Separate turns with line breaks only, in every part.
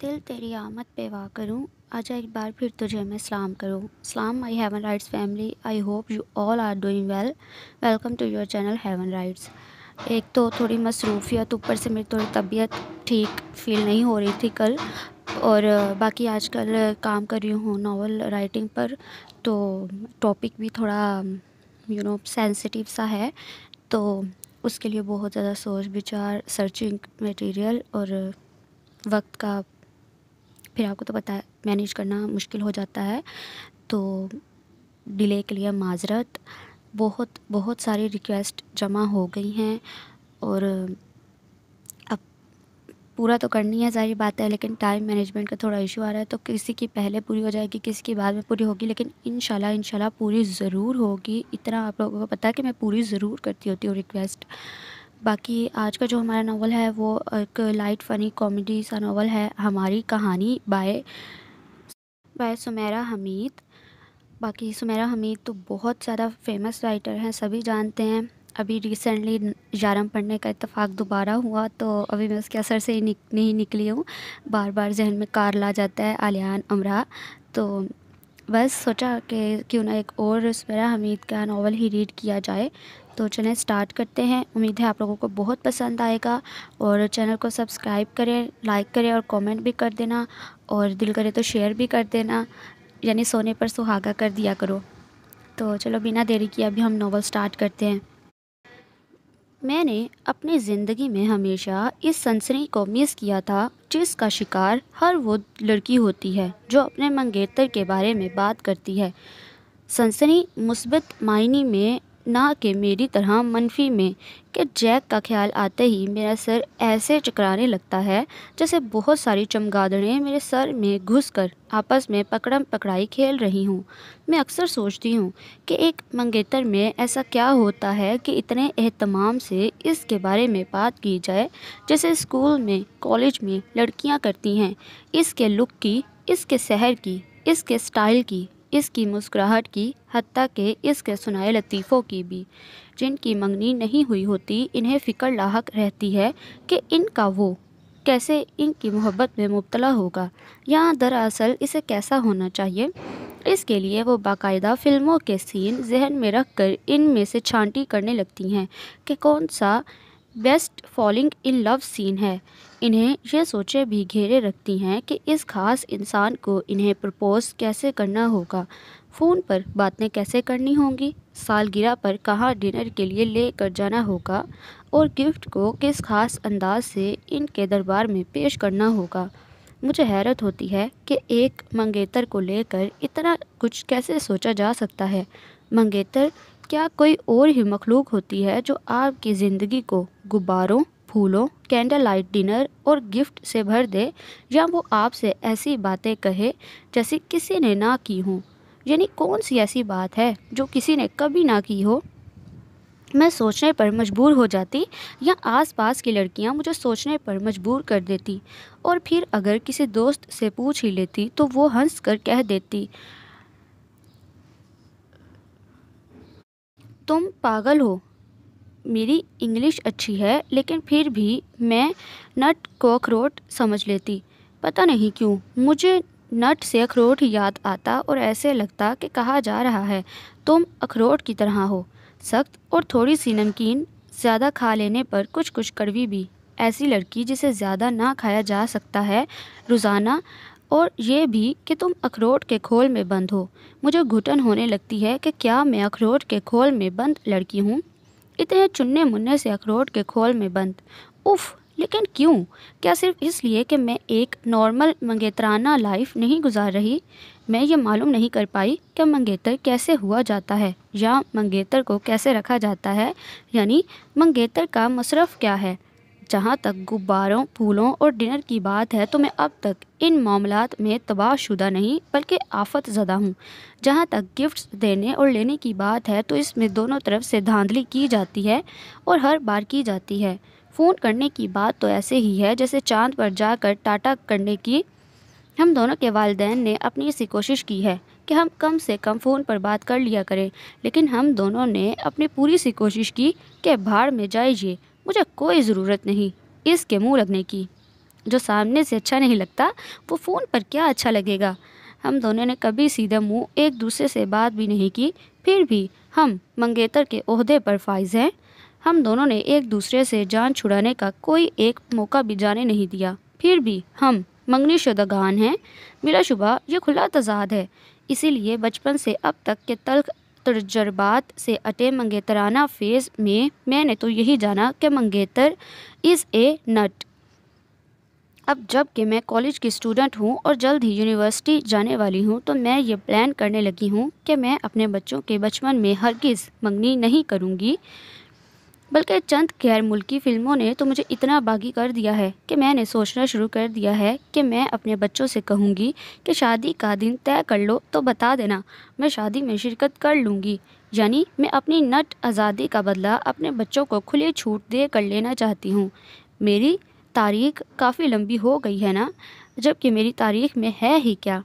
दिल तेरी आमद पे वाह करूँ। आजा एक बार फिर तुझे मैं सलाम करूँ। सलाम my Heaven Writes family I hope you all are doing well welcome to your channel Heaven Writes एक तो थोड़ी मसरूफियत, ऊपर से मेरी थोड़ी तबीयत ठीक फील नहीं हो रही थी कल। और बाकी आजकल काम कर रही हूँ नावल राइटिंग पर तो टॉपिक भी थोड़ा यू नो सेंसिटिव सा है। तो उसके लिए बहुत ज़्यादा सोच विचार सर्चिंग मटेरियल और वक्त का फिर आपको तो पता है मैनेज करना मुश्किल हो जाता है। तो डिले के लिए माजरत, बहुत बहुत सारी रिक्वेस्ट जमा हो गई हैं और अब पूरा तो करनी है सारी बात है, लेकिन टाइम मैनेजमेंट का थोड़ा इशू आ रहा है तो किसी की पहले पूरी हो जाएगी, किसी की बाद में पूरी होगी, लेकिन इन इंशाल्लाह पूरी ज़रूर होगी। इतना आप लोगों को पता है कि मैं पूरी ज़रूर करती होती हूँ रिक्वेस्ट बाकी आज का जो हमारा नावल है वो एक लाइट फ़नी कॉमेडी सा नावल है हमारी कहानी बाय बाय सुमेरा हमीद। बाकी सुमेरा हमीद तो बहुत ज़्यादा फ़ेमस राइटर हैं सभी जानते हैं। अभी रिसेंटली यारम पढ़ने का इतफ़ाक़ दोबारा हुआ तो अभी मैं उसके असर से ही निक, नहीं निकली हूँ। बार बार जहन में कार ला जाता है आलियान अमरा। तो बस सोचा कि क्यों ना एक और सुमेरा हमीद का नावल ही रीड किया जाए। तो चलें स्टार्ट करते हैं। उम्मीद है आप लोगों को बहुत पसंद आएगा और चैनल को सब्सक्राइब करें, लाइक करें और कमेंट भी कर देना और दिल करे तो शेयर भी कर देना, यानी सोने पर सुहागा कर दिया करो। तो चलो बिना देरी किए अभी हम नावल स्टार्ट करते हैं। मैंने अपनी ज़िंदगी में हमेशा इस सनसनी को मिस किया था, जिसका शिकार हर वो लड़की होती है, जो अपने मंगेतर के बारे में बात करती है। सनसनी मुस्बत मायने में ना कि मेरी तरह मनफी में कि जैक का ख्याल आते ही मेरा सर ऐसे चकराने लगता है, जैसे बहुत सारी चमगादड़ें मेरे सर में घुस कर आपस में पकड़म पकड़ाई खेल रही हूँ। मैं अक्सर सोचती हूँ कि एक मंगेतर में ऐसा क्या होता है कि इतने अहतमाम से इसके बारे में बात की जाए, जैसे स्कूल में, कॉलेज में लड़कियाँ करती हैं, इसके लुक की, इसके शहर की, इसके स्टाइल की। इसकी मुस्कुराहट की हती के इसके सुनाए लतीफ़ों की भी। जिनकी मंगनी नहीं हुई होती, इन्हें फ़िक्र लाक रहती है कि इनका वो, कैसे इनकी मोहब्बत में मुबतला होगा। या दरअसल इसे कैसा होना चाहिए? इसके लिए वो बाकायदा फ़िल्मों के सीन जहन में रख कर इन में से छांटी करने लगती हैं कि कौन सा best falling in love scene है। इन्हें यह सोचे भी घेरे रखती हैं कि इस खास इंसान को इन्हें प्रपोज़ कैसे करना होगा। फ़ोन पर बातें कैसे करनी होंगी? सालगिरह पर कहाँ डिनर के लिए ले कर जाना होगा? और गिफ्ट को किस खास अंदाज से इनके दरबार में पेश करना होगा? मुझे हैरत होती है कि एक मंगेतर को लेकर इतना कुछ कैसे सोचा जा सकता है। मंगेतर, क्या कोई और ही मखलूक होती है जो आपकी ज़िंदगी को गुब्बारों फूलों कैंडल लाइट डिनर और गिफ्ट से भर दे, या वो आपसे ऐसी बातें कहे जैसे किसी ने ना की हो। यानी कौन सी ऐसी बात है जो किसी ने कभी ना की हो? मैं सोचने पर मजबूर हो जाती या आसपास की लड़कियाँ मुझे सोचने पर मजबूर कर देती और फिर अगर किसी दोस्त से पूछ ही लेती तो वो हंस कर कह देती, तुम पागल हो। मेरी इंग्लिश अच्छी है, लेकिन फिर भी मैं नट को अखरोट समझ लेती। पता नहीं क्यों, मुझे नट से अखरोट याद आता और ऐसे लगता कि कहा जा रहा है, तुम अखरोट की तरह हो। सख्त और थोड़ी सी नमकीन, ज़्यादा खा लेने पर कुछ कुछ कड़वी भी। ऐसी लड़की जिसे ज़्यादा ना खाया जा सकता है, रोज़ाना, और ये भी कि तुम अखरोट के खोल में बंद हो। मुझे घुटन होने लगती है कि क्या मैं अखरोट के खोल में बंद लड़की हूँ? इतने चुन्ने मुन्ने से अखरोट के खोल में बंद। उफ़, लेकिन क्यों? क्या सिर्फ़ इसलिए कि मैं एक नॉर्मल मंगेतराना लाइफ नहीं गुजार रही? मैं ये मालूम नहीं कर पाई कि मंगेतर कैसे हुआ जाता है, या मंगेतर को कैसे रखा जाता है, यानी मंगेतर का मशरफ़ क्या है? जहाँ तक गुब्बारों, फूलों और डिनर की बात है तो मैं अब तक इन मामलात में तबाहशुदा नहीं, बल्कि आफत ज़दा हूँ। जहाँ तक गिफ्ट्स देने और लेने की बात है तो इसमें दोनों तरफ़ से धांधली की जाती है और हर बार की जाती है। फ़ोन करने की बात तो ऐसे ही है, जैसे चाँद पर जाकर टाटा करने की। हम दोनों के वालदेन ने अपनी सी कोशिश की है कि हम कम से कम फ़ोन पर बात कर लिया करें, लेकिन हम दोनों ने अपनी पूरी सी कोशिश की कि भाड़ में जाइए। मुझे कोई ज़रूरत नहीं इसके मुँह लगने की। जो सामने से अच्छा नहीं लगता, वो फ़ोन पर क्या अच्छा लगेगा? हम दोनों ने कभी सीधा मुँह एक दूसरे से बात भी नहीं की, फिर भी हम मंगेतर के अहदे पर फाइज हैं। हम दोनों ने एक दूसरे से जान छुड़ाने का कोई एक मौका भी जाने नहीं दिया। फिर भी हम मंगनी शुदगान हैं। बिलाशुबा ये खुला तजाद है। इसीलिए बचपन से अब तक के तल्ख तजर्बात से अटे मंगेतराना फ़ेज़ में मैंने तो यही जाना कि मंगेतर इज़ ए नट। अब जब कि मैं कॉलेज की स्टूडेंट हूँ और जल्द ही यूनिवर्सिटी जाने वाली हूँ तो मैं ये प्लान करने लगी हूँ कि मैं अपने बच्चों के बचपन में हरगिज़ मंगनी नहीं करूँगी। बल्कि चंद गैर मुल्की फ़िल्मों ने तो मुझे इतना बागी कर दिया है कि मैंने सोचना शुरू कर दिया है कि मैं अपने बच्चों से कहूँगी कि शादी का दिन तय कर लो तो बता देना, मैं शादी में शिरकत कर लूँगी। यानी मैं अपनी नट आज़ादी का बदला अपने बच्चों को खुली छूट दे कर लेना चाहती हूँ। मेरी तारीख काफ़ी लंबी हो गई है ना? जबकि मेरी तारीख में है ही क्या?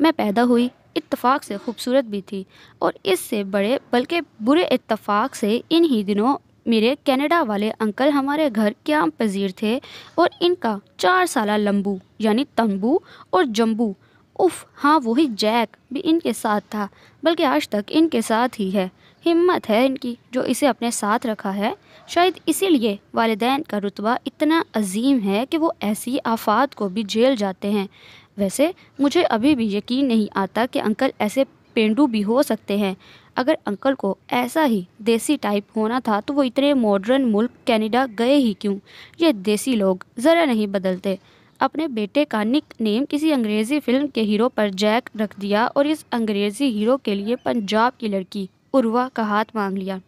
मैं पैदा हुई इत्तफाक से खूबसूरत भी थी और इससे बड़े बल्कि बुरे इत्तफाक से इन ही दिनों मेरे कनाडा वाले अंकल हमारे घर क्याम पजीर थे और इनका चार साल लंबू, यानी तंबू और जम्बू उफ हाँ वही जैक भी इनके साथ था, बल्कि आज तक इनके साथ ही है। हिम्मत है इनकी, जो इसे अपने साथ रखा है। शायद इसीलिए वालदेन का रुतबा इतना अजीम है कि वो ऐसी आफात को भी झेल जाते हैं। वैसे, मुझे अभी भी यकीन नहीं आता कि अंकल ऐसे पेंडू भी हो सकते हैं। अगर अंकल को ऐसा ही देसी टाइप होना था तो वो इतने मॉडर्न मुल्क कैनेडा गए ही क्यों? ये देसी लोग ज़रा नहीं बदलते। अपने बेटे का निक नेम किसी अंग्रेज़ी फ़िल्म के हीरो पर जैक रख दिया और इस अंग्रेज़ी हीरो के लिए पंजाब की लड़की उर्वा का हाथ मांग लिया।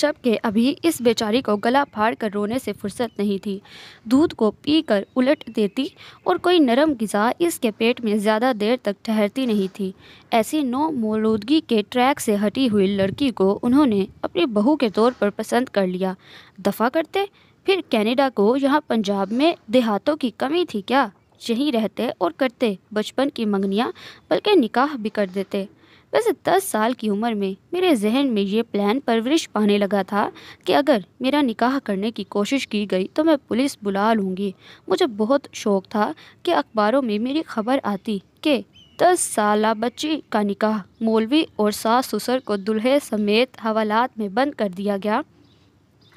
जबकि अभी इस बेचारी को गला फाड़ कर रोने से फुर्सत नहीं थी। दूध को पी कर उलट देती और कोई नरम गज़ा इसके पेट में ज़्यादा देर तक ठहरती नहीं थी। ऐसी नो मौलूदगी के ट्रैक से हटी हुई लड़की को उन्होंने अपनी बहू के तौर पर पसंद कर लिया। दफ़ा करते, फिर कनाडा को यहाँ पंजाब में देहातों की कमी थी क्या? यहीं रहते और करते, बचपन की मंगनियाँ, बल्कि निकाह भी कर देते। वैसे दस साल की उम्र में मेरे जहन में ये प्लान परवरिश पाने लगा था कि अगर मेरा निकाह करने की कोशिश की गई तो मैं पुलिस बुला लूँगी। मुझे बहुत शौक़ था कि अखबारों में मेरी खबर आती कि दस साल बच्ची का निकाह मौलवी और सास ससुर को दुल्हे समेत हवालात में बंद कर दिया गया।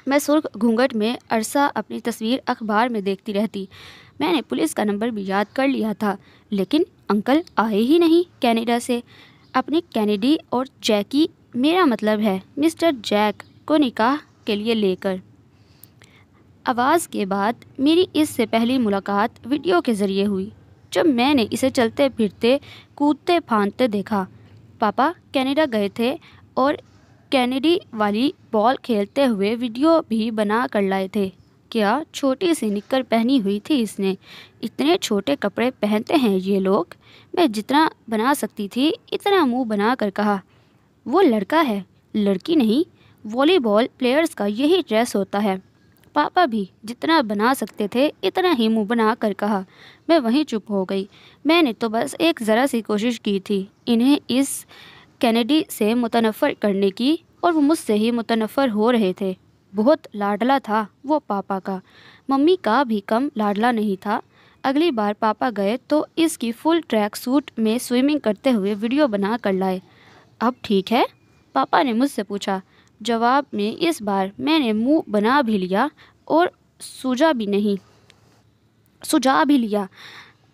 मैं सुर्ख घूंघट में अरसा अपनी तस्वीर अखबार में देखती रहती। मैंने पुलिस का नंबर भी याद कर लिया था, लेकिन अंकल आए ही नहीं कनाडा से। अपने कैनेडी और जैकी, मेरा मतलब है मिस्टर जैक को निकाह के लिए लेकर। आवाज़ के बाद मेरी इससे पहली मुलाकात वीडियो के ज़रिए हुई, जब मैंने इसे चलते फिरते कूदते फांदते देखा। पापा कनाडा गए थे और कैनेडी वाली बॉल खेलते हुए वीडियो भी बना कर लाए थे। क्या छोटी सी निक्कर पहनी हुई थी इसने? इतने छोटे कपड़े पहनते हैं ये लोग? मैं जितना बना सकती थी, इतना मुँह बना कर कहा, वो लड़का है, लड़की नहीं, वॉलीबॉल प्लेयर्स का यही ड्रेस होता है। पापा भी जितना बना सकते थे, इतना ही मुँह बना कर कहा, मैं वहीं चुप हो गई। मैंने तो बस एक ज़रा सी कोशिश की थी, इन्हें इस कैनेडी से मुतनफ़र करने की, और वो मुझसे ही मुतनफ़र हो रहे थे। बहुत लाडला था वो पापा का। मम्मी का भी कम लाडला नहीं था अगली बार पापा गए तो इसकी फुल ट्रैक सूट में स्विमिंग करते हुए वीडियो बना कर लाए। अब ठीक है? पापा ने मुझसे पूछा। जवाब में, इस बार मैंने मुँह बना भी लिया और सूझा भी नहीं। सुझा भी लिया।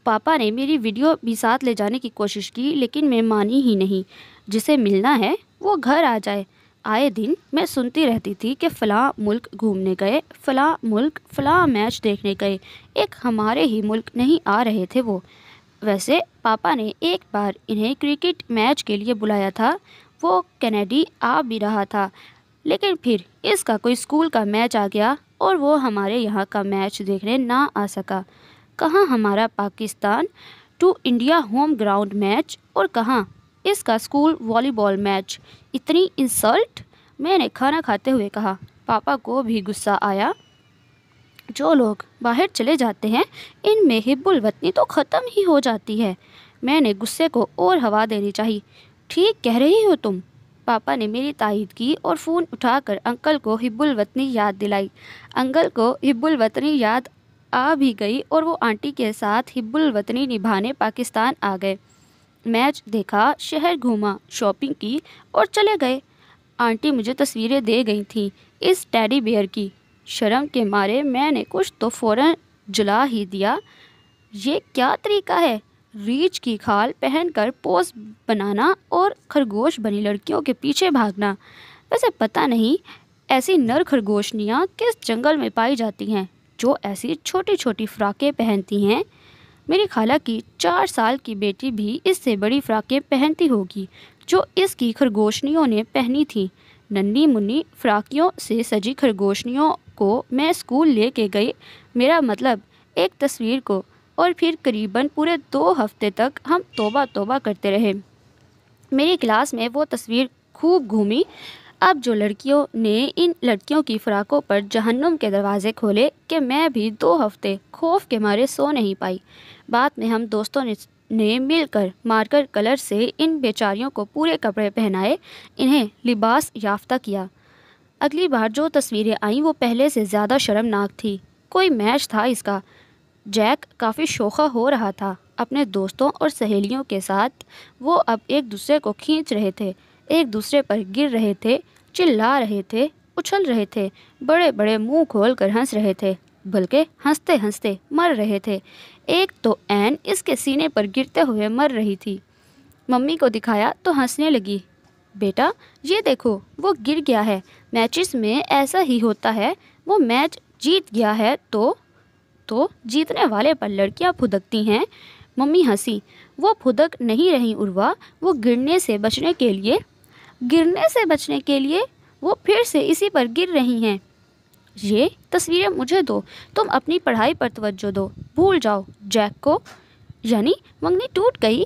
पापा ने मेरी वीडियो भी साथ ले जाने की कोशिश की, लेकिन मैं मानी ही नहीं। जिसे मिलना है, वो घर आ जाए। आए दिन मैं सुनती रहती थी कि फ़लाँ मुल्क घूमने गए, फ़लाँ मुल्क, फ़लाँ मैच देखने गए। एक हमारे ही मुल्क नहीं आ रहे थे वो। वैसे पापा ने एक बार इन्हें क्रिकेट मैच के लिए बुलाया था। वो कैनेडी आ भी रहा था। लेकिन फिर इसका कोई स्कूल का मैच आ गया और वो हमारे यहाँ का मैच देखने ना आ सका। कहाँ हमारा Pakistan? To India home ground match और कहाँ? इसका स्कूल वॉलीबॉल मैच। इतनी इंसल्ट? मैंने खाना खाते हुए कहा, पापा को भी गुस्सा आया। जो लोग बाहर चले जाते हैं, इनमें हिब्बुल वतनी तो ख़त्म ही हो जाती है। मैंने गुस्से को और हवा देनी चाहिए। ठीक कह रही हो तुम? पापा ने मेरी तायद की और फ़ोन उठाकर अंकल को हिब्बुल वतनी याद दिलाई। अंकल को हिब्बुल वतनी याद आ भी गई और वो आंटी के साथ हिब्बुल वतनी निभाने पाकिस्तान आ गए। मैच देखा, शहर घूमा, शॉपिंग की और चले गए। आंटी मुझे तस्वीरें दे गई थी इस टैडी बेयर की। शर्म के मारे मैंने कुछ तो फ़ौरन जला ही दिया। ये क्या तरीका है? रीच की खाल पहनकर पोज बनाना और खरगोश बनी लड़कियों के पीछे भागना। वैसे पता नहीं, ऐसी नर खरगोशनियाँ किस जंगल में पाई जाती हैं जो ऐसी छोटी छोटी फ्राकें पहनती हैं? मेरी खाला की चार साल की बेटी भी इससे बड़ी फ्राकें पहनती होगी, जो इसकी खरगोशनियों ने पहनी थी। नन्नी मुन्नी, फ्राकियों से सजी खरगोशनियों को मैं स्कूल ले के गई। मेरा मतलब एक तस्वीर को, और फिर करीबन पूरे दो हफ़्ते तक हम तोबा तोबा करते रहे। मेरी क्लास में वो तस्वीर खूब घूमी अब जो लड़कियों ने इन लड़कियों की फ़्राकों पर जहन्नुम के दरवाज़े खोले कि मैं भी दो हफ़्ते खौफ के मारे सो नहीं पाई। बाद में हम दोस्तों ने ने मिलकर, मार्कर कलर से इन बेचारियों को पूरे कपड़े पहनाए, इन्हें लिबास याफ्ता किया। अगली बार जो तस्वीरें आईं, वो पहले से ज़्यादा शर्मनाक थी। कोई मैच था इसका। जैक काफ़ी शोखा हो रहा था। अपने दोस्तों और सहेलियों के साथ वो अब एक दूसरे को खींच रहे थे। एक दूसरे पर गिर रहे थे, चिल्ला रहे थे, उछल रहे थे बड़े बड़े मुँह खोल कर हंस रहे थे, बल्कि हँसते हँसते मर रहे थे। एक तो एन इसके सीने पर गिरते हुए मर रही थी। मम्मी को दिखाया तो हंसने लगी। बेटा, ये देखो, वो गिर गया है। मैचेस में ऐसा ही होता है। वो मैच जीत गया है तो तो जीतने वाले पर लड़कियाँ फुदकती हैं। मम्मी हँसी। वो फुदक नहीं रही उर्वा। वो गिरने से बचने के लिए गिरने से बचने के लिए वो फिर से इसी पर गिर रही हैं। ये तस्वीरें मुझे दो, तुम अपनी पढ़ाई पर तवज्जो दो। भूल जाओ, जैक को। यानी मंगनी टूट गई।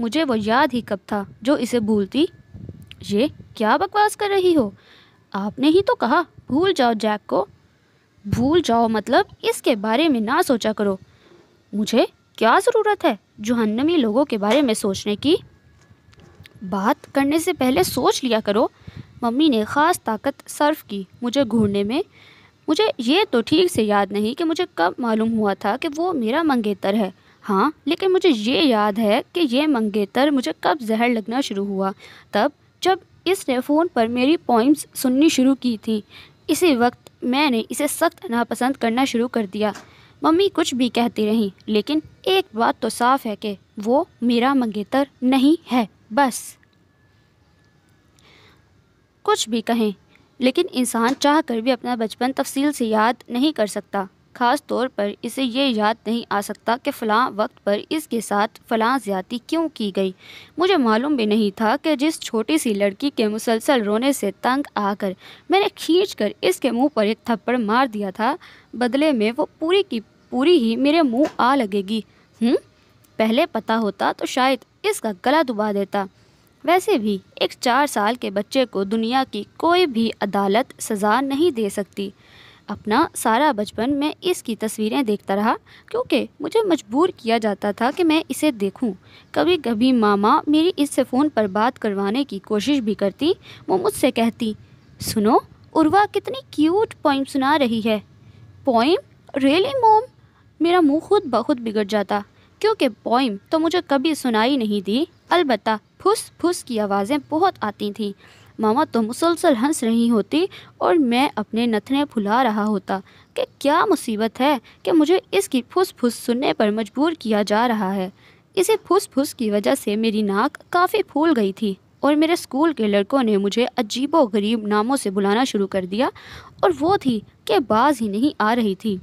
मुझे वो याद ही कब था जो इसे भूलती। ये, क्या बकवास कर रही हो? आपने ही तो कहा, भूल जाओ जैक को। भूल जाओ मतलब इसके बारे में ना सोचा करो। मुझे क्या ज़रूरत है जहन्नमी लोगों के बारे में सोचने की? बात करने से पहले सोच लिया करो। मम्मी ने ख़ास ताकत सर्व की मुझे घूरने में। मुझे ये तो ठीक से याद नहीं कि मुझे कब मालूम हुआ था कि वो मेरा मंगेतर है। हाँ लेकिन मुझे ये याद है कि ये मंगेतर मुझे कब जहर लगना शुरू हुआ। तब जब इसने फ़ोन पर मेरी पॉइंट्स सुननी शुरू की थी, इसी वक्त मैंने इसे सख्त नापसंद करना शुरू कर दिया। मम्मी कुछ भी कहती रहीं, लेकिन एक बात तो साफ़ है कि वो मेरा मंगेतर नहीं है। बस। कुछ भी कहें, लेकिन इंसान चाह कर भी अपना बचपन तफसील से याद नहीं कर सकता। ख़ास तौर पर इसे ये याद नहीं आ सकता कि फ़लाँ वक्त पर इसके साथ फ़लाँ ज़्यादती क्यों की गई। मुझे मालूम भी नहीं था कि जिस छोटी सी लड़की के मुसलसल रोने से तंग आकर मैंने खींच कर इसके मुँह पर एक थप्पड़ मार दिया था, बदले में वो पूरी की पूरी ही मेरे मुँह आ लगेगी। हम्म पहले पता होता तो शायद इसका गला दुबा देता। वैसे भी एक चार साल के बच्चे को दुनिया की कोई भी अदालत सज़ा नहीं दे सकती। अपना सारा बचपन मैं इसकी तस्वीरें देखता रहा, क्योंकि मुझे मजबूर किया जाता था कि मैं इसे देखूँ। कभी कभी मामा मेरी इससे फ़ोन पर बात करवाने की कोशिश भी करती, वो मुझसे कहती, सुनो, उर्वा कितनी क्यूट पोइम सुना रही है। पोइम रियली मोम मेरा मुँह खुद ब खुद बिगड़ जाता। क्योंकि पोइम तो मुझे कभी सुनाई नहीं दी। अलबत्ता फुस फुस की आवाज़ें बहुत आती थीं। मामा तो मुसलसल हंस रही होती और मैं अपने नथने फुला रहा होता कि क्या मुसीबत है कि मुझे इसकी फुस फुस सुनने पर मजबूर किया जा रहा है। इसी फुस फुस की वजह से मेरी नाक काफ़ी फूल गई थी और मेरे स्कूल के लड़कों ने मुझे अजीबो गरीब नामों से बुलाना शुरू कर दिया और वो थी कि बाज ही नहीं आ रही थी।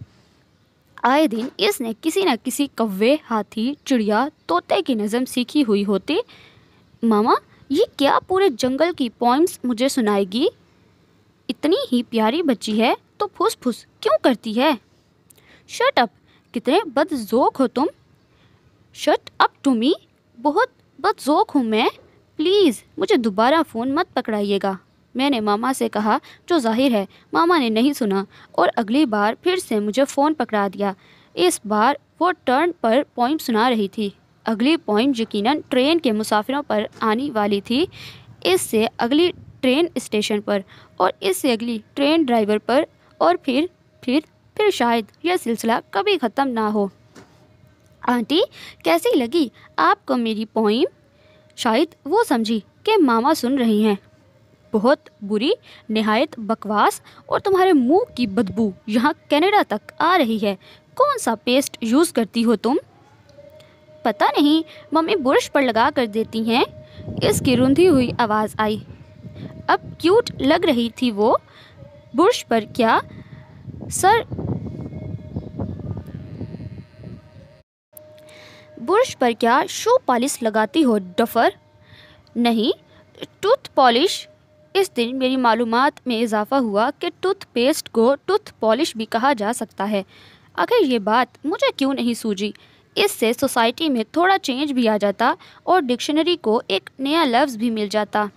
आए दिन इसने किसी न किसी कव्वे, हाथी, चिड़िया, तोते की नज़म सीखी हुई होती। मामा, ये क्या पूरे जंगल की पॉइंट्स मुझे सुनाएगी? इतनी ही प्यारी बच्ची है तो फुस फुस क्यों करती है? शट अप कितने बदजोक हो तुम। शट अप टू मी बहुत बदजोक हूँ मैं। प्लीज़ मुझे दोबारा फ़ोन मत पकड़ाइएगा। मैंने मामा से कहा, जो ज़ाहिर है, मामा ने नहीं सुना। और अगली बार फिर से मुझे फ़ोन पकड़ा दिया। इस बार वो टर्न पर पॉइंट सुना रही थी। अगली पॉइंट यकीनन ट्रेन के मुसाफिरों पर आने वाली थी। इससे अगली ट्रेन स्टेशन पर और इससे अगली ट्रेन ड्राइवर पर और फिर फिर फिर शायद यह सिलसिला कभी ख़त्म ना हो। आंटी, कैसी लगी आपको मेरी पोइम शायद वो समझी कि मामा सुन रही हैं। बहुत बुरी, नहायत बकवास और तुम्हारे मुँह की बदबू यहाँ कनाडा तक आ रही है। कौन सा पेस्ट यूज़ करती हो तुम? पता नहीं, मम्मी बुरश पर लगा कर देती हैं। इसकी रुंधी हुई आवाज़ आई। अब क्यूट लग रही थी वो। बुरश पर क्या? सर। बुरश पर क्या शू पॉलिश लगाती हो डफर? नहीं, टूथ पॉलिश इस दिन मेरी मालूम में इजाफ़ा हुआ कि टूथपेस्ट को टूथ पॉलिश भी कहा जा सकता है। अगर ये बात मुझे क्यों नहीं सूझी? इससे सोसाइटी में थोड़ा चेंज भी आ जाता और डिक्शनरी को एक नया लफ्ज़ भी मिल जाता।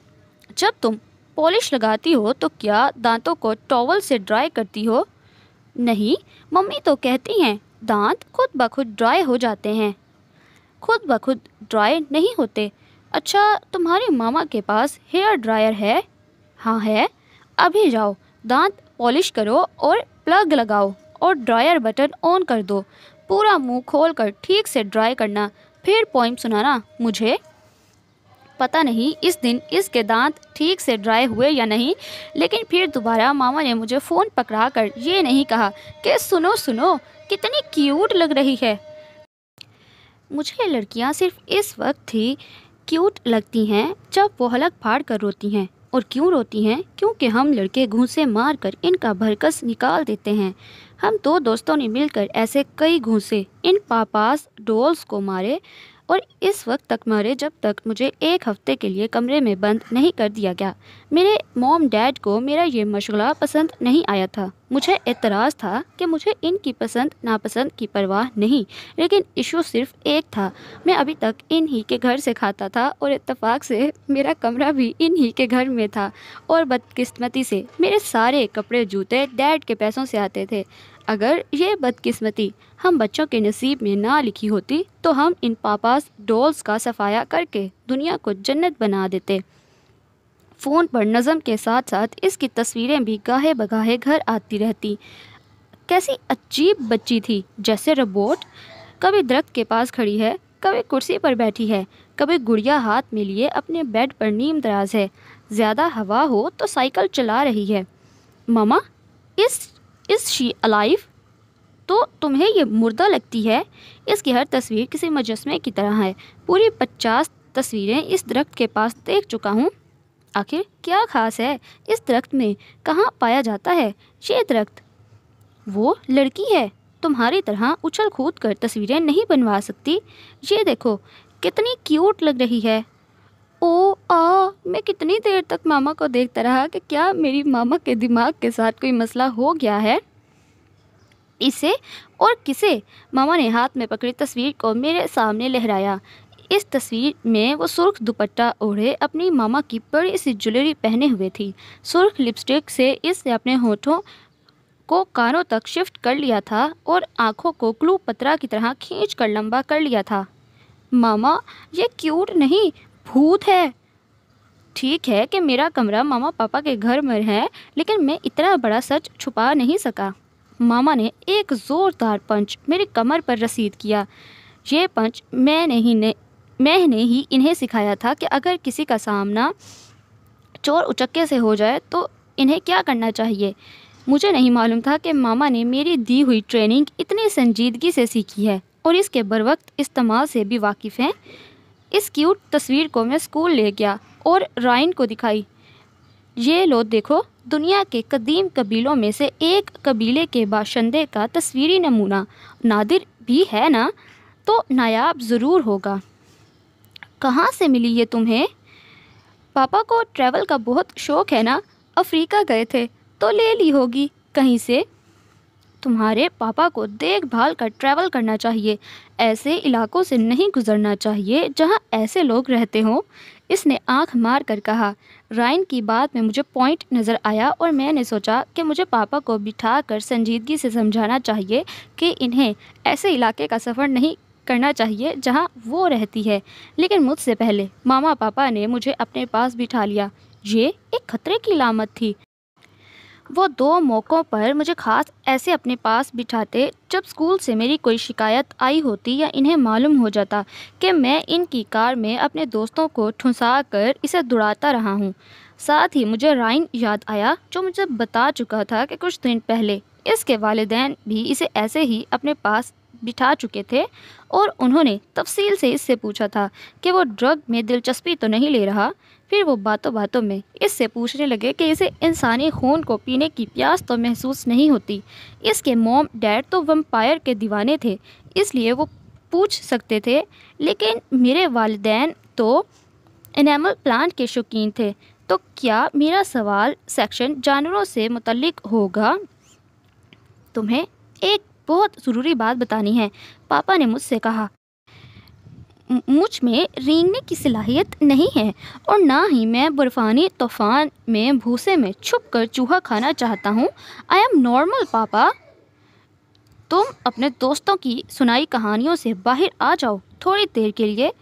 जब तुम पॉलिश लगाती हो तो क्या दांतों को टॉवल से ड्राई करती हो? नहीं, मम्मी तो कहती हैं, दांत खुद ब खुद ड्राई हो जाते हैं। खुद ब खुद ड्राई नहीं होते। अच्छा तुम्हारे मामा के पास हेयर ड्रायर है? हाँ है। अभी जाओ, दांत पॉलिश करो और प्लग लगाओ और ड्रायर बटन ऑन कर दो। पूरा मुँह खोल कर ठीक से ड्राई करना, फिर पॉइंट सुनाना मुझे। पता नहीं इस दिन इसके दांत ठीक से ड्राई हुए या नहीं, लेकिन फिर दोबारा मामा ने मुझे फ़ोन पकड़ा कर ये नहीं कहा कि सुनो सुनो, कितनी क्यूट लग रही है। मुझे लड़कियाँ सिर्फ़ इस वक्त ही क्यूट लगती हैं जब वो हलक फाड़ कर रोती हैं। और क्यों रोती हैं? क्योंकि हम लड़के घूंसे मार कर इनका भरकस निकाल देते हैं। हम दो दोस्तों ने मिलकर ऐसे कई घूंसे। इन पापास डोल्स को मारे। और इस वक्त तक मारे जब तक मुझे एक हफ़्ते के लिए कमरे में बंद नहीं कर दिया गया। मेरे मॉम डैड को मेरा ये मशगला पसंद नहीं आया था। मुझे एतराज़ था कि मुझे इनकी पसंद, नापसंद की परवाह नहीं, लेकिन इशू सिर्फ़ एक था। मैं अभी तक इन ही के घर से खाता था और इत्तेफाक से मेरा कमरा भी इन ही के घर में था और बदकिस्मती से मेरे सारे कपड़े, जूते डैड के पैसों से आते थे। अगर ये बदकिस्मती हम बच्चों के नसीब में ना लिखी होती तो हम इन पापास डॉल्स का सफाया करके दुनिया को जन्नत बना देते। फ़ोन पर नज़म के साथ साथ इसकी तस्वीरें भी गाहे बगाहे घर आती रहती। कैसी अजीब बच्ची थी, जैसे रोबोट। कभी दरख्त के पास खड़ी है, कभी कुर्सी पर बैठी है, कभी गुड़िया हाथ में लिए अपने बेड पर नीम दराज है। ज़्यादा हवा हो तो साइकिल चला रही है। मामा, इस इस शी अलाइव? तो तुम्हें ये मुर्दा लगती है? इसकी हर तस्वीर किसी मुजस्मे की तरह है। पूरी पचास तस्वीरें इस दरख्त के पास देख चुका हूँ। आखिर क्या खास है इस दरख्त में? कहाँ पाया जाता है ये दरख्त? वो लड़की है। तुम्हारी तरह उछल कूद कर तस्वीरें नहीं बनवा सकती। ये देखो, कितनी क्यूट लग रही है। ओ, आ, मैं कितनी देर तक मामा को देखता रहा कि क्या मेरी मामा के दिमाग के साथ कोई मसला हो गया है? इसे और किसे? मामा ने हाथ में पकड़ी तस्वीर को मेरे सामने लहराया। इस तस्वीर में वो सुर्ख दुपट्टा ओढ़े अपनी मामा की बड़ी सी ज्वेलरी पहने हुए थी। सुर्ख लिपस्टिक से इसने अपने होठों को कानों तक शिफ्ट कर लिया था और आँखों को क्लू पतरा की तरह खींच कर लंबा कर लिया था। मामा, ये क्यूट नहीं भूत है। ठीक है कि मेरा कमरा मामा पापा के घर में है, लेकिन मैं इतना बड़ा सच छुपा नहीं सका। मामा ने एक ज़ोरदार पंच मेरी कमर पर रसीद किया। ये पंच मैंने ही ने, मैंने ही इन्हें सिखाया था कि अगर किसी का सामना चोर उचक्के से हो जाए तो इन्हें क्या करना चाहिए? मुझे नहीं मालूम था कि मामा ने मेरी दी हुई ट्रेनिंग इतनी संजीदगी से सीखी है, और इसके बर वक्त इस्तेमाल से भी वाकिफ़ हैं। इस क्यूट तस्वीर को मैं स्कूल ले गया और राइन को दिखाई। ये लो देखो, दुनिया के कदीम कबीलों में से एक कबीले के बाशंदे का तस्वीरी नमूना नादिर भी है ना? तो नायाब ज़रूर होगा। कहाँ से मिली ये तुम्हें? पापा को ट्रैवल का बहुत शौक़ है ना? अफ्रीका गए थे तो ले ली होगी कहीं से? तुम्हारे पापा को देखभाल कर ट्रैवल करना चाहिए। ऐसे इलाकों से नहीं गुजरना चाहिए जहाँ ऐसे लोग रहते हों। इसने आँख मार कर कहा, राइन की बात में मुझे पॉइंट नज़र आया और मैंने सोचा कि मुझे पापा को बिठा कर संजीदगी से समझाना चाहिए कि इन्हें ऐसे इलाके का सफ़र नहीं करना चाहिए जहाँ वो रहती है। लेकिन मुझसे पहले मामा पापा ने मुझे अपने पास बिठा लिया। ये एक खतरे की लामत थी। वो दो मौक़ों पर मुझे ख़ास ऐसे अपने पास बिठाते जब स्कूल से मेरी कोई शिकायत आई होती या इन्हें मालूम हो जाता कि मैं इनकी कार में अपने दोस्तों को ठुंसा कर इसे दुड़ाता रहा हूँ। साथ ही मुझे राइन याद आया, जो मुझे बता चुका था कि कुछ दिन पहले इसके वालदेन भी इसे ऐसे ही अपने पास बिठा चुके थे और उन्होंने तफसील से इससे पूछा था कि वो ड्रग में दिलचस्पी तो नहीं ले रहा फिर वो बातों बातों में इससे पूछने लगे कि इसे इंसानी खून को पीने की प्यास तो महसूस नहीं होती। इसके मोम डैड तो वम्पायर के दीवाने थे, इसलिए वो पूछ सकते थे, लेकिन मेरे वालदेन तो एनामल प्लांट के शौकीन थे। तो क्या मेरा सवाल सेक्शन जानवरों से मुतलिक होगा? तुम्हें एक बहुत ज़रूरी बात बतानी है, पापा ने मुझसे कहा। मुझमें रेंगने की सलाहियत नहीं है और ना ही मैं बर्फ़ानी तूफ़ान में भूसे में छुप कर चूहा खाना चाहता हूँ। आई एम नॉर्मल पापा। तुम अपने दोस्तों की सुनाई कहानियों से बाहर आ जाओ थोड़ी देर के लिए।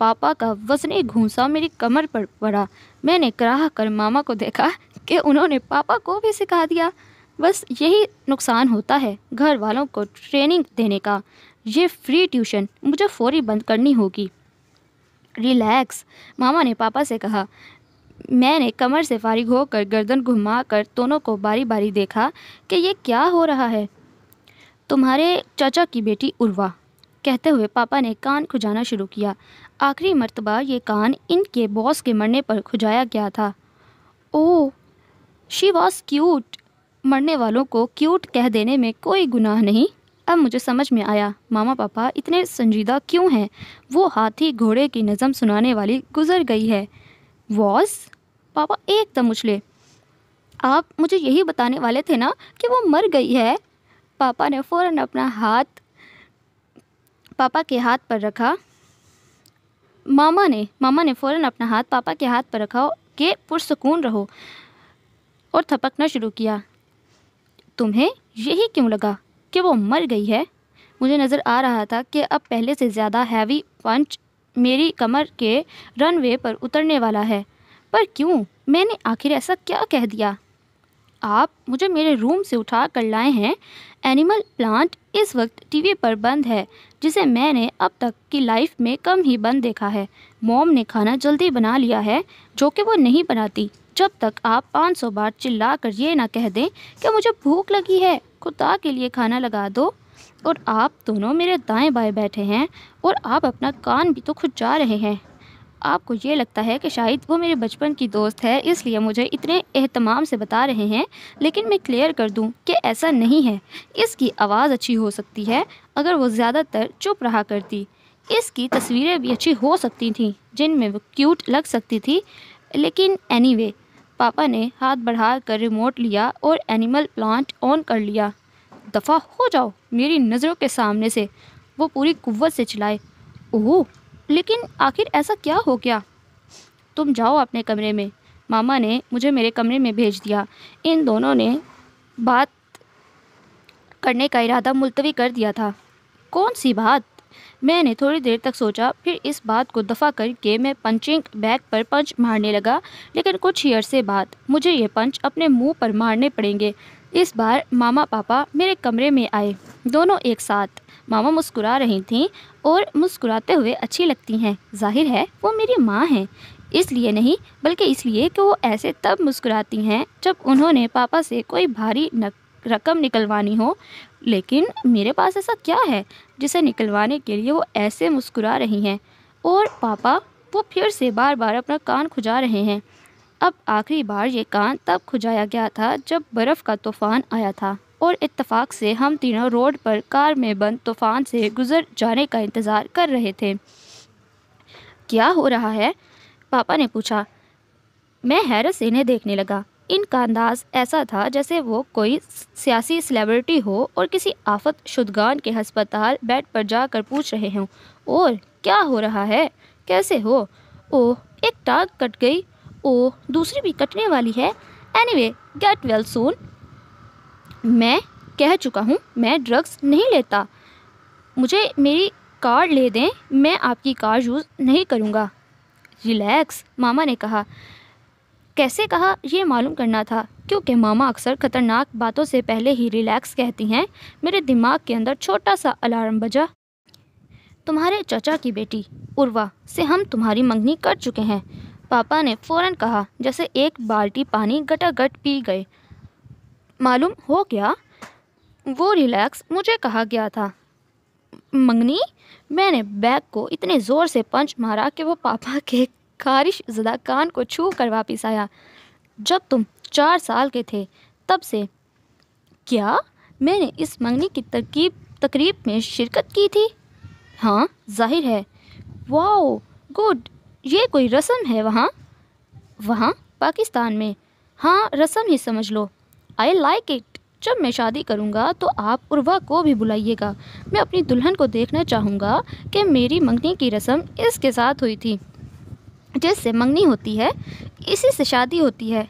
पापा का वजनी घूसा मेरी कमर पर पड़ा। मैंने कराह कर मामा को देखा कि उन्होंने पापा को भी सिखा दिया। बस यही नुकसान होता है घर वालों को ट्रेनिंग देने का। ये फ्री ट्यूशन मुझे फौरी बंद करनी होगी। रिलैक्स मामा ने पापा से कहा। मैंने कमर से फारिग होकर गर्दन घुमा कर दोनों को बारी बारी देखा कि ये क्या हो रहा है। तुम्हारे चाचा की बेटी उर्वा, कहते हुए पापा ने कान खुजाना शुरू किया। आखिरी मरतबा ये कान इनके बॉस के मरने पर खुजाया गया था। ओह शी वॉज़ क्यूट मरने वालों को क्यूट कह देने में कोई गुनाह नहीं। अब मुझे समझ में आया, मामा पापा, इतने संजीदा क्यों हैं? वो हाथी घोड़े की नज़म सुनाने वाली गुजर गई है। वॉस? पापा, एकदम उछले। आप मुझे यही बताने वाले थे ना कि वो मर गई है? पापा ने फ़ौरन अपना हाथ, पापा के हाथ पर रखा। मामा ने मामा ने फ़ौरन अपना हाथ पापा के हाथ पर रखा कि पुरसकून रहो और थपकना शुरू किया। तुम्हें यही क्यों लगा? कि वो मर गई है। मुझे नज़र आ रहा था कि अब पहले से ज़्यादा हैवी पंच मेरी कमर के रनवे पर उतरने वाला है। पर क्यों? मैंने आखिर ऐसा क्या कह दिया? आप मुझे मेरे रूम से उठा कर लाए हैं। एनिमल प्लांट इस वक्त टीवी पर बंद है, जिसे मैंने अब तक की लाइफ में कम ही बंद देखा है। मोम ने खाना जल्दी बना लिया है, जो कि वो नहीं बनाती। जब तक आप 500 बार चिल्ला कर ये ना कह दें कि मुझे भूख लगी है। खुदा के लिए खाना लगा दो और आप दोनों मेरे दाएँ बाएँ बैठे हैं और आप अपना कान भी तो खुद जा रहे हैं। आपको ये लगता है कि शायद वो मेरे बचपन की दोस्त है इसलिए मुझे इतने अहतमाम से बता रहे हैं लेकिन मैं क्लियर कर दूँ कि ऐसा नहीं है। इसकी आवाज़ अच्छी हो सकती है अगर वो ज़्यादातर चुप रहा करती। इसकी तस्वीरें भी अच्छी हो सकती थीं जिनमें वो क्यूट लग सकती थी लेकिन एनीवे anyway, पापा ने हाथ बढ़ा कर रिमोट लिया और एनिमल प्लांट ऑन कर लिया। दफ़ा हो जाओ मेरी नज़रों के सामने से। वो पूरी कुव्वत से चिल्लाए, ओह, लेकिन आखिर ऐसा क्या हो गया? तुम जाओ अपने कमरे में। मामा ने मुझे मेरे कमरे में भेज दिया। इन दोनों ने बात करने का इरादा मुलतवी कर दिया था। कौन सी बात? मैंने थोड़ी देर तक सोचा, फिर इस बात को दफ़ा करके मैं पंचिंग बैग पर पंच मारने लगा, लेकिन कुछ ही अरसे बाद मुझे ये पंच अपने मुँह पर मारने पड़ेंगे। इस बार मामा पापा मेरे कमरे में आए। दोनों एक साथ। मामा मुस्कुरा रही थीं और मुस्कुराते हुए अच्छी लगती हैं। ज़ाहिर है, वो मेरी माँ हैं। इसलिए नहीं, बल्कि इसलिए कि वो ऐसे तब मुस्कुराती हैं जब उन्होंने पापा से कोई भारी रकम निकलवानी हो, लेकिन मेरे पास ऐसा क्या है जिसे निकलवाने के लिए वो ऐसे मुस्कुरा रही हैं? और पापा, वो फिर से बार बार अपना कान खुजा रहे हैं। अब आखिरी बार ये कान तब खुजाया गया था जब बर्फ़ का तूफ़ान आया था। और इत्तेफाक से हम तीनों रोड पर कार में बंद तूफ़ान से गुज़र जाने का इंतज़ार कर रहे थे। क्या हो रहा है? पापा ने पूछा। मैं हैरत से इन्हें देखने लगा। इनका अंदाज ऐसा था जैसे वो कोई सियासी सेलिब्रिटी हो और किसी आफत शुदगान के हस्पताल बेड पर जाकर पूछ रहे हों और क्या हो रहा है? कैसे हो? ओह, एक टांग कट गई। ओह, दूसरी भी कटने वाली है। एनीवे गेट वेल सून मैं कह चुका हूँ, मैं ड्रग्स नहीं लेता। मुझे मेरी कार ले दें। मैं आपकी कार यूज़ नहीं करूँगा। रिलैक्स मामा ने कहा। कैसे कहा, ये मालूम करना था। क्योंकि मामा अक्सर ख़तरनाक बातों से पहले ही रिलैक्स कहती हैं, मेरे दिमाग के अंदर छोटा सा अलार्म बजा। तुम्हारे चाचा की बेटी, उर्वा, से हम तुम्हारी मंगनी कर चुके हैं। पापा ने फ़ौरन कहा, जैसे एक बाल्टी पानी गटागट पी गए। मालूम हो गया? वो रिलैक्स मुझे कहा गया था। मंगनी, मैंने बैग को इतने ज़ोर से पंच मारा कि वो पापा के खारिश ज़दा कान को छू कर वापिस आया। जब तुम चार साल के थे, तब से क्या मैंने इस मंगनी की तरकीब, तकरीब में शिरकत की थी? हाँ ज़ाहिर है। Wow, good. ये कोई रस्म है वहाँ? वहाँ, पाकिस्तान में। हाँ रस्म ही समझ लो। I like it. जब मैं शादी करूँगा तो आप उर्वा को भी बुलाइएगा। मैं अपनी दुल्हन को देखना चाहूँगा कि मेरी मंगनी की रस्म इसके साथ हुई थी। जिससे मंगनी होती है, इसी से शादी होती है।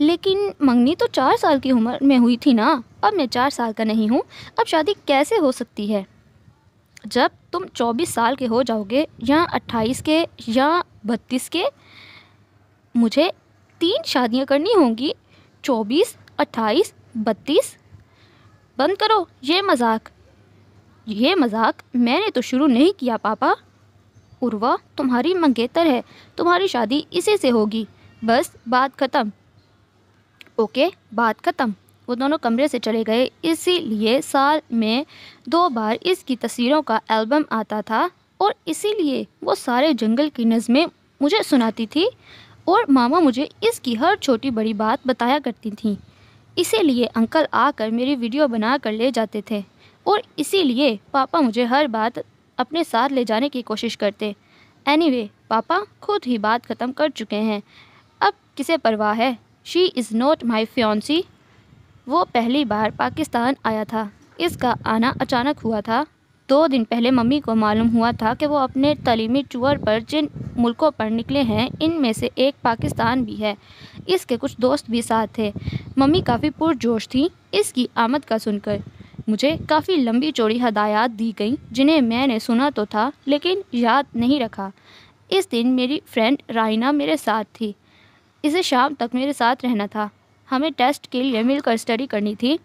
लेकिन मंगनी तो चार साल की उम्र में हुई थी ना, अब मैं चार साल का नहीं हूँ, अब शादी कैसे हो सकती है? जब तुम चौबीस साल के हो जाओगे, या अट्ठाईस के, या बत्तीस के, मुझे तीन शादियाँ करनी होंगी, चौबीस, अट्ठाईस, बत्तीस। बंद करो, ये मज़ाक। ये मज़ाक मैंने तो शुरू नहीं किया, पापा। उर्वा, तुम्हारी मंगेतर है, तुम्हारी शादी इसी से होगी। बस, बात ख़त्म। ओके, बात ख़त्म। वो दोनों कमरे से चले गए। इसीलिए साल में दो बार इसकी तस्वीरों का एल्बम आता था और इसीलिए वो सारे जंगल की नज़में मुझे सुनाती थी और मामा मुझे इसकी हर छोटी बड़ी बात बताया करती थी। इसीलिए अंकल आकर मेरी वीडियो बना कर ले जाते थे और इसीलिए पापा मुझे हर बात अपने साथ ले जाने की कोशिश करते। एनीवे anyway, पापा खुद ही बात ख़त्म कर चुके हैं। अब किसे परवाह है? She is not my fiancee वो पहली बार पाकिस्तान आया था। इसका आना अचानक हुआ था। दो दिन पहले मम्मी को मालूम हुआ था कि वो अपने तलीमी टूर पर जिन मुल्कों पर निकले हैं इनमें से एक पाकिस्तान भी है। इसके कुछ दोस्त भी साथ थे। मम्मी काफ़ी पुरजोश थी। इसकी आमद का सुनकर मुझे काफ़ी लंबी चौड़ी हदायत दी गई, जिन्हें मैंने सुना तो था, लेकिन याद नहीं रखा। इस दिन मेरी फ्रेंड राइना मेरे साथ थी। इसे शाम तक मेरे साथ रहना था। हमें टेस्ट के लिए मिलकर स्टडी करनी थी।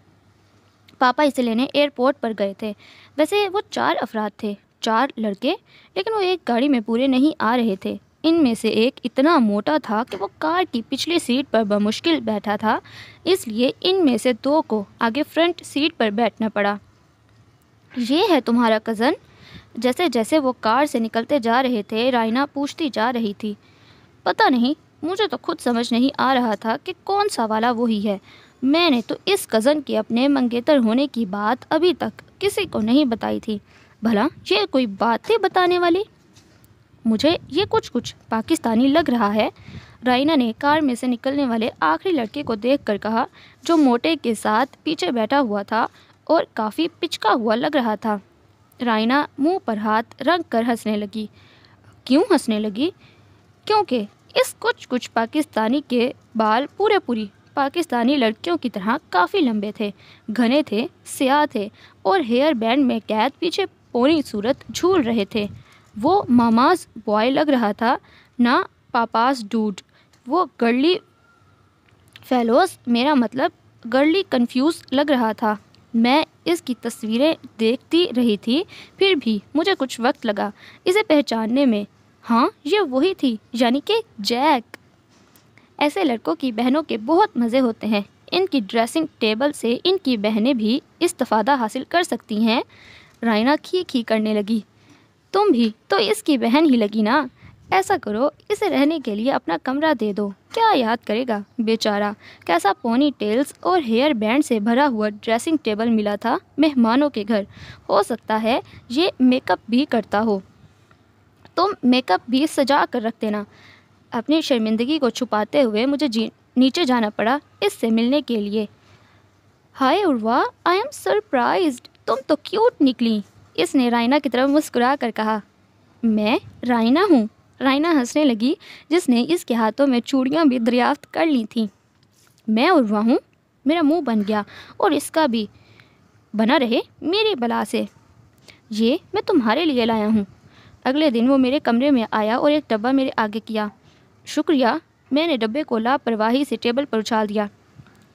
पापा इसे लेने एयरपोर्ट पर गए थे। वैसे वो चार अफराद थे, चार लड़के, लेकिन वो एक गाड़ी में पूरे नहीं आ रहे थे। इनमें से एक इतना मोटा था कि वो कार की पिछली सीट पर बमुश्किल बैठा था, इसलिए इनमें से दो को आगे फ्रंट सीट पर बैठना पड़ा। ये है तुम्हारा कज़न? जैसे जैसे वो कार से निकलते जा रहे थे रायना पूछती जा रही थी। पता नहीं, मुझे तो खुद समझ नहीं आ रहा था कि कौन सा वाला वही है। मैंने तो इस कज़न के अपने मंगेतर होने की बात अभी तक किसी को नहीं बताई थी। भला, ये कोई बात थी बताने वाली? मुझे ये कुछ कुछ पाकिस्तानी लग रहा है। राइना ने कार में से निकलने वाले आखिरी लड़के को देखकर कहा, जो मोटे के साथ पीछे बैठा हुआ था और काफ़ी पिचका हुआ लग रहा था। राइना मुँह पर हाथ रंग कर हंसने लगी। क्यों हंसने लगी? क्योंकि इस कुछ कुछ पाकिस्तानी के बाल पूरे पूरी पाकिस्तानी लड़कियों की तरह काफ़ी लंबे थे, घने थे, स्याह थे और हेयर बैंड में कैद पीछे पोनी सूरत झूल रहे थे। वो मामाज बॉय लग रहा था, ना पापास डूड। वो गर्ली फेलोस, मेरा मतलब गर्ली कंफ्यूज लग रहा था। मैं इसकी तस्वीरें देखती रही थी, फिर भी मुझे कुछ वक्त लगा इसे पहचानने में। हाँ ये वही थी, यानी कि जैक। ऐसे लड़कों की बहनों के बहुत मज़े होते हैं। इनकी ड्रेसिंग टेबल से इनकी बहनें भी इस्तफ़ादा हासिल कर सकती हैं। रायना खी खी करने लगी। तुम भी तो इसकी बहन ही लगी ना। ऐसा करो, इसे रहने के लिए अपना कमरा दे दो। क्या याद करेगा बेचारा? कैसा पोनी टेल्स और हेयर बैंड से भरा हुआ ड्रेसिंग टेबल मिला था मेहमानों के घर। हो सकता है ये मेकअप भी करता हो। तुम मेकअप भी सजा कर रख देना। अपनी शर्मिंदगी को छुपाते हुए मुझे जी, नीचे जाना पड़ा इससे मिलने के लिए। Hi Urwa I am surprise तुम तो क्यूट निकली। इसने रायना की तरफ़ मुस्कुरा कर कहा, मैं रायना हूँ। रायना हंसने लगी, जिसने इसके हाथों में चूड़ियाँ भी दरियाफ्त कर ली थीं। मैं उर्वा हूँ, मेरा मुँह बन गया और इसका भी बना रहे मेरी बला से। ये मैं तुम्हारे लिए लाया हूँ। अगले दिन वो मेरे कमरे में आया और एक डब्बा मेरे आगे किया। शुक्रिया, मैंने डब्बे को लापरवाही से टेबल पर उछाल दिया।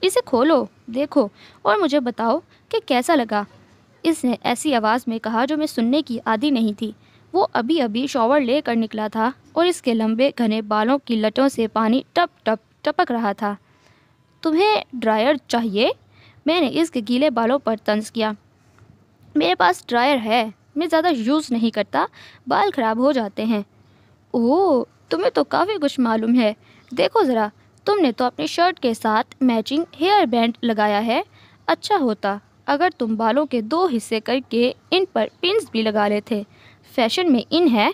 इसे खोलो, देखो और मुझे बताओ कि कैसा लगा। इसने ऐसी आवाज़ में कहा जो मैं सुनने की आदि नहीं थी। वो अभी अभी शॉवर लेकर निकला था और इसके लंबे घने बालों की लटों से पानी टप टप, टपक रहा था। तुम्हें ड्रायर चाहिए? मैंने इसके गीले बालों पर तंज किया। मेरे पास ड्रायर है। मैं ज़्यादा यूज़ नहीं करता। बाल ख़राब हो जाते हैं। ओह, तुम्हें तो काफ़ी कुछ मालूम है। देखो ज़रा, तुमने तो अपनी शर्ट के साथ मैचिंग हेयर बैंड लगाया है। अच्छा होता। अगर तुम बालों के दो हिस्से करके इन पर पिंस भी लगा लेते। फ़ैशन में इन है।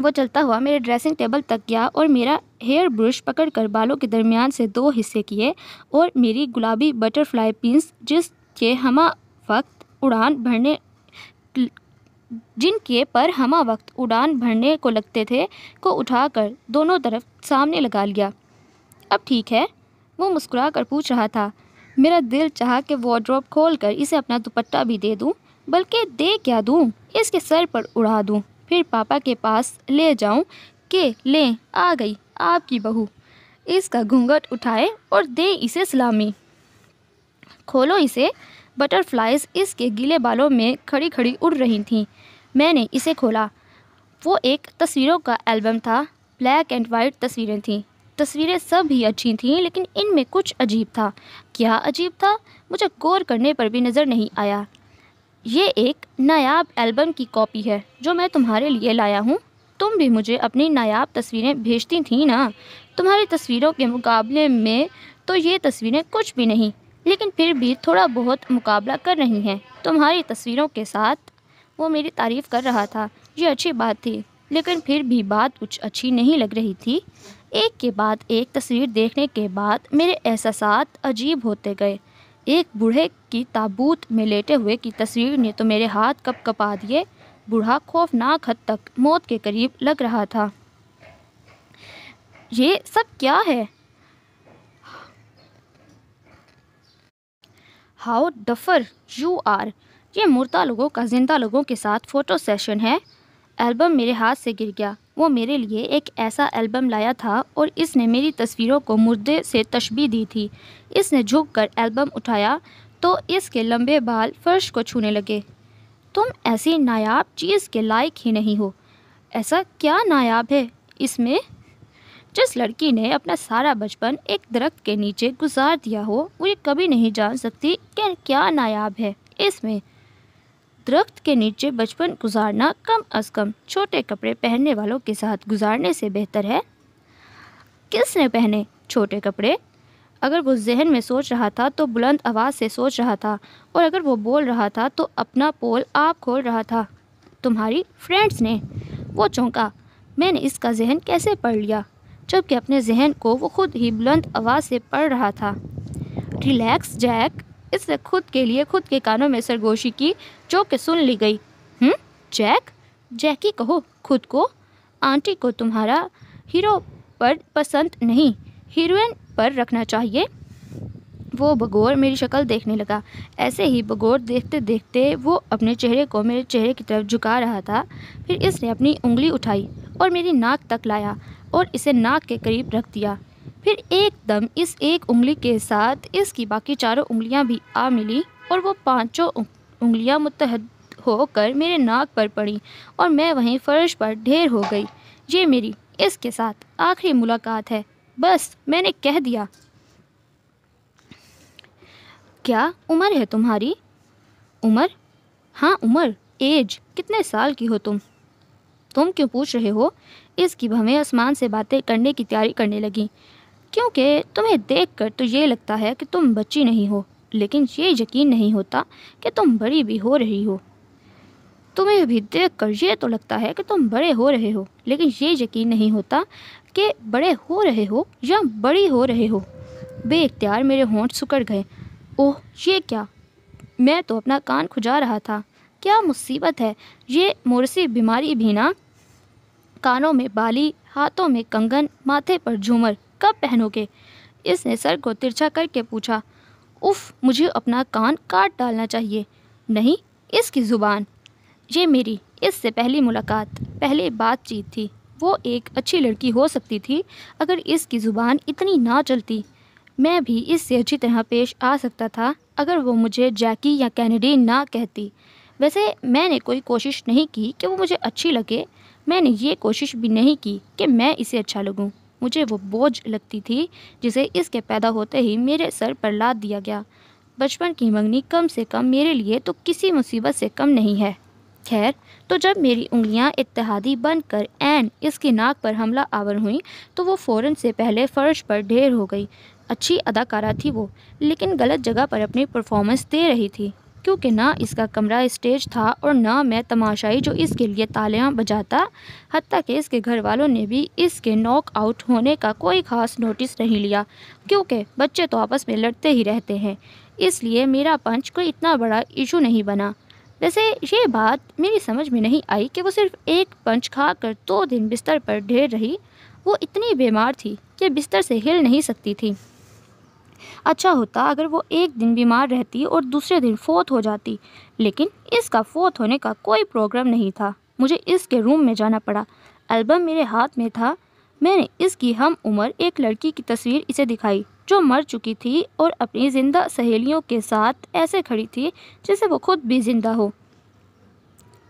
वो चलता हुआ मेरे ड्रेसिंग टेबल तक गया और मेरा हेयर ब्रश पकड़कर बालों के दरमियान से दो हिस्से किए और मेरी गुलाबी बटरफ्लाई पिंस जिसके हमा वक्त उड़ान भरने जिनके पर हमा वक्त उड़ान भरने को लगते थे को उठाकर दोनों तरफ़ सामने लगा लिया। अब ठीक है। वो मुस्कुरा कर पूछ रहा था मेरा दिल चाहा कि वार्ड्रोब खोल कर इसे अपना दुपट्टा भी दे दूँ, बल्कि दे क्या दूँ? इसके सर पर उड़ा दूँ। फिर पापा के पास ले जाऊँ कि, लें, आ गई, आपकी बहू। इसका घूंघट उठाए और दे इसे सलामी। खोलो इसे। बटरफ्लाइज इसके गीले बालों में खड़ी खड़ी उड़ रही थीं। मैंने इसे खोला। वो एक तस्वीरों का एल्बम था। ब्लैक एंड वाइट तस्वीरें थीं। तस्वीरें सब भी अच्छी थीं, लेकिन इनमें कुछ अजीब था। क्या अजीब था, मुझे गौर करने पर भी नज़र नहीं आया। ये एक नायाब एल्बम की कॉपी है, जो मैं तुम्हारे लिए लाया हूँ। तुम भी मुझे अपनी नायाब तस्वीरें भेजती थी ना? तुम्हारी तस्वीरों के मुकाबले में तो ये तस्वीरें कुछ भी नहीं, लेकिन फिर भी थोड़ा बहुत मुकाबला कर रही हैं। तुम्हारी तस्वीरों के साथ वो मेरी तारीफ़ कर रहा था। ये अच्छी बात थी, लेकिन फिर भी बात कुछ अच्छी नहीं लग रही थी। एक के बाद एक तस्वीर देखने के बाद मेरे एहसास अजीब होते गए। एक बूढ़े की ताबूत में लेटे हुए की तस्वीर ने तो मेरे हाथ कप कपा दिए। बूढ़ा खौफनाक हद तक मौत के करीब लग रहा था। ये सब क्या है? हाउ डफर यू आर ये मुर्दा लोगों का ज़िंदा लोगों के साथ फ़ोटो सेशन है। एल्बम मेरे हाथ से गिर गया। वो मेरे लिए एक ऐसा एल्बम लाया था और इसने मेरी तस्वीरों को मुर्दे से तशबी दी थी। इसने झुक कर एल्बम उठाया तो इसके लंबे बाल फर्श को छूने लगे। तुम ऐसी नायाब चीज़ के लायक ही नहीं हो। ऐसा क्या नायाब है इसमें? जिस लड़की ने अपना सारा बचपन एक दरख्त के नीचे गुजार दिया हो, वो ये कभी नहीं जान सकती कि क्या नायाब है। इसमें दरख्त के नीचे बचपन गुजारना कम अज़ कम छोटे कपड़े पहनने वालों के साथ गुजारने से बेहतर है। किसने पहने छोटे कपड़े? अगर वो जहन में सोच रहा था तो बुलंद आवाज़ से सोच रहा था और अगर वो बोल रहा था तो अपना पोल आप खोल रहा था। तुम्हारी फ्रेंड्स ने। वो चौंका, मैंने इसका जहन कैसे पढ़ लिया? जबकि अपने जहन को वो खुद ही बुलंद आवाज़ से पढ़ रहा था। रिलैक्स जैक इसने खुद के लिए खुद के कानों में सरगोशी की जो कि सुन ली गई। हम्म जैक? जैकी कहो, खुद को? आंटी को तुम्हारा हीरो पर पसंद नहीं, हीरोइन पर रखना चाहिए। वो बगौर मेरी शक्ल देखने लगा। ऐसे ही बगौर देखते देखते वो अपने चेहरे को मेरे चेहरे की तरफ़ झुका रहा था। फिर इसने अपनी उंगली उठाई और मेरी नाक तक लाया और इसे नाक के करीब रख दिया। फिर एकदम इस एक उंगली के साथ इसकी बाकी चारों उंगलियाँ भी आ मिली और वो पाँचों उंगलियाँ मुतहद होकर मेरे नाक पर पड़ी और मैं वहीं फर्श पर ढेर हो गई। ये मेरी, इसके साथ आखिरी मुलाकात है। बस, मैंने कह दिया। क्या उम्र है तुम्हारी? उम्र? हाँ उम्र। एज? कितने साल की हो तुम? तुम क्यों पूछ रहे हो? इसकी भवें आसमान से बातें करने की तैयारी करने लगी। क्योंकि तुम्हें देखकर तो ये लगता है कि तुम बच्ची नहीं हो, लेकिन ये यकीन नहीं होता कि तुम बड़ी भी हो रही हो। तुम्हें भी देखकर ये तो लगता है कि तुम बड़े हो रहे हो, लेकिन ये यकीन नहीं होता कि बड़े हो रहे हो या बड़ी हो रहे हो। बेख्तियार मेरे होंठ सुकड़ गए। ओह, ये क्या? मैं तो अपना कान खुजा रहा था। क्या मुसीबत है? ये मोरसी बीमारी भी ना? कानों में बाली, हाथों में कंगन, माथे पर झूमर। कब पहनोगे? इसने सर को तिरछा करके पूछा, उफ, मुझे अपना कान काट डालना चाहिए। नहीं, इसकी ज़ुबान। ये मेरी, इससे पहली मुलाकात, पहली बातचीत थी। वो एक अच्छी लड़की हो सकती थी, अगर इसकी ज़ुबान इतनी ना चलती। मैं भी इससे अच्छी तरह पेश आ सकता था, अगर वो मुझे जैकी या कैनेडी ना कहती। वैसे मैंने कोई कोशिश नहीं की कि वो मुझे अच्छी लगे। मैंने ये कोशिश भी नहीं की कि मैं इसे अच्छा लगूं। मुझे वो बोझ लगती थी जिसे इसके पैदा होते ही मेरे सर पर लाद दिया गया। बचपन की मंगनी कम से कम मेरे लिए तो किसी मुसीबत से कम नहीं है। खैर तो जब मेरी उंगलियाँ इत्तेहादी बनकर एन इसकी नाक पर हमला आवर हुई तो वो फ़ौरन से पहले फ़र्श पर ढेर हो गई। अच्छी अदाकारा थी वो, लेकिन गलत जगह पर अपनी परफॉर्मेंस दे रही थी। क्योंकि ना इसका कमरा स्टेज था और ना मैं तमाशाई जो इसके लिए तालियाँ बजाता हती कि इसके घर वालों ने भी इसके नॉक आउट होने का कोई ख़ास नोटिस नहीं लिया, क्योंकि बच्चे तो आपस में लड़ते ही रहते हैं। इसलिए मेरा पंच कोई इतना बड़ा इशू नहीं बना। वैसे ये बात मेरी समझ में नहीं आई कि वो सिर्फ़ एक पंच खा कर दो दिन बिस्तर पर ढेर रही, वो इतनी बीमार थी कि बिस्तर से हिल नहीं सकती थी। अच्छा होता अगर वो एक दिन बीमार रहती और दूसरे दिन फोत हो जाती। लेकिन इसका फोत होने का कोई प्रोग्राम नहीं था। मुझे इसके रूम में जाना पड़ा। एल्बम मेरे हाथ में था। मैंने इसकी हम उम्र एक लड़की की तस्वीर इसे दिखाई, जो मर चुकी थी और अपनी ज़िंदा सहेलियों के साथ ऐसे खड़ी थी जैसे वो खुद भी ज़िंदा हो।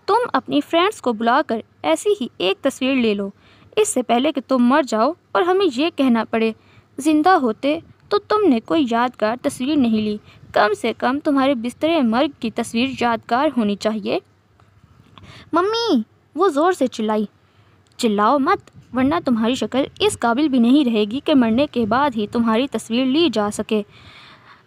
तुम अपनी फ्रेंड्स को बुलाकर ऐसी ही एक तस्वीर ले लो। इससे पहले कि तुम मर जाओ और हमें ये कहना पड़े, ज़िंदा होते तो तुमने कोई यादगार तस्वीर नहीं ली। कम से कम तुम्हारे बिस्तर मर्ग की तस्वीर यादगार होनी चाहिए। मम्मी, वो ज़ोर से चिल्लाई। चिल्लाओ मत, वरना तुम्हारी शक्ल इस काबिल भी नहीं रहेगी कि मरने के बाद ही तुम्हारी तस्वीर ली जा सके।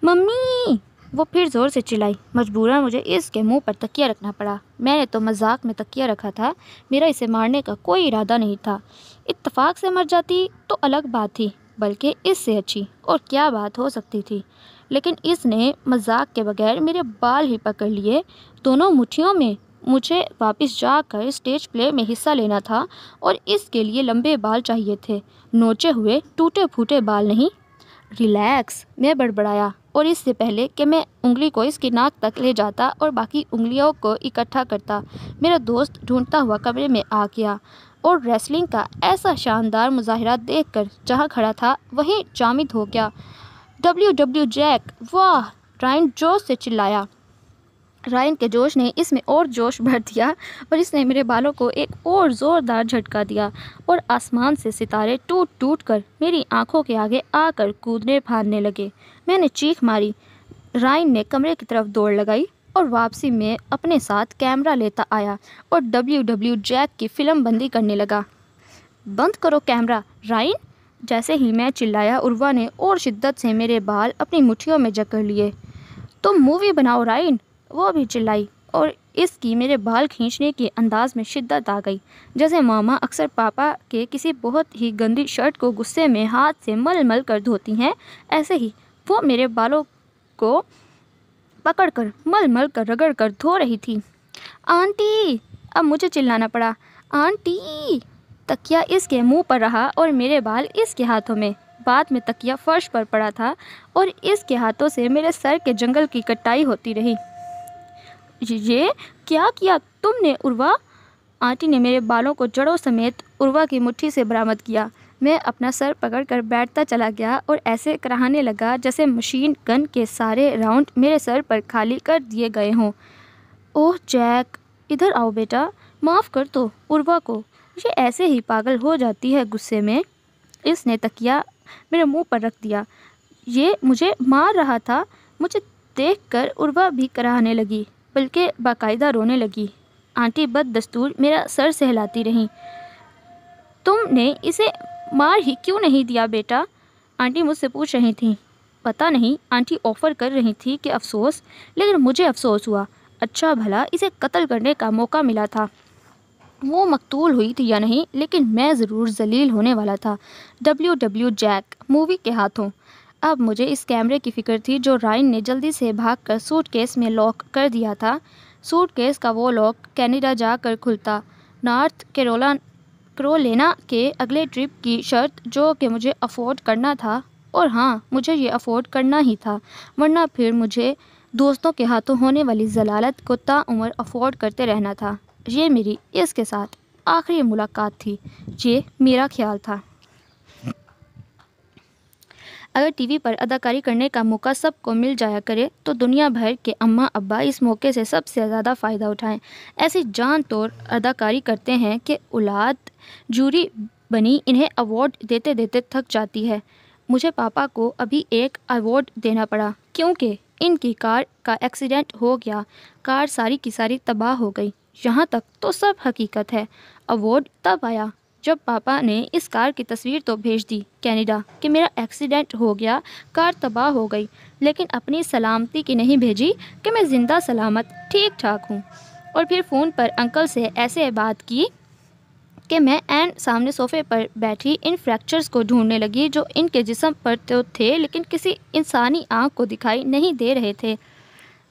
मम्मी, वो फिर ज़ोर से चिल्लाई। मजबूरन मुझे इसके मुँह पर तकिया रखना पड़ा। मैंने तो मज़ाक में तकिया रखा था। मेरा इसे मारने का कोई इरादा नहीं था। इत्तेफाक से मर जाती तो अलग बात थी। बल्कि इससे अच्छी और क्या बात हो सकती थी। लेकिन इसने मज़ाक के बगैर मेरे बाल ही पकड़ लिए। दोनों मुठ्ठियों में मुझे वापस जाकर स्टेज प्ले में हिस्सा लेना था और इसके लिए लंबे बाल चाहिए थे। नोचे हुए टूटे फूटे बाल नहीं। रिलैक्स, मैं बड़बड़ाया और इससे पहले कि मैं उंगली को इसकी नाक तक ले जाता और बाकी उंगलियों को इकट्ठा करता, मेरा दोस्त ढूंढता हुआ कमरे में आ गया। और रेसलिंग का ऐसा शानदार मुजाहरा देखकर जहाँ खड़ा था, वहीं जामिद हो गया। डब्ल्यू डब्ल्यू जैक वाह रायन जोश से चिल्लाया। रायन के जोश ने इसमें और जोश भर दिया और इसने मेरे बालों को एक और ज़ोरदार झटका दिया और आसमान से सितारे टूट टूट कर मेरी आँखों के आगे आकर कूदने फाड़ने लगे। मैंने चीख मारी। रायन ने कमरे की तरफ़ दौड़ लगाई। और वापसी में अपने साथ कैमरा लेता आया और डब्ल्यू डब्ल्यू जैक की फ़िल्म बंदी करने लगा। बंद करो कैमरा, राइन। जैसे ही मैं चिल्लाया, उर्वा ने और शिद्दत से मेरे बाल अपनी मुठियों में जकड़ लिए। तुम मूवी बनाओ, राइन, वो भी चिल्लाई और इसकी मेरे बाल खींचने के अंदाज में शिद्दत आ गई। जैसे मामा अक्सर पापा के किसी बहुत ही गंदी शर्ट को गुस्से में हाथ से मल मल कर धोती हैं, ऐसे ही वो मेरे बालों को पकड़कर मल मल कर रगड़ कर धो रही थी। आंटी, अब मुझे चिल्लाना पड़ा। आंटी, तकिया इसके मुँह पर रहा और मेरे बाल इसके हाथों में। बाद में तकिया फर्श पर पड़ा था और इसके हाथों से मेरे सर के जंगल की कटाई होती रही। ये क्या किया तुमने, उर्वा? आंटी ने मेरे बालों को जड़ों समेत उर्वा की मुट्ठी से बरामद किया। मैं अपना सर पकड़कर बैठता चला गया और ऐसे कराहने लगा जैसे मशीन गन के सारे राउंड मेरे सर पर खाली कर दिए गए हों। ओह, जैक, इधर आओ बेटा, माफ़ कर दो, उर्वा को। ये ऐसे ही पागल हो जाती है गुस्से में। इसने तकिया मेरे मुँह पर रख दिया। ये मुझे मार रहा था। मुझे देखकर उर्वा भी कराहने लगी, बल्कि बाकायदा रोने लगी। आंटी बद दस्तूर मेरा सर सहलाती रहीं। तुमने इसे मार ही क्यों नहीं दिया बेटा? आंटी मुझसे पूछ रही थी। पता नहीं, आंटी ऑफ़र कर रही थी कि अफसोस, लेकिन मुझे अफसोस हुआ। अच्छा भला इसे कत्ल करने का मौका मिला था। वो मकतूल हुई थी या नहीं, लेकिन मैं ज़रूर जलील होने वाला था। डब्ल्यू डब्ल्यू जैक मूवी के हाथों। अब मुझे इस कैमरे की फ़िक्र थी जो राइन ने जल्दी से भागकर सूट केस में लॉक कर दिया था। सूट केस का वो लॉक कैनेडा जाकर खुलता। नॉर्थ कैरोला क्रोलेना के अगले ट्रिप की शर्त जो कि मुझे अफोर्ड करना था। और हाँ मुझे ये अफोर्ड करना ही था, वरना फिर मुझे दोस्तों के हाथों होने वाली जलालत को ताउम्र अफोर्ड करते रहना था। ये मेरी इसके साथ आखिरी मुलाकात थी, ये मेरा ख्याल था। अगर टीवी पर अदाकारी करने का मौका सबको मिल जाया करे तो दुनिया भर के अम्मा अब्बा इस मौके से सबसे ज़्यादा फ़ायदा उठाएँ। ऐसी जान तौर अदाकारी करते हैं कि औलाद जूरी बनी इन्हें अवार्ड देते देते थक जाती है। मुझे पापा को अभी एक अवार्ड देना पड़ा, क्योंकि इनकी कार का एक्सीडेंट हो गया। कार सारी की सारी तबाह हो गई। यहाँ तक तो सब हकीकत है। अवार्ड तब आया जब पापा ने इस कार की तस्वीर तो भेज दी कनाडा कि मेरा एक्सीडेंट हो गया, कार तबाह हो गई। लेकिन अपनी सलामती की नहीं भेजी, कि मैं ज़िंदा सलामत ठीक ठाक हूँ। और फिर फ़ोन पर अंकल से ऐसे बात की कि मैं एन सामने सोफ़े पर बैठी इन फ्रैक्चर्स को ढूँढने लगी जो इनके जिसम पर तो थे, लेकिन किसी इंसानी आँख को दिखाई नहीं दे रहे थे।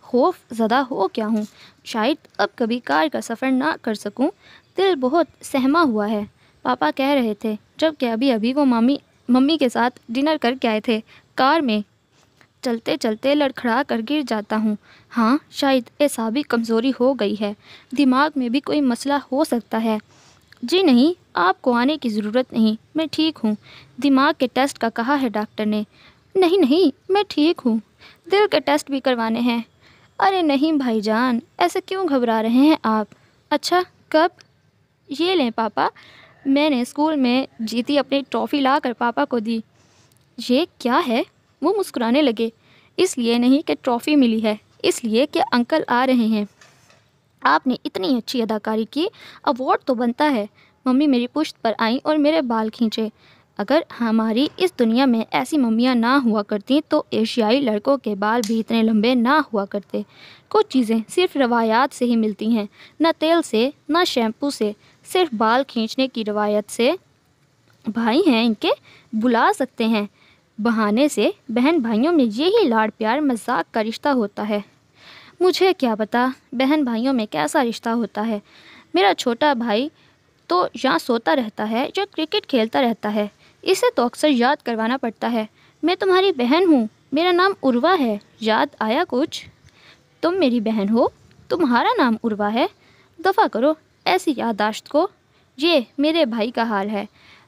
खौफ ज़्यादा हो क्या हूँ। शायद अब कभी कार का सफ़र ना कर सकूँ। दिल बहुत सहमा हुआ है, पापा कह रहे थे जबकि अभी अभी वो मामी, मम्मी के साथ डिनर करके आए थे, कार में चलते चलते लड़खड़ा कर गिर जाता हूँ। हाँ शायद ऐसा भी कमज़ोरी हो गई है। दिमाग में भी कोई मसला हो सकता है। जी नहीं, आपको आने की ज़रूरत नहीं, मैं ठीक हूँ। दिमाग के टेस्ट का कहा है डॉक्टर ने। नहीं नहीं, मैं ठीक हूँ। दिल के टेस्ट भी करवाने हैं। अरे नहीं भाईजान, ऐसे क्यों घबरा रहे हैं आप? अच्छा कब? ये लें पापा, मैंने स्कूल में जीती अपनी ट्रॉफ़ी ला कर पापा को दी। ये क्या है? वो मुस्कुराने लगे। इसलिए नहीं कि ट्रॉफ़ी मिली है, इसलिए कि अंकल आ रहे हैं। आपने इतनी अच्छी अदाकारी की अवार्ड तो बनता है। मम्मी मेरी पुश्त पर आई और मेरे बाल खींचे। अगर हमारी इस दुनिया में ऐसी मम्मियाँ ना हुआ करती तो एशियाई लड़कों के बाल भी इतने लंबे ना हुआ करते। कुछ चीज़ें सिर्फ़ रवायात से ही मिलती हैं, न तेल से, न शैम्पू से। सिर्फ़ बाल खींचने की रवायत से भाई हैं इनके, बुला सकते हैं। बहाने से बहन भाइयों में यही लाड़ प्यार, मज़ाक का रिश्ता होता है। मुझे क्या पता बहन भाइयों में कैसा रिश्ता होता है। मेरा छोटा भाई तो यहाँ सोता रहता है या क्रिकेट खेलता रहता है। इसे तो अक्सर याद करवाना पड़ता है। मैं तुम्हारी बहन हूँ। मेरा नाम उर्वा है। याद आया कुछ? तुम मेरी बहन हो? तुम्हारा नाम उर्वा है? दफ़ा करो ऐसी यादाश्त को। ये मेरे भाई का हाल है।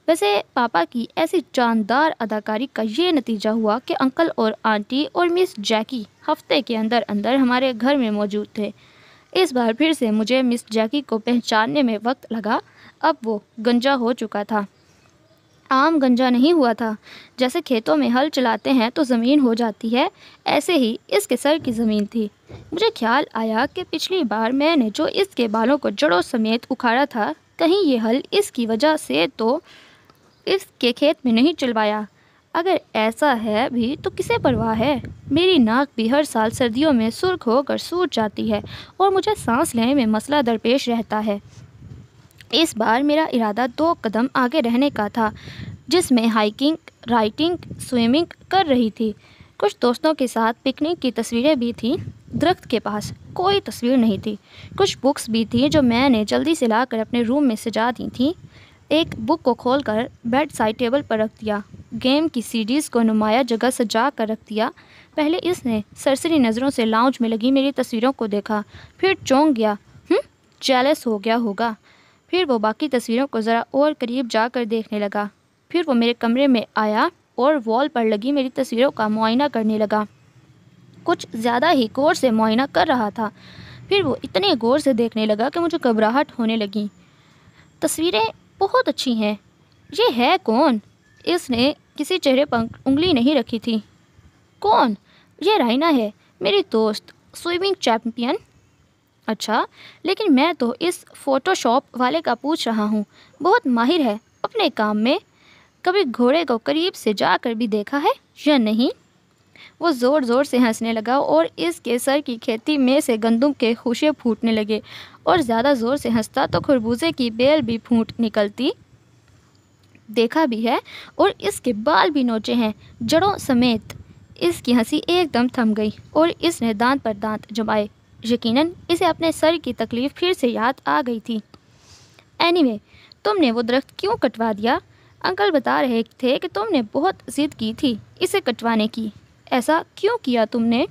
वैसे पापा की ऐसी जानदार अदाकारी का ये नतीजा हुआ कि अंकल और आंटी और मिस जैकी हफ़्ते के अंदर अंदर हमारे घर में मौजूद थे। इस बार फिर से मुझे मिस जैकी को पहचानने में वक्त लगा। अब वो गंजा हो चुका था। आम गंजा नहीं हुआ था। जैसे खेतों में हल चलाते हैं तो ज़मीन हो जाती है। ऐसे ही इसके सर की ज़मीन थी। मुझे ख्याल आया कि पिछली बार मैंने जो इसके बालों को जड़ों समेत उखाड़ा था, कहीं ये हल इसकी वजह से तो इसके खेत में नहीं चलवाया। अगर ऐसा है भी तो किसे परवाह है? मेरी नाक भी हर साल सर्दियों में सुर्ख होकर सूट जाती है और मुझे सांस लेने में मसला दरपेश रहता है। इस बार मेरा इरादा दो कदम आगे रहने का था, जिसमें हाइकिंग, राइटिंग, स्विमिंग कर रही थी। कुछ दोस्तों के साथ पिकनिक की तस्वीरें भी थीं, दरख्त के पास कोई तस्वीर नहीं थी। कुछ बुक्स भी थी जो मैंने जल्दी से लाकर अपने रूम में सजा दी थी। एक बुक को खोलकर बेड साइड टेबल पर रख दिया। गेम की सीरीज़ को नुमाया जगह सजा कर रख दिया। पहले इसने सरसरी नज़रों से लाउंज में लगी मेरी तस्वीरों को देखा। फिर चौंक गया। जेलस हो गया होगा। फिर वो बाकी तस्वीरों को ज़रा और करीब जाकर देखने लगा। फिर वो मेरे कमरे में आया और वॉल पर लगी मेरी तस्वीरों का मुआयना करने लगा। कुछ ज़्यादा ही गौर से मुआयना कर रहा था। फिर वो इतने गौर से देखने लगा कि मुझे घबराहट होने लगी। तस्वीरें बहुत अच्छी हैं। ये है कौन? इसने किसी चेहरे पर उंगली नहीं रखी थी। कौन? ये राइना है, मेरी दोस्त, स्विमिंग चैम्पियन अच्छा लेकिन मैं तो इस फ़ोटोशॉप वाले का पूछ रहा हूँ। बहुत माहिर है, अपने काम में। कभी घोड़े को करीब से जाकर भी देखा है या नहीं? वो ज़ोर ज़ोर से हंसने लगा और इसके सर की खेती में से गंदम के खुशे फूटने लगे। और ज़्यादा ज़ोर से हंसता तो खरबूजे की बेल भी फूट निकलती। देखा भी है और इसके बाल भी नोचे हैं जड़ों समेत। इसकी हँसी एकदम थम गई और इसने दांत पर दांत जमाए यकीनन इसे अपने सर की तकलीफ़ फिर से याद आ गई थी। एनीवे anyway, तुमने वो दरख्त क्यों कटवा दिया? अंकल बता रहे थे कि तुमने बहुत ज़िद की थी इसे कटवाने की। ऐसा क्यों किया तुमने?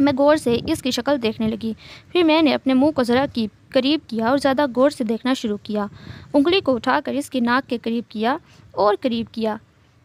मैं गौर से इसकी शक्ल देखने लगी। फिर मैंने अपने मुँह को ज़रा की करीब किया और ज़्यादा गौर से देखना शुरू किया। उंगली को उठाकर इसकी नाक के करीब किया और करीब किया।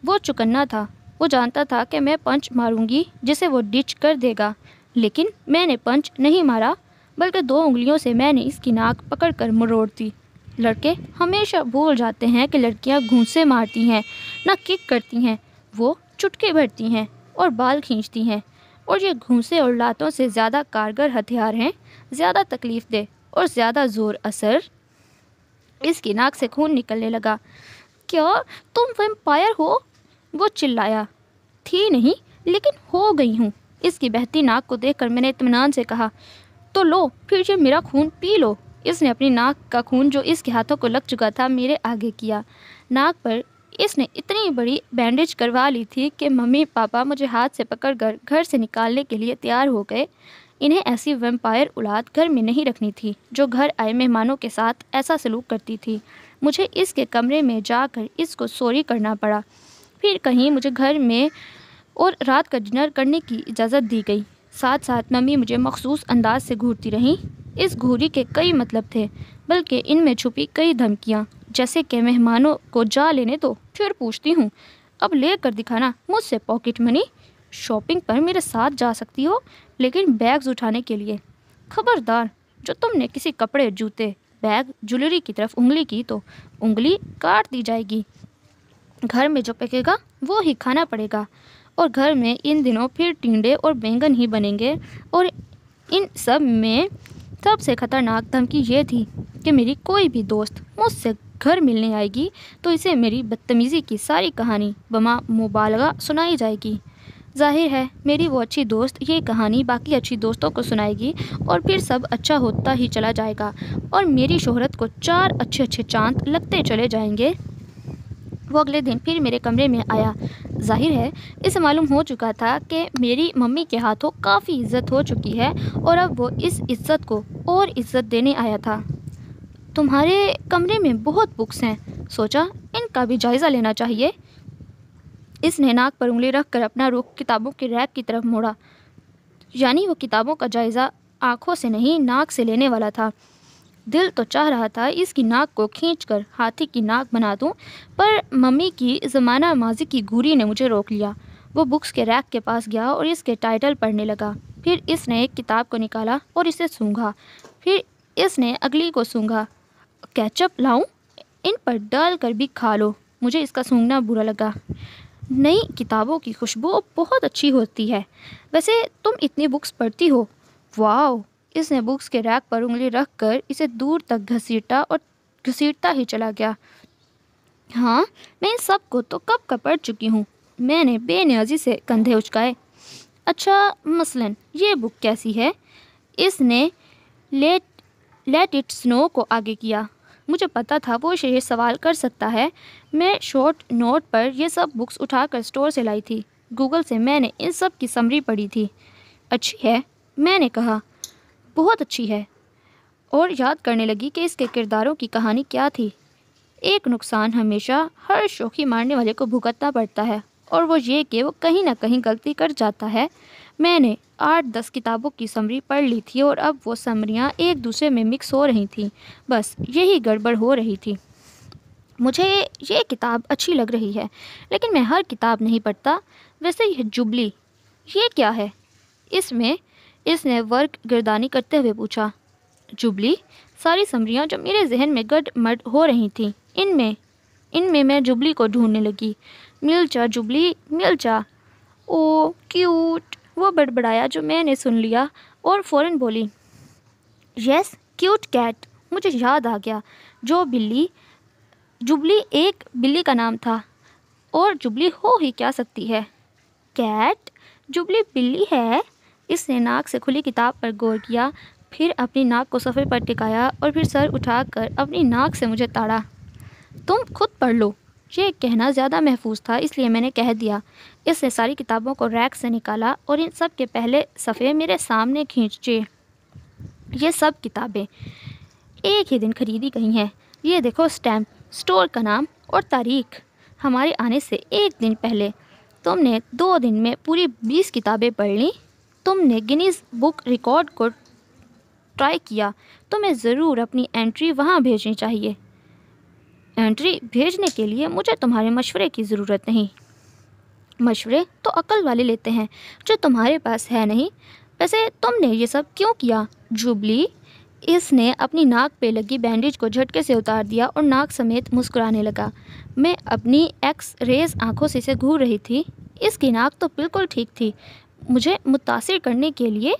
वो चुकन्ना था। वो जानता था कि मैं पंच मारूँगी, जिसे वो डिच कर देगा। लेकिन मैंने पंच नहीं मारा, बल्कि दो उंगलियों से मैंने इसकी नाक पकड़कर मरोड़ दी। लड़के हमेशा भूल जाते हैं कि लड़कियाँ घूंसे मारती हैं, ना किक करती हैं, वो चुटके भरती हैं और बाल खींचती हैं। और ये घूंसे और लातों से ज़्यादा कारगर हथियार हैं, ज़्यादा तकलीफ़ दे और ज़्यादा ज़ोर असर। इसकी नाक से खून निकलने लगा। क्या तुम वेम्पायर हो? वो चिल्लाया। थी नहीं, लेकिन हो गई हूँ। इसकी बहती नाक को देखकर मैंने इतमान से कहा तो लो, फिर ये मेरा खून पी लो। इसने अपनी नाक का खून जो इसके हाथों को लग चुका था, मेरे आगे किया। नाक पर इसने इतनी बड़ी बैंडेज करवा ली थी कि मम्मी पापा मुझे हाथ से पकड़कर घर से निकालने के लिए तैयार हो गए। इन्हें ऐसी वेम्पायर औलाद घर में नहीं रखनी थी, जो घर आए मेहमानों के साथ ऐसा सलूक करती थी। मुझे इसके कमरे में जाकर इसको सोरी करना पड़ा। फिर कहीं मुझे घर में और रात का डिनर करने की इजाज़त दी गई। साथ साथ मम्मी मुझे मखसूस अंदाज से घूरती रहीं। इस घूरी के कई मतलब थे, बल्कि इनमें छुपी कई धमकियाँ। जैसे कि मेहमानों को जा लेने दो, फिर पूछती हूँ, अब ले कर दिखाना मुझसे पॉकेट मनी? शॉपिंग पर मेरे साथ जा सकती हो, लेकिन बैग्स उठाने के लिए। खबरदार, जो तुमने किसी कपड़े, जूते, बैग, ज्वेलरी की तरफ़ उंगली की तो उंगली काट दी जाएगी। घर में जो पकेगा, वो ही खाना पड़ेगा। और घर में इन दिनों फिर टिंडे और बैंगन ही बनेंगे। और इन सब में सबसे ख़तरनाक धमकी ये थी कि मेरी कोई भी दोस्त मुझसे घर मिलने आएगी तो इसे मेरी बदतमीज़ी की सारी कहानी बमा मुबालगा सुनाई जाएगी। ज़ाहिर है, मेरी वो अच्छी दोस्त, ये कहानी बाकी अच्छी दोस्तों को सुनाएगी और फिर सब अच्छा होता ही चला जाएगा और मेरी शोहरत को चार अच्छे अच्छे चाँद लगते चले जाएँगे। वो अगले दिन फिर मेरे कमरे में आया। ज़ाहिर है, इसे मालूम हो चुका था कि मेरी मम्मी के हाथों काफ़ी इज़्ज़त हो चुकी है और अब वो इस इज़्ज़त को और इज़्ज़त देने आया था। तुम्हारे कमरे में बहुत बुक्स हैं। सोचा इनका भी जायज़ा लेना चाहिए। इसने नाक पर उंगली रख कर अपना रुख किताबों के रैक की तरफ़ मोड़ा। यानी वो किताबों का जायज़ा आँखों से नहीं नाक से लेने वाला था। दिल तो चाह रहा था इसकी नाक को खींचकर हाथी की नाक बना दूँ, पर मम्मी की ज़माना माजी की घूरी ने मुझे रोक लिया। वो बुक्स के रैक के पास गया और इसके टाइटल पढ़ने लगा। फिर इसने एक किताब को निकाला और इसे सूंघा। फिर इसने अगली को सूंघा। कैचअप लाऊं, इन पर डाल कर भी खा लो। मुझे इसका सूंघना बुरा लगा। नई किताबों की खुशबू बहुत अच्छी होती है। वैसे तुम इतनी बुक्स पढ़ती हो। वाह इसने बुक्स के रैक पर उंगली रख कर इसे दूर तक घसीटा और घसीटता ही चला गया। हाँ मैं इन सबको तो कब का पढ़ चुकी हूँ। मैंने बेनियाजी से कंधे उचकाए। अच्छा मसलन, ये बुक कैसी है? इसने लेट लेट इट स्नो को आगे किया। मुझे पता था वो ये सवाल कर सकता है। मैं शॉर्ट नोट पर ये सब बुक्स उठाकर स्टोर से लाई थी। गूगल से मैंने इन सब की समरी पढ़ी थी। अच्छी है, मैंने कहा। बहुत अच्छी है। और याद करने लगी कि इसके किरदारों की कहानी क्या थी। एक नुकसान हमेशा हर शौकी मारने वाले को भुगतना पड़ता है, और वो ये कि वो कहीं ना कहीं गलती कर जाता है। मैंने आठ दस किताबों की समरी पढ़ ली थी और अब वो समरियाँ एक दूसरे में मिक्स हो रही थी। बस यही गड़बड़ हो रही थी। मुझे ये किताब अच्छी लग रही है, लेकिन मैं हर किताब नहीं पढ़ता। वैसे यह जुबली, ये क्या है? इसमें इसने वर्क गिरदानी करते हुए पूछा, जुबली, सारी समरियाँ जो मेरे जहन में गड मड हो रही थीं, इनमें इनमें मैं जुबली को ढूँढने लगी। मिल जा जुबली मिल जा ओ, क्यूट वो बड़बड़ाया जो मैंने सुन लिया और फ़ौरन बोली, यस क्यूट कैट मुझे याद आ गया। जो बिल्ली, जुबली एक बिल्ली का नाम था और जुबली हो ही क्या सकती है? कैट जुबली बिल्ली है? इसने नाक से खुली किताब पर गौर किया, फिर अपनी नाक को सफ़े पर टिकाया और फिर सर उठाकर अपनी नाक से मुझे ताड़ा। तुम खुद पढ़ लो, ये कहना ज़्यादा महफूज था, इसलिए मैंने कह दिया। इसने सारी किताबों को रैक से निकाला और इन सब के पहले सफ़े मेरे सामने खींचे। ये सब किताबें एक ही दिन खरीदी गई हैं। ये देखो स्टैम्प स्टोर का नाम और तारीख। हमारे आने से एक दिन पहले तुमने दो दिन में पूरी बीस किताबें पढ़ ली। तुमने गिनीज बुक रिकॉर्ड को ट्राई किया। तुम्हें ज़रूर अपनी एंट्री वहाँ भेजनी चाहिए। एंट्री भेजने के लिए मुझे तुम्हारे मशवरे की ज़रूरत नहीं। मशवरे तो अकल वाले लेते हैं, जो तुम्हारे पास है नहीं। वैसे तुमने ये सब क्यों किया, जुबली? इसने अपनी नाक पे लगी बैंडेज को झटके से उतार दिया और नाक समेत मुस्कुराने लगा। मैं अपनी एक्स रेज आँखों से इसे घूर रही थी। इसकी नाक तो बिल्कुल ठीक थी। मुझे मुतासर करने के लिए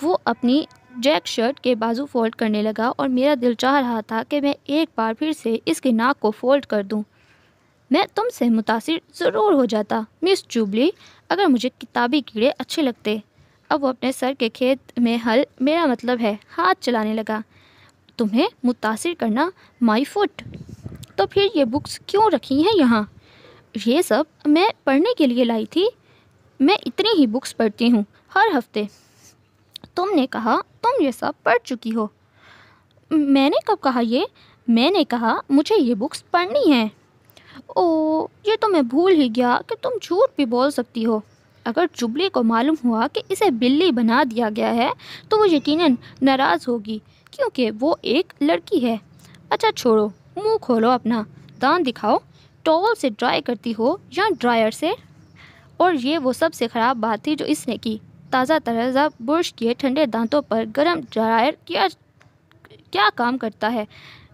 वो अपनी जैक शर्ट के बाजू फोल्ड करने लगा और मेरा दिल चाह रहा था कि मैं एक बार फिर से इसकी नाक को फोल्ड कर दूँ। मैं तुमसे मुतासर ज़रूर हो जाता। मिस जुबली, अगर मुझे किताबी कीड़े अच्छे लगते। अब वो अपने सर के खेत में हल, मेरा मतलब है, हाथ चलाने लगा। तुम्हें मुतासर करना माई फुट तो फिर ये बुक्स क्यों रखी हैं यहाँ? ये सब मैं पढ़ने के लिए लाई थी। मैं इतनी ही बुक्स पढ़ती हूँ, हर हफ़्ते। तुमने कहा, तुम ये सब पढ़ चुकी हो। मैंने कब कहा ये? मैंने कहा, मुझे ये बुक्स पढ़नी है। ओ ये तो मैं भूल ही गया कि तुम झूठ भी बोल सकती हो। अगर चुबली को मालूम हुआ कि इसे बिल्ली बना दिया गया है तो वो यकीनन नाराज़ होगी, क्योंकि वो एक लड़की है। अच्छा छोड़ो, मुँह खोलो अपना, दांत दिखाओ, टॉवल से ड्राई करती हो या ड्रायर से? और ये वो सबसे ख़राब बात थी जो इसने की। ताज़ा ताज़ा बुरश किए ठंडे दांतों पर गर्म ड्रायर क्या क्या काम करता है?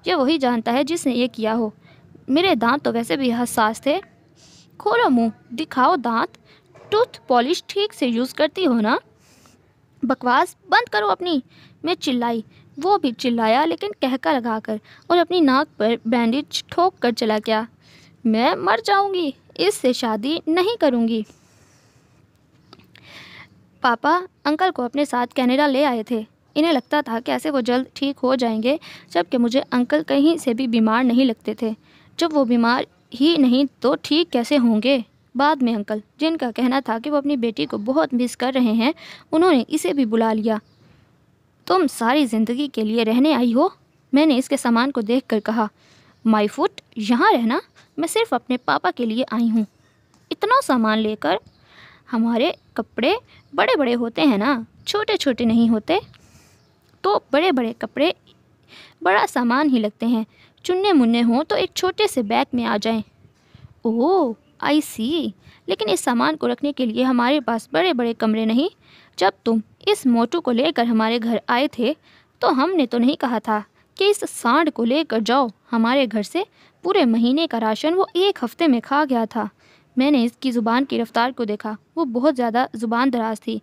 यह वही जानता है जिसने ये किया हो। मेरे दांत तो वैसे भी हसास थे। खोलो मुँह, दिखाओ दांत। टूथ पॉलिश ठीक से यूज़ करती हो ना? बकवास, बंद करो अपनी। मैं चिल्लाई, वो भी चिल्लाया, लेकिन कहका लगाकर, और अपनी नाक पर बैंडेज ठोक कर चला गया। मैं मर जाऊँगी, इससे शादी नहीं करूँगी। पापा, अंकल को अपने साथ कनाडा ले आए थे। इन्हें लगता था कि ऐसे वो जल्द ठीक हो जाएँगे, जबकि मुझे अंकल कहीं से भी बीमार नहीं लगते थे। जब वो बीमार ही नहीं तो ठीक कैसे होंगे? बाद में अंकल, जिनका कहना था कि वो अपनी बेटी को बहुत मिस कर रहे हैं, उन्होंने इसे भी बुला लिया। तुम सारी ज़िंदगी के लिए रहने आई हो? मैंने इसके सामान को देख कर कहा माई फुट, यहाँ रहना। मैं सिर्फ़ अपने पापा के लिए आई हूँ। इतना सामान लेकर हमारे कपड़े बड़े बड़े होते हैं ना? छोटे छोटे नहीं होते? तो बड़े बड़े कपड़े बड़ा सामान ही लगते हैं। चुन्ने मुन्ने हों तो एक छोटे से बैग में आ जाएँ। ओह आई सी लेकिन इस सामान को रखने के लिए हमारे पास बड़े बड़े कमरे नहीं। जब तुम इस मोटू को लेकर हमारे घर आए थे तो हमने तो नहीं कहा था कि इस सांड को लेकर जाओ। हमारे घर से पूरे महीने का राशन वो एक हफ़्ते में खा गया था। मैंने इसकी ज़ुबान की रफ्तार को देखा। वो बहुत ज़्यादा ज़ुबान दराज थी।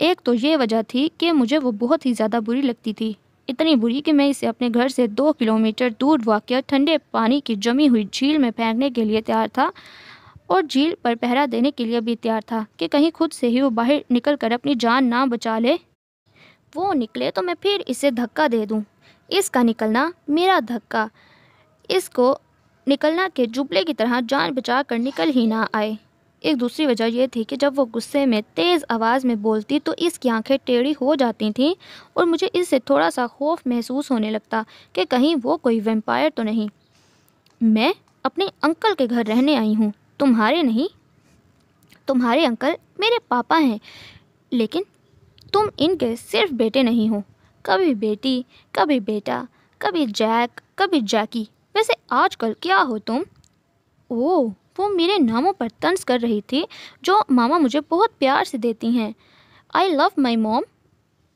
एक तो ये वजह थी कि मुझे वो बहुत ही ज़्यादा बुरी लगती थी। इतनी बुरी कि मैं इसे अपने घर से दो किलोमीटर दूर वाक़ ठंडे पानी की जमी हुई झील में फेंकने के लिए तैयार था और झील पर पहरा देने के लिए भी तैयार था कि कहीं खुद से ही वो बाहर निकल कर अपनी जान ना बचा ले। वो निकले तो मैं फिर इसे धक्का दे दूँ। इसका निकलना मेरा धक्का। इसको निकलना के जुबले की तरह जान बचा कर निकल ही ना आए। एक दूसरी वजह यह थी कि जब वो गुस्से में तेज़ आवाज़ में बोलती तो इसकी आँखें टेढ़ी हो जाती थीं और मुझे इससे थोड़ा सा खौफ महसूस होने लगता कि कहीं वो कोई वेम्पायर तो नहीं। मैं अपने अंकल के घर रहने आई हूँ। तुम्हारे नहीं। तुम्हारे अंकल मेरे पापा हैं। लेकिन तुम इनके सिर्फ़ बेटे नहीं हो। कभी बेटी, कभी बेटा, कभी जैक, कभी जैकी। वैसे आजकल क्या हो तुम? ओह! वो मेरे नामों पर तंज कर रही थी, जो मामा मुझे बहुत प्यार से देती हैं। आई लव माई मोम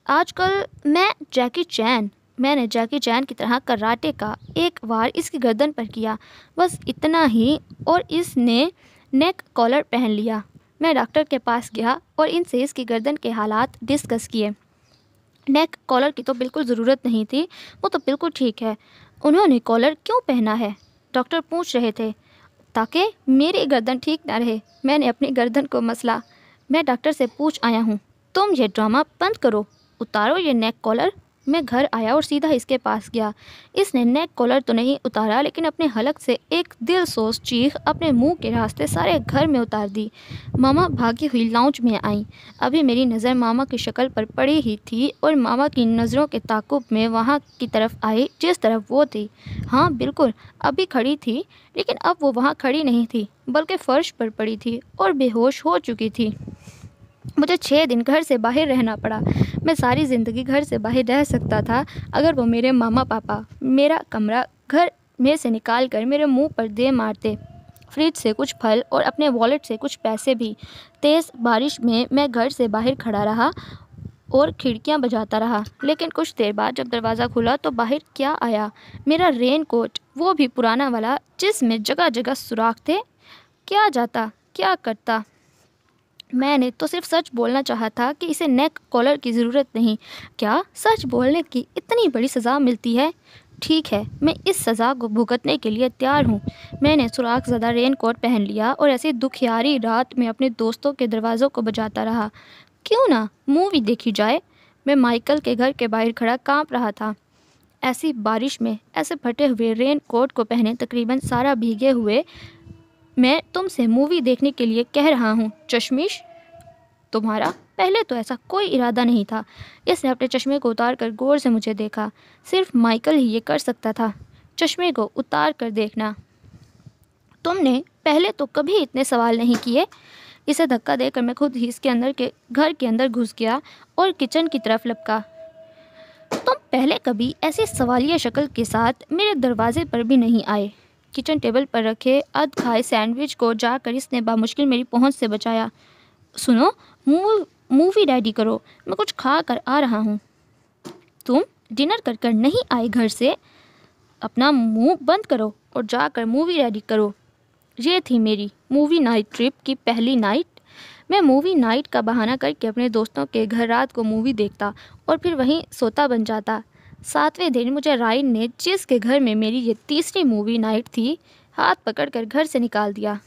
आजकल मैं जैकी चैन मैंने जैकी चैन की तरह कराटे का एक बार इसकी गर्दन पर किया। बस इतना ही, और इसने नेक कॉलर पहन लिया। मैं डॉक्टर के पास गया और इनसे इसकी गर्दन के हालात डिस्कस किए। नेक कॉलर की तो बिल्कुल ज़रूरत नहीं थी, वो तो बिल्कुल ठीक है। उन्होंने कॉलर क्यों पहना है? डॉक्टर पूछ रहे थे। ताकि मेरी गर्दन ठीक ना रहे। मैंने अपनी गर्दन को मसला। मैं डॉक्टर से पूछ आया हूँ, तुम ये ड्रामा बंद करो। उतारो ये नेक कॉलर मैं घर आया और सीधा इसके पास गया। इसने नेक कॉलर तो नहीं उतारा, लेकिन अपने हलक से एक दिल सोच चीख अपने मुँह के रास्ते सारे घर में उतार दी। मामा भागी हुई लाउंज में आई। अभी मेरी नज़र मामा की शक्ल पर पड़ी ही थी और मामा की नज़रों के ताकुब में वहाँ की तरफ़ आई, जिस तरफ़ वो थी। हाँ बिल्कुल, अभी खड़ी थी, लेकिन अब वो वहाँ खड़ी नहीं थी, बल्कि फ़र्श पर पड़ी थी और बेहोश हो चुकी थी। मुझे छः दिन घर से बाहर रहना पड़ा। मैं सारी ज़िंदगी घर से बाहर रह सकता था, अगर वो मेरे मामा, पापा, मेरा कमरा घर में से निकाल कर मेरे मुँह पर दे मारते। फ्रिज से कुछ फल और अपने वॉलेट से कुछ पैसे भी। तेज़ बारिश में मैं घर से बाहर खड़ा रहा और खिड़कियाँ बजाता रहा। लेकिन कुछ देर बाद जब दरवाज़ा खुला तो बाहर क्या आया? मेरा रेन कोट, वो भी पुराना वाला जिसमें जगह जगह सुराख थे। क्या जाता? क्या करता? मैंने तो सिर्फ़ सच बोलना चाहा था कि इसे नेक कॉलर की ज़रूरत नहीं। क्या सच बोलने की इतनी बड़ी सज़ा मिलती है? ठीक है, मैं इस सज़ा को भुगतने के लिए तैयार हूँ। मैंने सुराख ज़्यादा रेन कोट पहन लिया और ऐसी दुखियारी रात में अपने दोस्तों के दरवाज़ों को बजाता रहा। क्यों ना मूवी देखी जाए? मैं माइकल के घर के बाहर खड़ा काँप रहा था। ऐसी बारिश में ऐसे फटे हुए रेन कोट को पहने तकरीबन सारा भीगे हुए मैं तुमसे मूवी देखने के लिए कह रहा हूँ, चश्मिश। तुम्हारा पहले तो ऐसा कोई इरादा नहीं था। इसने अपने चश्मे को उतार कर गौर से मुझे देखा। सिर्फ़ माइकल ही ये कर सकता था। चश्मे को उतार कर देखना। तुमने पहले तो कभी इतने सवाल नहीं किए। इसे धक्का देकर मैं खुद ही इसके अंदर के, घर के अंदर घुस गया और किचन की तरफ़ लपका। तुम पहले कभी ऐसी सवालिया शक्ल के साथ मेरे दरवाजे पर भी नहीं आए। किचन टेबल पर रखे अध खाए सैंडविच को जाकर इसने बामुश्किल मेरी पहुँच से बचाया। सुनो मूव मूवी रेडी करो। मैं कुछ खा कर आ रहा हूँ। तुम डिनर कर कर नहीं आए घर से? अपना मुँह बंद करो और जाकर मूवी रेडी करो। ये थी मेरी मूवी नाइट ट्रिप की पहली नाइट मैं मूवी नाइट का बहाना करके अपने दोस्तों के घर रात को मूवी देखता और फिर वहीं सोता बन जाता। सातवें दिन मुझे राइन ने जिसके घर में मेरी ये तीसरी मूवी नाइट थी, हाथ पकड़कर घर से निकाल दिया।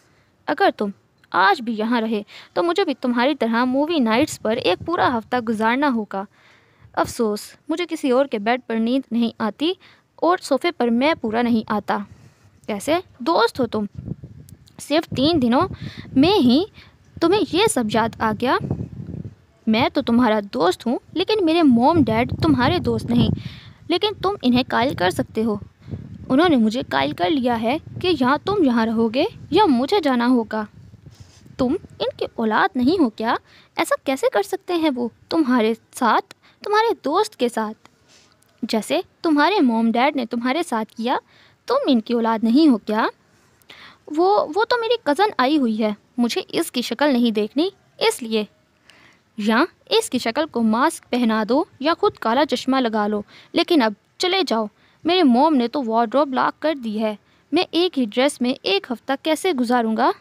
अगर तुम आज भी यहाँ रहे तो मुझे भी तुम्हारी तरह मूवी नाइट्स पर एक पूरा हफ़्ता गुजारना होगा। अफसोस, मुझे किसी और के बेड पर नींद नहीं आती और सोफे पर मैं पूरा नहीं आता। कैसे? दोस्त हो तुम। सिर्फ़ तीन दिनों में ही तुम्हें यह सब याद आ गया। मैं तो तुम्हारा दोस्त हूँ, लेकिन मेरे मोम डैड तुम्हारे दोस्त नहीं। लेकिन तुम इन्हें कायल कर सकते हो। उन्होंने मुझे कायल कर लिया है कि यहाँ तुम यहाँ रहोगे या मुझे जाना होगा। तुम इनकी औलाद नहीं हो क्या? ऐसा कैसे कर सकते हैं वो तुम्हारे साथ, तुम्हारे दोस्त के साथ? जैसे तुम्हारे मोम डैड ने तुम्हारे साथ किया, तुम इनकी औलाद नहीं हो क्या? वो वो तो मेरी कज़न आई हुई है, मुझे इसकी शक्ल नहीं देखनी, इसलिए या इसकी शक्ल को मास्क पहना दो या खुद काला चश्मा लगा लो। लेकिन अब चले जाओ। मेरे मोम ने तो वार्ड्रोब लॉक कर दी है। मैं एक ही ड्रेस में एक हफ़्ता कैसे गुजारूँगा?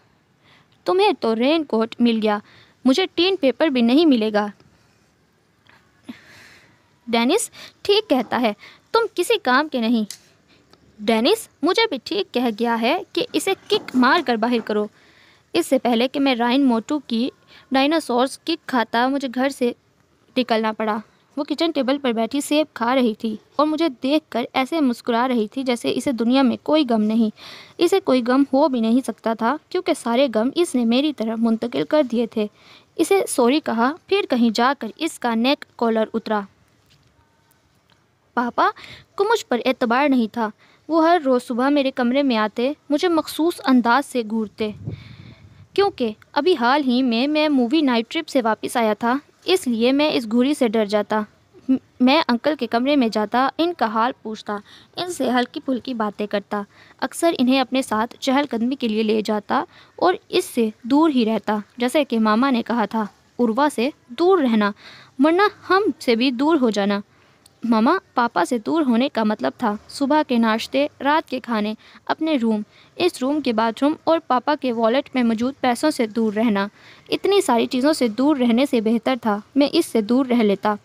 तुम्हें तो रेन कोट मिल गया। मुझे टीन पेपर भी नहीं मिलेगा। डेनिस ठीक कहता है। तुम किसी काम के नहीं। डेनिस मुझे भी ठीक कह गया है कि इसे किक मार कर बाहर करो। इससे पहले कि मैं राइन मोटू की डायनासोर्स किक खाता मुझे घर से निकलना पड़ा। वो किचन टेबल पर बैठी सेब खा रही थी और मुझे देखकर ऐसे मुस्कुरा रही थी जैसे इसे दुनिया में कोई गम नहीं। इसे कोई गम हो भी नहीं सकता था, क्योंकि सारे गम इसने मेरी तरफ़ मुंतकिल कर दिए थे। इसे सॉरी कहा, फिर कहीं जाकर इसका नेक कॉलर उतरा। पापा को मुझ पर एतबार नहीं था। वो हर रोज़ सुबह मेरे कमरे में आते, मुझे मखसूस अंदाज से घूरते। क्योंकि अभी हाल ही में मैं मूवी नाइट ट्रिप से वापस आया था, इसलिए मैं इस घूरी से डर जाता। मैं अंकल के कमरे में जाता, इनका हाल पूछता, इनसे हल्की फुल्की बातें करता। अक्सर इन्हें अपने साथ चहलकदमी के लिए ले जाता और इससे दूर ही रहता, जैसे कि मामा ने कहा था, उर्वा से दूर रहना, वरना हम से भी दूर हो जाना। मामा, पापा से दूर होने का मतलब था। सुबह के नाश्ते, रात के खाने, अपने रूम। इस रूम के बाथरूम और पापा के वॉलेट में मौजूद पैसों से दूर रहना। इतनी सारी चीज़ों से दूर रहने से बेहतर था। मैं इससे दूर रह लेता।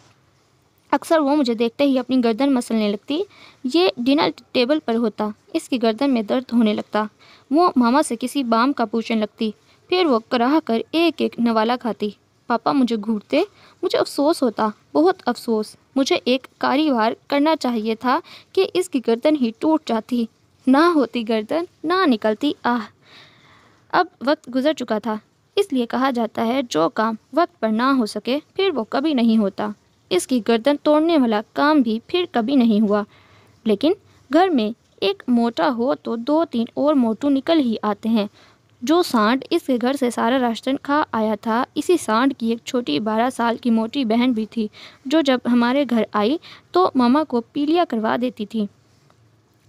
अक्सर वो मुझे देखते ही अपनी गर्दन मसलने लगती। ये डिनर टेबल पर होता। इसकी गर्दन में दर्द होने लगता। वो मामा से किसी बाम का पूछने लगती। फिर वो कराह कर एक एक नवाला खाती। पापा मुझे घूरते, मुझे अफसोस होता, बहुत अफसोस। मुझे एक कारीवार करना चाहिए था कि इसकी गर्दन ही टूट जाती। ना होती गर्दन, ना निकलती आह। अब वक्त गुजर चुका था। इसलिए कहा जाता है, जो काम वक्त पर ना हो सके, फिर वो कभी नहीं होता। इसकी गर्दन तोड़ने वाला काम भी फिर कभी नहीं हुआ। लेकिन घर में एक मोटा हो तो दो तीन और मोटू निकल ही आते हैं।
जो सांड इसके घर से सारा राशन खा आया था, इसी सांड की एक छोटी बारह साल की मोटी बहन भी थी, जो जब हमारे घर आई तो मामा को पीलिया करवा देती थी।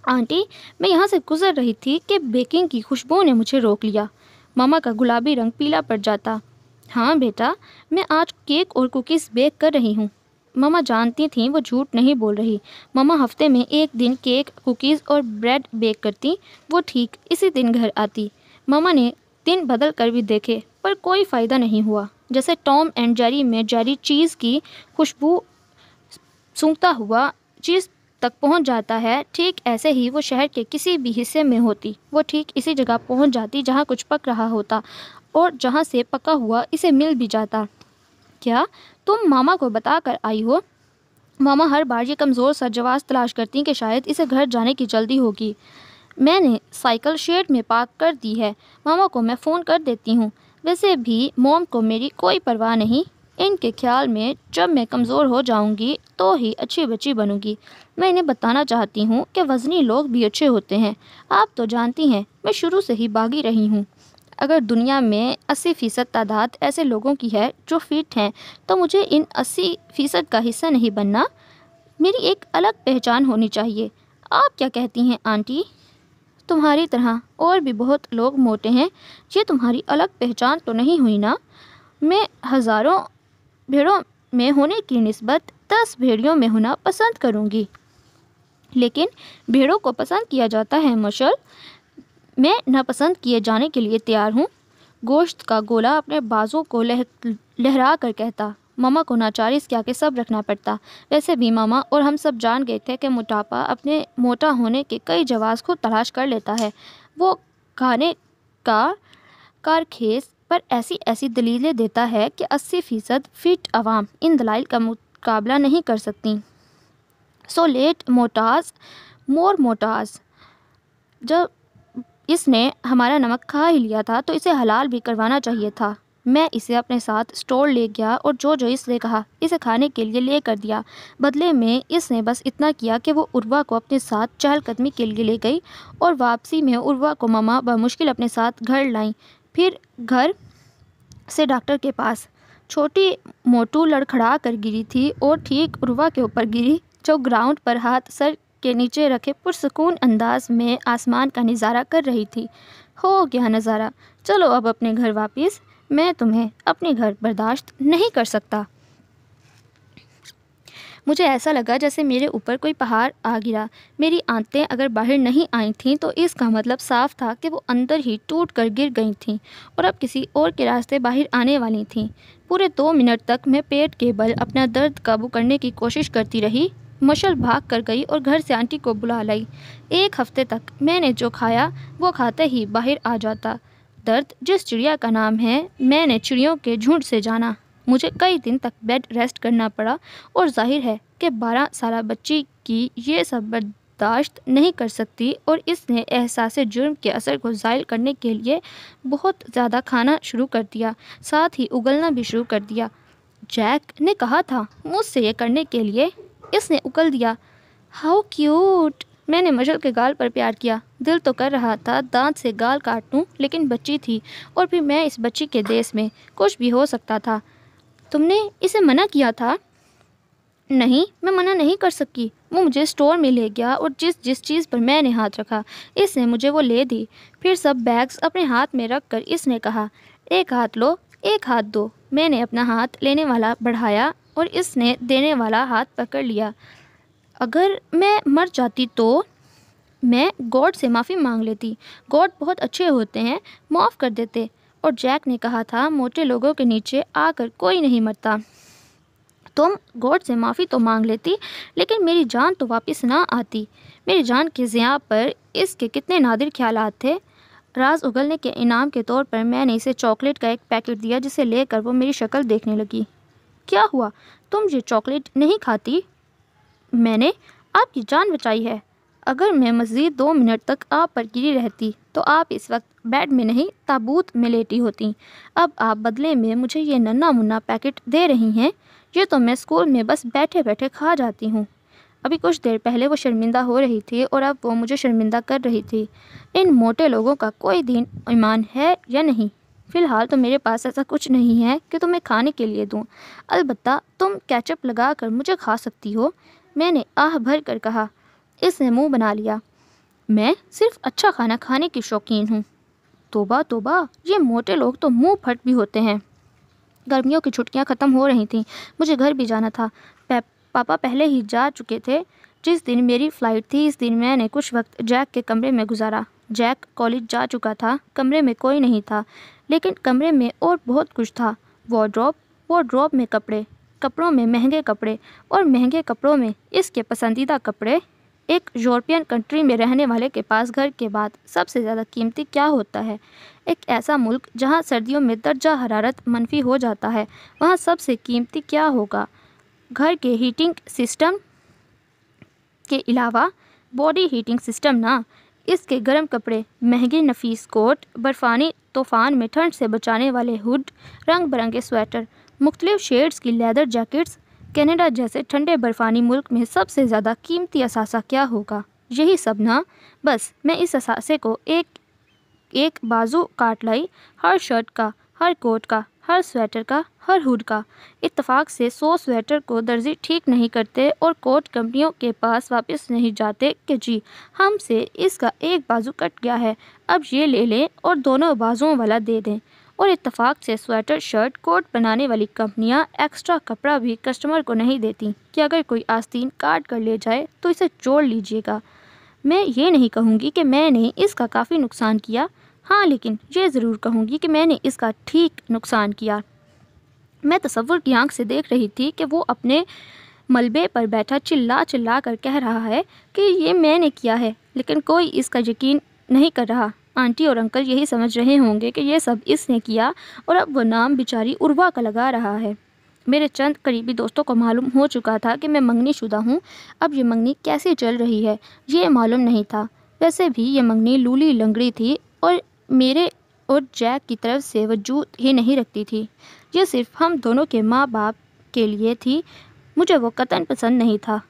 आंटी, मैं यहाँ से गुजर रही थी कि बेकिंग की खुशबू ने मुझे रोक लिया। मामा का गुलाबी रंग पीला पड़ जाता। हाँ बेटा, मैं आज केक और कुकीज़ बेक कर रही हूँ। मामा जानती थीं, वो झूठ नहीं बोल रही। मामा हफ़्ते में एक दिन केक, कुकीज़ और ब्रेड बेक करती, वो ठीक इसी दिन घर आती। मामा ने दिन बदल कर भी देखे, पर कोई फ़ायदा नहीं हुआ। जैसे टॉम एंड जेरी में जेरी चीज़ की खुशबू सूंघता हुआ चीज़ तक पहुँच जाता है, ठीक ऐसे ही वो शहर के किसी भी हिस्से में होती। वो ठीक इसी जगह पहुँच जाती जहाँ कुछ पक रहा होता और जहाँ से पका हुआ इसे मिल भी जाता। क्या तुम मामा को बता कर आई हो? मामा हर बार ये कमज़ोर सा जवाब तलाश करती कि शायद इसे घर जाने की जल्दी होगी। मैंने साइकिल शेड में पार्क कर दी है। मामा को मैं फ़ोन कर देती हूँ। वैसे भी मोम को मेरी कोई परवाह नहीं। इनके ख्याल में जब मैं कमज़ोर हो जाऊँगी तो ही अच्छी बच्ची बनूँगी। मैं इन्हें बताना चाहती हूँ कि वज़नी लोग भी अच्छे होते हैं। आप तो जानती हैं, मैं शुरू से ही बागी रही हूँ। अगर दुनिया में अस्सी फ़ीसद तादाद ऐसे लोगों की है जो फिट हैं तो मुझे इन अस्सी फ़ीसद का हिस्सा नहीं बनना। मेरी एक अलग पहचान होनी चाहिए। आप क्या कहती हैं, आंटी? तुम्हारी तरह और भी बहुत लोग मोटे हैं। ये तुम्हारी अलग पहचान तो नहीं हुई ना? मैं हज़ारों भेड़ों में होने की नस्बत दस भेड़ियों में होना पसंद करूँगी। लेकिन भेड़ों को पसंद किया जाता है, मशल। मैं नापसंद किए जाने के लिए तैयार हूँ। गोश्त का गोला अपने बाजों को लह लहरा कर कहता मामा को नाचारिस क्या के सब रखना पड़ता। वैसे भी मामा और हम सब जान गए थे कि मोटापा अपने मोटा होने के कई जवाब को तलाश कर लेता है। वो खाने का कारखेस पर ऐसी ऐसी दलीलें देता है कि 80 फ़ीसद फिट आवाम इन दलाइल का मुकाबला नहीं कर सकती। सो लेट मोटाज मोर मोटाज जब इसने हमारा नमक खा ही लिया था तो इसे हलाल भी करवाना चाहिए था। मैं इसे अपने साथ स्टोर ले गया और जो जो इसने कहा, इसे खाने के लिए ले कर दिया। बदले में इसने बस इतना किया कि वो उर्वा को अपने साथ चहलकदमी के लिए ले गई और वापसी में उर्वा को ममा बमुश्किल अपने साथ घर लाई। फिर घर से डॉक्टर के पास। छोटी मोटू लड़खड़ा कर गिरी थी और ठीक उर्वा के ऊपर गिरी, जो ग्राउंड पर हाथ सर के नीचे रखे पुरसकून अंदाज में आसमान का नज़ारा कर रही थी। हो गया नज़ारा। चलो अब अपने घर वापस। मैं तुम्हें अपने घर बर्दाश्त नहीं कर सकता। मुझे ऐसा लगा जैसे मेरे ऊपर कोई पहाड़ आ गिरा। मेरी आंतें अगर बाहर नहीं आई थीं तो इसका मतलब साफ़ था कि वो अंदर ही टूट कर गिर गई थीं और अब किसी और के रास्ते बाहर आने वाली थीं। पूरे दो मिनट तक मैं पेट के बल अपना दर्द काबू करने की कोशिश करती रही, मशल भाग कर गई और घर से आंटी को बुला लाई। एक हफ़्ते तक मैंने जो खाया, वो खाते ही बाहर आ जाता। दर्द जिस चिड़िया का नाम है, मैंने चिड़ियों के झुंड से जाना। मुझे कई दिन तक बेड रेस्ट करना पड़ा और ज़ाहिर है कि बारह साल बच्ची की ये सब बर्दाश्त नहीं कर सकती और इसने एहसास जुर्म के असर को ज़ायल करने के लिए बहुत ज़्यादा खाना शुरू कर दिया, साथ ही उगलना भी शुरू कर दिया। जैक ने कहा था, मुझसे ये करने के लिए? इसने उगल दिया, हाउ क्यूट! मैंने मशल के गाल पर प्यार किया। दिल तो कर रहा था दांत से गाल काट लूँ लेकिन बच्ची थी और फिर मैं इस बच्ची के देश में। कुछ भी हो सकता था। तुमने इसे मना किया था? नहीं, मैं मना नहीं कर सकी। वो मुझे स्टोर में ले गया और जिस जिस चीज़ पर मैंने हाथ रखा, इसने मुझे वो ले दी। फिर सब बैग्स अपने हाथ में रख कर इसने कहा, एक हाथ लो, एक हाथ दो। मैंने अपना हाथ लेने वाला बढ़ाया और इसने देने वाला हाथ पकड़ लिया। अगर मैं मर जाती तो मैं गॉड से माफ़ी मांग लेती। गॉड बहुत अच्छे होते हैं, माफ़ कर देते। और जैक ने कहा था, मोटे लोगों के नीचे आकर कोई नहीं मरता। तुम गॉड से माफ़ी तो मांग लेती, लेकिन मेरी जान तो वापस ना आती। मेरी जान के ज़िया पर इसके कितने नादिर ख्याल थे। राज उगलने के इनाम के तौर पर मैंने इसे चॉकलेट का एक पैकेट दिया, जिसे लेकर वो मेरी शक्ल देखने लगी। क्या हुआ? तुम ये चॉकलेट नहीं खाती? मैंने आपकी जान बचाई है। अगर मैं मज़ीद दो मिनट तक आप पर गिरी रहती तो आप इस वक्त बेड में नहीं, ताबूत में लेटी होती। अब आप बदले में मुझे ये नन्ना मुन्ना पैकेट दे रही हैं, ये तो मैं स्कूल में बस बैठे बैठे खा जाती हूँ। अभी कुछ देर पहले वो शर्मिंदा हो रही थी, और अब वो मुझे शर्मिंदा कर रही थी। इन मोटे लोगों का कोई दिन ईमान है या नहीं? फ़िलहाल तो मेरे पास ऐसा कुछ नहीं है कि तुम्हें खाने के लिए दूँ। अलबत्ता तुम कैचअप लगा कर मुझे खा सकती हो। मैंने आह भर कर कहा, इसने मुँह बना लिया। मैं सिर्फ़ अच्छा खाना खाने की शौकीन हूँ। तोबा तोबा, ये मोटे लोग तो मुँह फट भी होते हैं। गर्मियों की छुट्टियाँ ख़त्म हो रही थीं। मुझे घर भी जाना था। पापा पहले ही जा चुके थे। जिस दिन मेरी फ़्लाइट थी, इस दिन मैंने कुछ वक्त जैक के कमरे में गुजारा। जैक कॉलेज जा चुका था। कमरे में कोई नहीं था। लेकिन कमरे में और बहुत कुछ था। वार्ड्रॉप वार्ड्रॉप में कपड़े। कपड़ों में महँगे कपड़े और महँगे कपड़ों में इसके पसंदीदा कपड़े। एक यूरोपियन कंट्री में रहने वाले के पास घर के बाद सबसे ज़्यादा कीमती क्या होता है? एक ऐसा मुल्क जहाँ सर्दियों में दर्जा हरारत मनफी हो जाता है, वहाँ सबसे कीमती क्या होगा? घर के हीटिंग सिस्टम के अलावा बॉडी हीटिंग सिस्टम ना? इसके गर्म कपड़े, महँगे नफीस कोट, बर्फ़ानी तूफ़ान में ठंड से बचाने वाले हुड रंग बिरंगे स्वेटर मुख्तलिफ़ शेड्स की लेदर जैकेट्स, कनाडा जैसे ठंडे बर्फ़ानी मुल्क में सबसे ज़्यादा कीमती असासा क्या होगा? यही सब ना? बस, मैं इस असासे को एक एक बाजू काट लाई, हर शर्ट का, हर कोट का, हर स्वेटर का, हर हुड का। इत्तेफाक से सौ स्वेटर को दर्जी ठीक नहीं करते और कोट कंपनियों के पास वापस नहीं जाते कि जी, हमसे इसका एक बाजू कट गया है, अब ये ले लें और दोनों बाजुओं वाला दे दें। और इत्तेफाक से स्वेटर, शर्ट, कोट बनाने वाली कंपनियाँ एक्स्ट्रा कपड़ा भी कस्टमर को नहीं देती कि अगर कोई आस्तीन काट कर ले जाए तो इसे जोड़ लीजिएगा। मैं ये नहीं कहूँगी कि मैंने इसका काफ़ी नुकसान किया। हाँ लेकिन ये ज़रूर कहूँगी कि मैंने इसका ठीक नुकसान किया। मैं तस्वुर की आँख से देख रही थी कि वो अपने मलबे पर बैठा चिल्ला चिल्ला कर कह रहा है कि ये मैंने किया है, लेकिन कोई इसका यकीन नहीं कर रहा। आंटी और अंकल यही समझ रहे होंगे कि यह सब इसने किया और अब वो नाम बेचारी उर्वा का लगा रहा है। मेरे चंद करीबी दोस्तों को मालूम हो चुका था कि मैं मंगनी शुदा हूँ। अब ये मंगनी कैसे चल रही है, ये मालूम नहीं था। वैसे भी ये मंगनी लूली लंगड़ी थी और मेरे और जैक की तरफ़ से वजूद ही नहीं रखती थी। ये सिर्फ़ हम दोनों के माँ बाप के लिए थी, मुझे वो कतन पसंद नहीं था।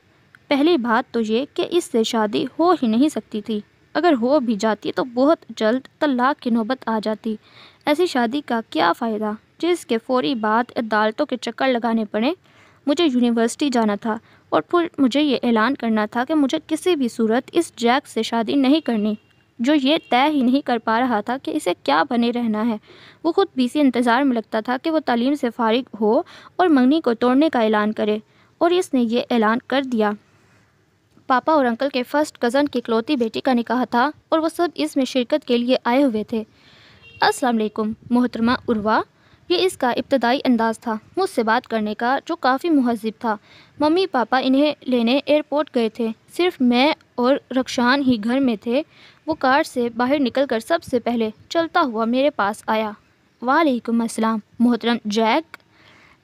पहली बात तो ये कि इससे शादी हो ही नहीं सकती थी। अगर हो भी जाती तो बहुत जल्द तलाक की नौबत आ जाती। ऐसी शादी का क्या फ़ायदा? जिसके फौरी बाद अदालतों के चक्कर लगाने पड़े, मुझे यूनिवर्सिटी जाना था और फिर मुझे ये ऐलान करना था कि मुझे किसी भी सूरत इस जैक से शादी नहीं करनी, जो ये तय ही नहीं कर पा रहा था कि इसे क्या बने रहना है। वो खुद भी इसी इंतज़ार में लगता था कि वो तालीम से फारिग हो और मंगनी को तोड़ने का ऐलान करे, और इसने ये ऐलान कर दिया। पापा और अंकल के फ़र्स्ट कज़न की इकलौती बेटी का निकाह था और वह सब इसमें शिरकत के लिए आए हुए थे। वालेकुम, मोहतरमा उर्वा। ये इसका इब्तदाई अंदाज़ था, मुझसे बात करने का, जो काफ़ी महजब था। मम्मी पापा इन्हें लेने एयरपोर्ट गए थे। सिर्फ़ मैं और रक्षान ही घर में थे। वो कार से बाहर निकलकर सबसे पहले चलता हुआ मेरे पास आया। वालेकुम अस्सलाम, मोहतरम जैक।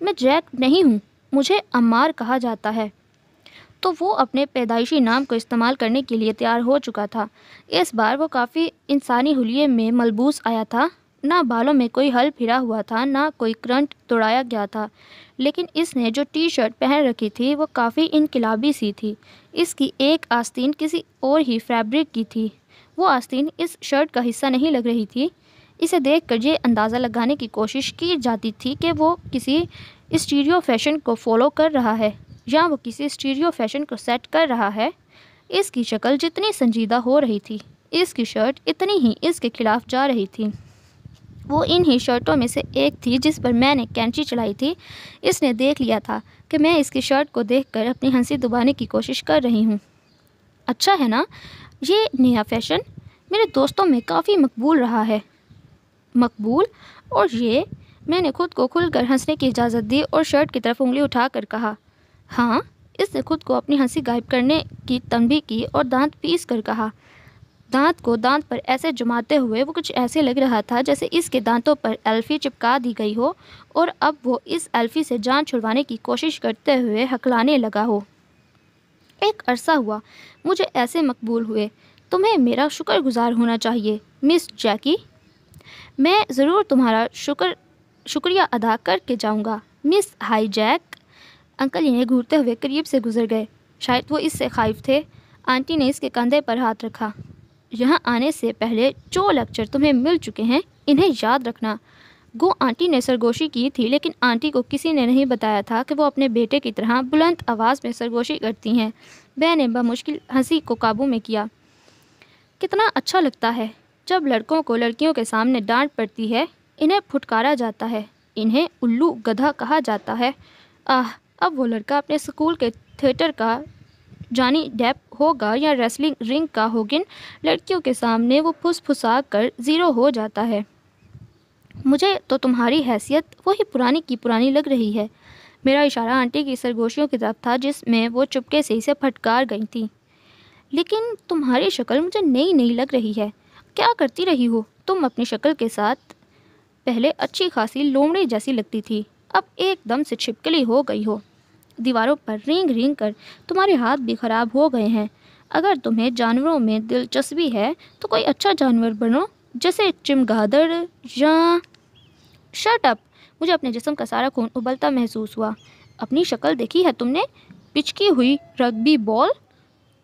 मैं जैक नहीं हूँ, मुझे अम्मार कहा जाता है। तो वो अपने पैदाइशी नाम को इस्तेमाल करने के लिए तैयार हो चुका था। इस बार वो काफ़ी इंसानी हुलिये में मलबूस आया था। ना बालों में कोई हल फिरा हुआ था, ना कोई करंट दौड़ाया गया था। लेकिन इसने जो टी शर्ट पहन रखी थी, वो काफ़ी इनकलाबी सी थी। इसकी एक आस्तीन किसी और ही फैब्रिक की थी। वो आस्तीन इस शर्ट का हिस्सा नहीं लग रही थी। इसे देख कर ये अंदाज़ा लगाने की कोशिश की जाती थी कि वो किसी स्टीरियो फ़ैशन को फॉलो कर रहा है। या वो किसी स्टीरियो फ़ैशन को सेट कर रहा है, इसकी शक्ल जितनी संजीदा हो रही थी, इसकी शर्ट इतनी ही इसके खिलाफ जा रही थी। वो इन ही शर्टों में से एक थी जिस पर मैंने कैंची चलाई थी। इसने देख लिया था कि मैं इसकी शर्ट को देखकर अपनी हँसी दुबाने की कोशिश कर रही हूँ। अच्छा है ना? ये नया फ़ैशन मेरे दोस्तों में काफ़ी मकबूल रहा है। मकबूल? और ये? मैंने खुद को खुलकर हंसने की इजाज़त दी और शर्ट की तरफ़ उंगली उठाकर कहा हाँ इसने खुद को अपनी हँसी गायब करने की तंबी की और दांत पीस कर कहा। दांत को दांत पर ऐसे जमाते हुए वो कुछ ऐसे लग रहा था जैसे इसके दांतों पर एल्फ़ी चिपका दी गई हो और अब वो इस एल्फ़ी से जान छुड़वाने की कोशिश करते हुए हकलाने लगा हो। एक अरसा हुआ, मुझे ऐसे मकबूल हुए, तुम्हें मेरा शुक्रगुजार होना चाहिए, मिस जैकी। मैं ज़रूर तुम्हारा शुक्र, शुक्रिया अदा करके जाऊँगा, मिस हाई जैक अंकल इन्हें घूरते हुए करीब से गुजर गए। शायद वो इससे खाइफ थे। आंटी ने इसके कंधे पर हाथ रखा। यहाँ आने से पहले जो लेक्चर तुम्हें मिल चुके हैं, इन्हें याद रखना। गो आंटी ने सरगोशी की थी, लेकिन आंटी को किसी ने नहीं बताया था कि वो अपने बेटे की तरह बुलंद आवाज़ में सरगोशी करती हैं। वह ने बमुश्किल हँसी को काबू में किया। कितना अच्छा लगता है, जब लड़कों को लड़कियों के सामने डांट पड़ती है, इन्हें फुटकारा जाता है। इन्हें उल्लू गधा कहा जाता है। आह अब वो लड़का अपने स्कूल के थिएटर का जानी डेप होगा या रेसलिंग रिंग का होगिन, लड़कियों के सामने वो फुस फुसा कर ज़ीरो हो जाता है। मुझे तो तुम्हारी हैसियत वही पुरानी की पुरानी लग रही है। मेरा इशारा आंटी की सरगोशियों की तरफ़ था जिसमें वो चुपके से इसे फटकार गई थी। लेकिन तुम्हारी शक्ल मुझे नई नई लग रही है। क्या करती रही हो? तुम अपनी शक्ल के साथ पहले अच्छी खासी लोमड़ी जैसी लगती थी। अब एकदम से छिपकली हो गई हो। दीवारों पर रेंग रेंग कर तुम्हारे हाथ भी ख़राब हो गए हैं। अगर तुम्हें जानवरों में दिलचस्पी है तो कोई अच्छा जानवर बनो, जैसे चिमगादड़ या शर्ट अप। मुझे अपने जिसम का सारा खून उबलता महसूस हुआ। अपनी शक्ल देखी है तुमने? पिचकी हुई रग्बी बॉल?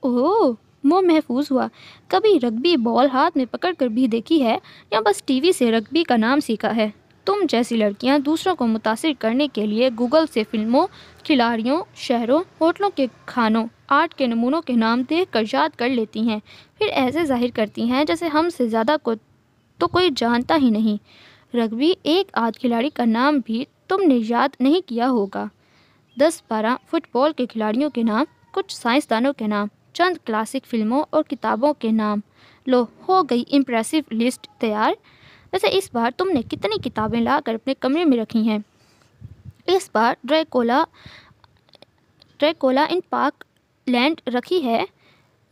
ओह, मोह महफूज हुआ। कभी रग्बी बॉल हाथ में पकड़ कर भी देखी है, या बस टीवी से रग्बी का नाम सीखा है? तुम जैसी लड़कियाँ दूसरों को मुतासर करने के लिए गूगल से फ़िल्मों, खिलाड़ियों, शहरों, होटलों के खानों, आर्ट के नमूनों के नाम देख कर याद कर लेती हैं। फिर ऐसे ज़ाहिर करती हैं जैसे हमसे ज़्यादा को तो कोई जानता ही नहीं। रग्बी एक आध खिलाड़ी का नाम भी तुमने याद नहीं किया होगा। दस बारह फुटबॉल के खिलाड़ियों के नाम, कुछ साइंसदानों के नाम, चंद क्लासिक फ़िल्मों और किताबों के नाम। लो, हो गई इम्प्रेसिव लिस्ट तैयार। वैसे इस बार तुमने कितनी किताबें ला कर अपने कमरे में रखी हैं? इस बार Dracula Dracula in park land रखी है।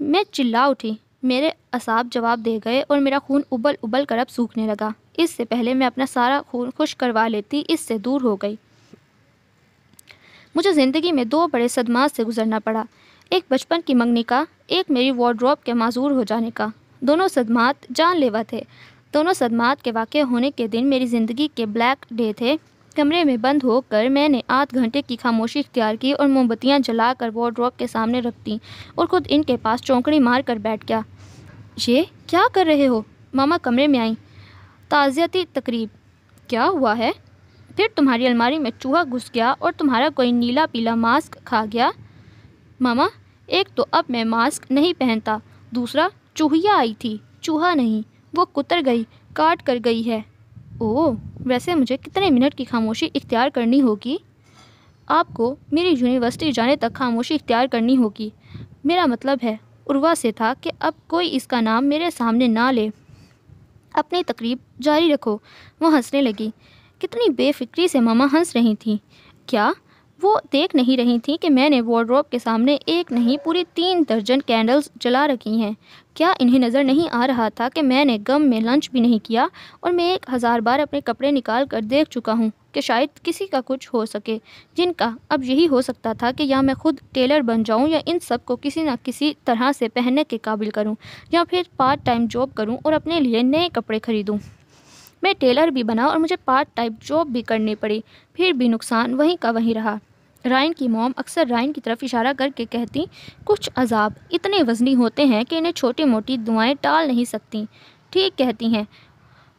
मैं चिल्ला उठी, मेरे असाब जवाब दे गए और मेरा खून उबल उबल कर अब सूखने लगा। इससे पहले मैं अपना सारा खून खुश करवा लेती, इससे दूर हो गई। मुझे ज़िंदगी में दो बड़े सदमात से गुजरना पड़ा, एक बचपन की मंगनी का, एक मेरी वार्ड्रॉप के माजूर हो जाने का। दोनों सदमात जानलेवा थे दोनों सदमात के वाक़ होने के दिन मेरी ज़िंदगी के ब्लैक डे थे। कमरे में बंद होकर मैंने आध घंटे की खामोशी इख्तियार की और मोमबत्तियाँ जला जलाकर वार्ड्रॉप के सामने रख दी और ख़ुद इनके पास चौंकड़ी मार कर बैठ गया। ये क्या कर रहे हो? मामा कमरे में आई। ताज़ियती तकरीब। क्या हुआ है? फिर तुम्हारी अलमारी में चूहा घुस गया और तुम्हारा कोई नीला पीला मास्क खा गया? मामा, एक तो अब मैं मास्क नहीं पहनता। दूसरा, चूहिया आई थी। चूहा नहीं। वो कुतर गई, काट कर गई है। ओह, वैसे मुझे कितने मिनट की खामोशी इख्तियार करनी होगी? आपको मेरी यूनिवर्सिटी जाने तक खामोशी इख्तियार करनी होगी। मेरा मतलब है, उर्वा से था कि अब कोई इसका नाम मेरे सामने ना ले। अपनी तकरीब जारी रखो। वो हंसने लगी। कितनी बेफिक्री से मामा हंस रही थी। क्या? वो देख नहीं रही थी कि मैंने वार्ड्रोब के सामने एक नहीं, पूरी तीन दर्जन कैंडल्स जला रखी हैं। क्या इन्हें नज़र नहीं आ रहा था कि मैंने गम में लंच भी नहीं किया और मैं एक हज़ार बार अपने कपड़े निकाल कर देख चुका हूँ कि शायद किसी का कुछ हो सके, जिनका अब यही हो सकता था कि या मैं खुद टेलर बन जाऊँ या इन सबको किसी न किसी तरह से पहनने के काबिल करूँ या फिर पार्ट टाइम जॉब करूँ और अपने लिए नए कपड़े ख़रीदूँ। मैं टेलर भी बना और मुझे पार्ट टाइम जॉब भी करनी पड़ी, फिर भी नुकसान वहीं का वहीं रहा। रायन की मोम अक्सर राइन की तरफ़ इशारा करके कहती, कुछ अजाब, इतने वजनी होते हैं कि इन्हें छोटी मोटी दुआएँ टाल नहीं सकती। ठीक कहती हैं,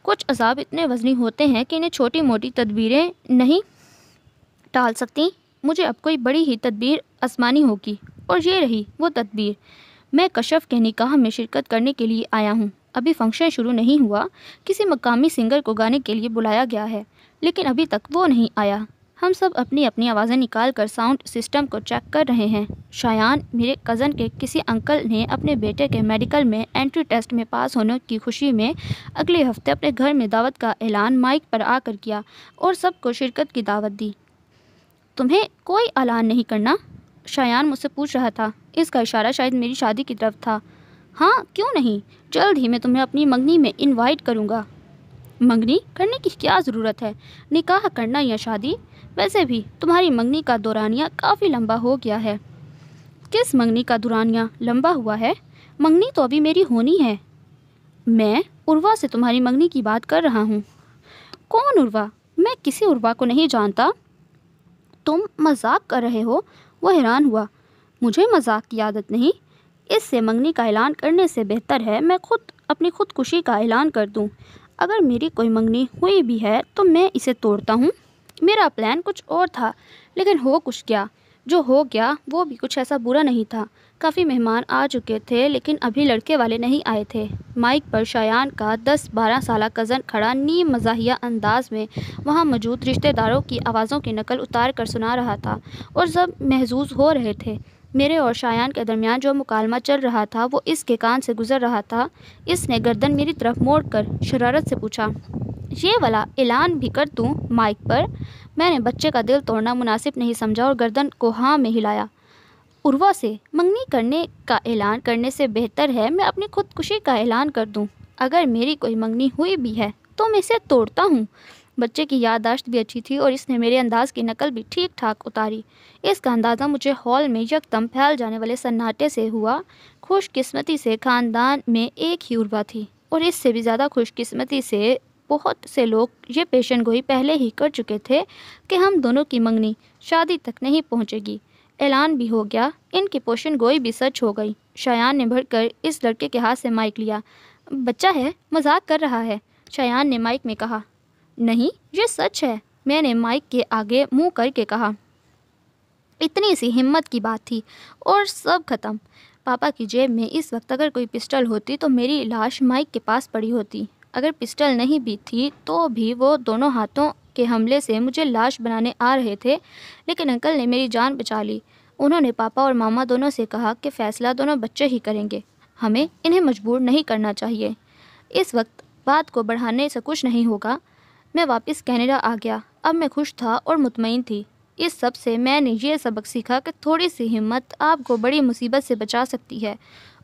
कुछ अजाब इतने वजनी होते हैं कि इन्हें छोटी मोटी तदबीरें नहीं टाल सकती? मुझे अब कोई बड़ी ही तदबीर आसमानी होगी। और ये रही वो तदबीर। मैं कशफ के निकाह में शिरकत करने के लिए आया हूँ। अभी फ़ंक्शन शुरू नहीं हुआ, किसी मकामी सिंगर को गाने के लिए बुलाया गया है, लेकिन अभी तक वो नहीं आया। हम सब अपनी अपनी आवाज़ें निकाल कर साउंड सिस्टम को चेक कर रहे हैं। शायान, मेरे कज़न के किसी अंकल ने अपने बेटे के मेडिकल में एंट्री टेस्ट में पास होने की खुशी में अगले हफ़्ते अपने घर में दावत का ऐलान माइक पर आकर किया और सबको शिरकत की दावत दी। तुम्हें कोई ऐलान नहीं करना? शायान मुझसे पूछ रहा था। इसका इशारा शायद मेरी शादी की तरफ़ था। हाँ क्यों नहीं? जल्द ही मैं तुम्हें अपनी मंगनी में इनवाइट करूँगा। मंगनी, करने की क्या ज़रूरत है? निकाह करना या शादी? वैसे भी तुम्हारी मंगनी का दौरानिया काफ़ी लंबा हो गया है। किस मंगनी का दौरानिया लंबा हुआ है? मंगनी तो अभी मेरी होनी है। मैं उर्वा से तुम्हारी मंगनी की बात कर रहा हूँ। कौन उर्वा? मैं किसी उर्वा को नहीं जानता। तुम मज़ाक कर रहे हो? वह हैरान हुआ।
मुझे मज़ाक की आदत नहीं। इससे मंगनी का ऐलान करने से बेहतर है, मैं खुद, अपनी खुदकुशी का ऐलान कर दूँ। अगर मेरी कोई मंगनी हुई भी है तो मैं इसे तोड़ता हूँ। मेरा प्लान कुछ और था, लेकिन हो कुछ क्या? जो हो गया, वो भी कुछ ऐसा बुरा नहीं था। काफ़ी मेहमान आ चुके थे, लेकिन अभी लड़के वाले नहीं आए थे। माइक पर शयान का 10-12 साल कज़न खड़ा नीम मजाहिया अंदाज में वहाँ मौजूद रिश्तेदारों की आवाज़ों की नकल उतार कर सुना रहा था और सब महजूज हो रहे थे। मेरे और शायान के दरमियान जो मुकालमा चल रहा था, वो इसके कान से गुजर रहा था। इसने गर्दन मेरी तरफ़ मोड़ कर शरारत से पूछा, ये वाला ऐलान भी कर दूँ माइक पर? मैंने बच्चे का दिल तोड़ना मुनासिब नहीं समझा और गर्दन को हाँ में हिलाया, उर्वा से मंगनी करने का ऐलान करने से बेहतर है, मैं अपनी खुदकुशी का ऐलान कर दूँ। अगर मेरी कोई मंगनी हुई भी है तो मैं इसे तोड़ता हूँ। बच्चे की याददाश्त भी अच्छी थी और इसने मेरे अंदाज की नकल भी ठीक ठाक उतारी। इसका अंदाज़ा मुझे हॉल में यकदम फैल जाने वाले सन्नाटे से हुआ। खुशकिस्मती से ख़ानदान में एक ही उर्वा थी और इससे भी ज़्यादा खुशकिस्मती से बहुत से लोग ये पेशन गोई पहले ही कर चुके थे कि हम दोनों की मंगनी शादी तक नहीं पहुँचेगी। ऐलान भी हो गया। इनकी पोषण गोई भी सच हो गई। शयान ने भरकर इस लड़के के हाथ से माइक लिया। बच्चा है, मज़ाक कर रहा है। शयान ने माइक में कहा नहीं, ये सच है। मैंने माइक के आगे मुँह करके कहा। इतनी सी हिम्मत की बात थी और सब खत्म। पापा की जेब में इस वक्त अगर कोई पिस्टल होती तो मेरी लाश माइक के पास पड़ी होती। अगर पिस्टल नहीं भी थी तो भी वो दोनों हाथों के हमले से मुझे लाश बनाने आ रहे थे, लेकिन अंकल ने मेरी जान बचा ली। उन्होंने पापा और मामा दोनों से कहा कि फ़ैसला दोनों बच्चे ही करेंगे। हमें इन्हें मजबूर नहीं करना चाहिए। इस वक्त बात को बढ़ाने से कुछ नहीं होगा। मैं वापस कनाडा आ गया। अब मैं खुश था और मुतमिन थी। इस सबसे मैंने ये सबक सीखा कि थोड़ी सी हिम्मत आपको बड़ी मुसीबत से बचा सकती है।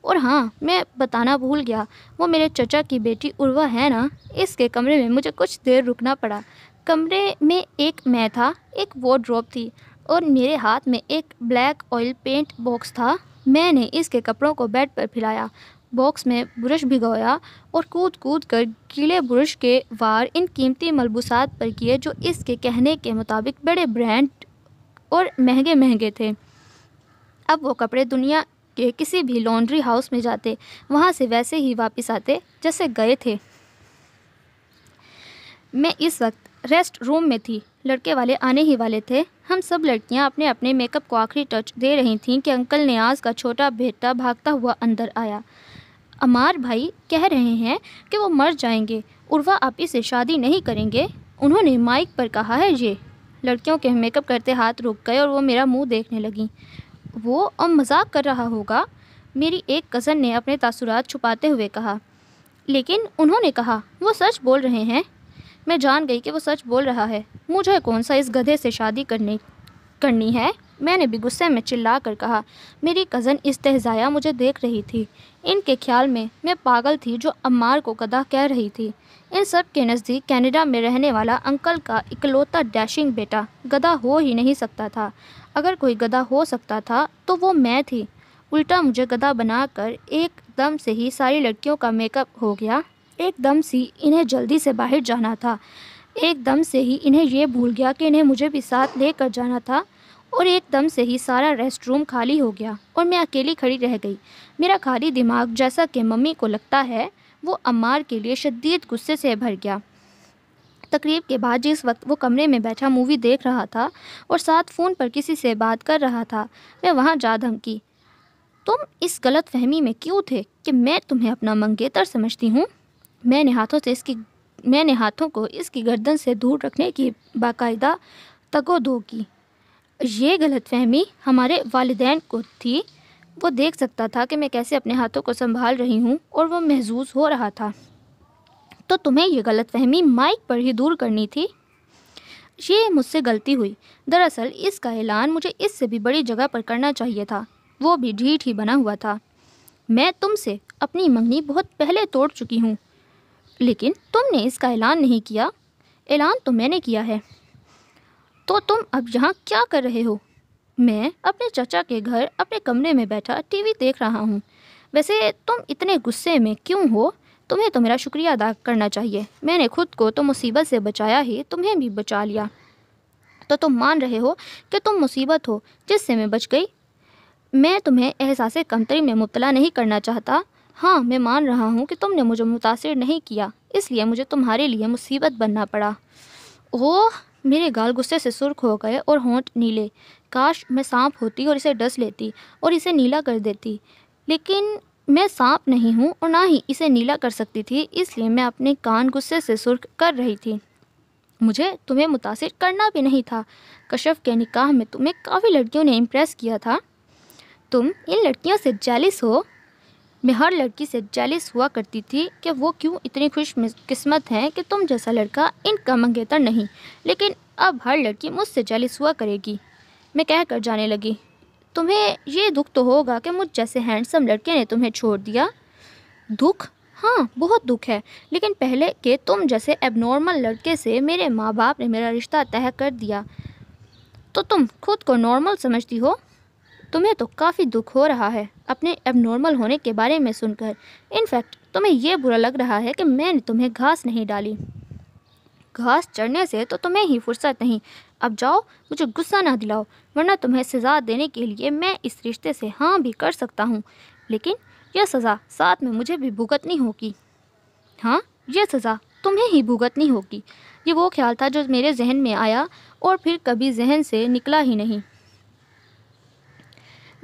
और हाँ मैं बताना भूल गया। वो मेरे चचा की बेटी उर्वा है ना? इसके कमरे में मुझे कुछ देर रुकना पड़ा। कमरे में एक मैं था, एक ड्रॉप थी और मेरे हाथ में एक ब्लैक ऑयल पेंट बॉक्स था। मैंने इसके कपड़ों को बेड पर फैलाया बॉक्स में ब्रश भिगोया और कूद कूद कर गीले ब्रश के वार इन कीमती मलबूसात पर किए जो इसके कहने के मुताबिक बड़े ब्रांड और महँगे महँगे थे। अब वो कपड़े दुनिया के किसी भी लॉन्ड्री हाउस में जाते, वहाँ से वैसे ही वापस आते जैसे गए थे। मैं इस वक्त रेस्ट रूम में थी। लड़के वाले आने ही वाले थे। हम सब लड़कियाँ अपने अपने मेकअप को आखिरी टच दे रही थीं कि अंकल न्याज का छोटा बेटा भागता हुआ अंदर आया। अमार भाई कह रहे हैं कि वो मर जाएँगे। उर्वा, आप इसे शादी नहीं करेंगे? उन्होंने माइक पर कहा है, ये लड़कियों के मेकअप करते हाथ रुक गए और वो मेरा मुँह देखने लगी। वो अब मज़ाक कर रहा होगा? मेरी एक कज़न ने अपने तासुरात छुपाते हुए कहा। लेकिन उन्होंने कहा, वो सच बोल रहे हैं? मैं जान गई कि वो सच बोल रहा है। मुझे कौन सा इस गधे से शादी करने, करनी है? मैंने भी गुस्से में चिल्ला कर कहा, मेरी कज़न इस्तेजाया मुझे देख रही थी। इनके ख्याल में मैं पागल थी जो अम्मार को गदा कह रही थी। इन सब के नज़दीक कनाडा में रहने वाला अंकल का इकलौता डैशिंग बेटा गदा हो ही नहीं सकता था। अगर कोई गदा हो सकता था तो वो मैं थी। उल्टा मुझे गधा बनाकर एकदम से ही सारी लड़कियों का मेकअप हो गया। एकदम सी इन्हें जल्दी से बाहर जाना था। एकदम से ही इन्हें यह भूल गया कि इन्हें मुझे भी साथ लेकर जाना था। और एकदम से ही सारा रेस्ट रूम खाली हो गया और मैं अकेली खड़ी रह गई। मेरा खाली दिमाग जैसा कि मम्मी को लगता है, वो अम्मार के लिए शदीद गुस्से से भर गया। तकरीब के बाद जिस वक्त वो कमरे में बैठा मूवी देख रहा था और साथ फ़ोन पर किसी से बात कर रहा था, मैं वहाँ जा धमकी, तुम इस गलत फहमी में क्यों थे कि मैं तुम्हें अपना मंगेतर समझती हूँ? मैंने हाथों से इसकी, मैंने हाथों को इसकी गर्दन से दूर रखने की बाकायदा तगो दो की। ये गलत फहमी हमारे वालदेन को थी। वो देख सकता था कि मैं कैसे अपने हाथों को संभाल रही हूँ और वो महजूज हो रहा था। तो तुम्हें ये गलत फहमी माइक पर ही दूर करनी थी? ये मुझसे गलती हुई। दरअसल इसका ऐलान मुझे इससे भी बड़ी जगह पर करना चाहिए था। वो भी ढीठ ही बना हुआ था। मैं तुमसे अपनी मंगनी बहुत पहले तोड़ चुकी हूँ। लेकिन तुमने इसका ऐलान नहीं किया। ऐलान तो मैंने किया है। तो तुम अब यहाँ क्या कर रहे हो? मैं अपने चाचा के घर अपने कमरे में बैठा टीवी देख रहा हूँ। वैसे तुम इतने गुस्से में क्यों हो? तुम्हें तो मेरा शुक्रिया अदा करना चाहिए। मैंने खुद को तो मुसीबत से बचाया ही, तुम्हें भी बचा लिया। तो तुम मान रहे हो कि तुम मुसीबत हो, जिससे मैं बच गई?
मैं तुम्हें एहसास कमतरी में मुबतला नहीं करना चाहता। हाँ मैं मान रहा हूँ कि तुमने मुझे मुतासर नहीं किया, इसलिए मुझे तुम्हारे लिए मुसीबत बनना पड़ा। ओह! मेरे गाल गुस्से से सुर्ख हो गए और होंठ नीले। काश मैं सांप होती और इसे डस लेती और इसे नीला कर देती। लेकिन मैं सांप नहीं हूँ और ना ही इसे नीला कर सकती थी, इसलिए मैं अपने कान गुस्से से सुर्ख कर रही थी। मुझे तुम्हें मुतासर करना भी नहीं था। कशफ के निकाह में तुम्हें काफ़ी लड़कियों ने इम्प्रेस किया था। तुम इन लड़कियों से जालिस हो। मैं हर लड़की से जालिस हुआ करती थी कि वो क्यों इतनी खुश किस्मत हैं कि तुम जैसा लड़का इनका मंगेतर नहीं। लेकिन अब हर लड़की मुझसे जालिस हुआ करेगी। मैं कह कर जाने लगी, तुम्हें ये दुख तो होगा कि मुझ जैसे हैंडसम लड़के ने तुम्हें छोड़ दिया? दुख? हाँ बहुत दुख है। लेकिन पहले के तुम जैसे एबनॉर्मल लड़के से मेरे माँ बाप ने मेरा रिश्ता तय कर दिया तो तुम खुद को नॉर्मल समझती हो? तुम्हें तो काफ़ी दुख हो रहा है अपने एबनॉर्मल होने के बारे में सुनकर। इनफैक्ट तुम्हें यह बुरा लग रहा है कि मैंने तुम्हें घास नहीं डाली। घास चढ़ने से तो तुम्हें ही फुर्सत नहीं। अब जाओ, मुझे गुस्सा ना दिलाओ, वरना तुम्हें सज़ा देने के लिए मैं इस रिश्ते से हाँ भी कर सकता हूँ। लेकिन यह सज़ा साथ में मुझे भी भुगतनी होगी। हाँ यह सज़ा तुम्हें ही भुगतनी होगी। ये वो ख्याल था जो मेरे जहन में आया और फिर कभी जहन से निकला ही नहीं।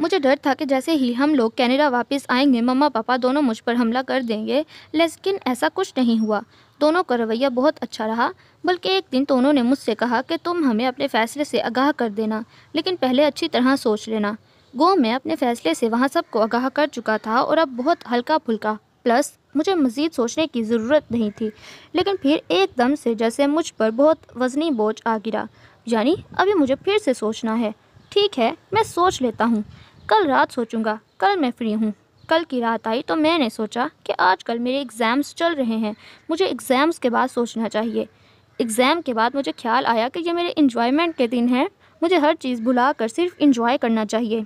मुझे डर था कि जैसे ही हम लोग कनाडा वापस आएँगे, मम्मा पापा दोनों मुझ पर हमला कर देंगे। लेकिन ऐसा कुछ नहीं हुआ। दोनों का रवैया बहुत अच्छा रहा, बल्कि एक दिन तो उन्होंने मुझसे कहा कि तुम हमें अपने फ़ैसले से आगाह कर देना, लेकिन पहले अच्छी तरह सोच लेना। गो, मैं अपने फ़ैसले से वहाँ सबको आगाह कर चुका था और अब बहुत हल्का फुल्का प्लस, मुझे मज़ीद सोचने की ज़रूरत नहीं थी, लेकिन फिर एकदम से जैसे मुझ पर बहुत वज़नी बोझ आ गिरा। यानी, अभी मुझे फिर से सोचना है। ठीक है, मैं सोच लेता हूँ। कल रात सोचूँगा, कल मैं फ्री हूँ। कल की रात आई तो मैंने सोचा कि आजकल मेरे एग्ज़ाम्स चल रहे हैं। मुझे एग्ज़ाम्स के बाद सोचना चाहिए। एग्ज़ाम के बाद मुझे ख्याल आया कि ये मेरे इन्जॉयमेंट के दिन हैं। मुझे हर चीज़ भुला कर सिर्फ़ इंजॉय करना चाहिए।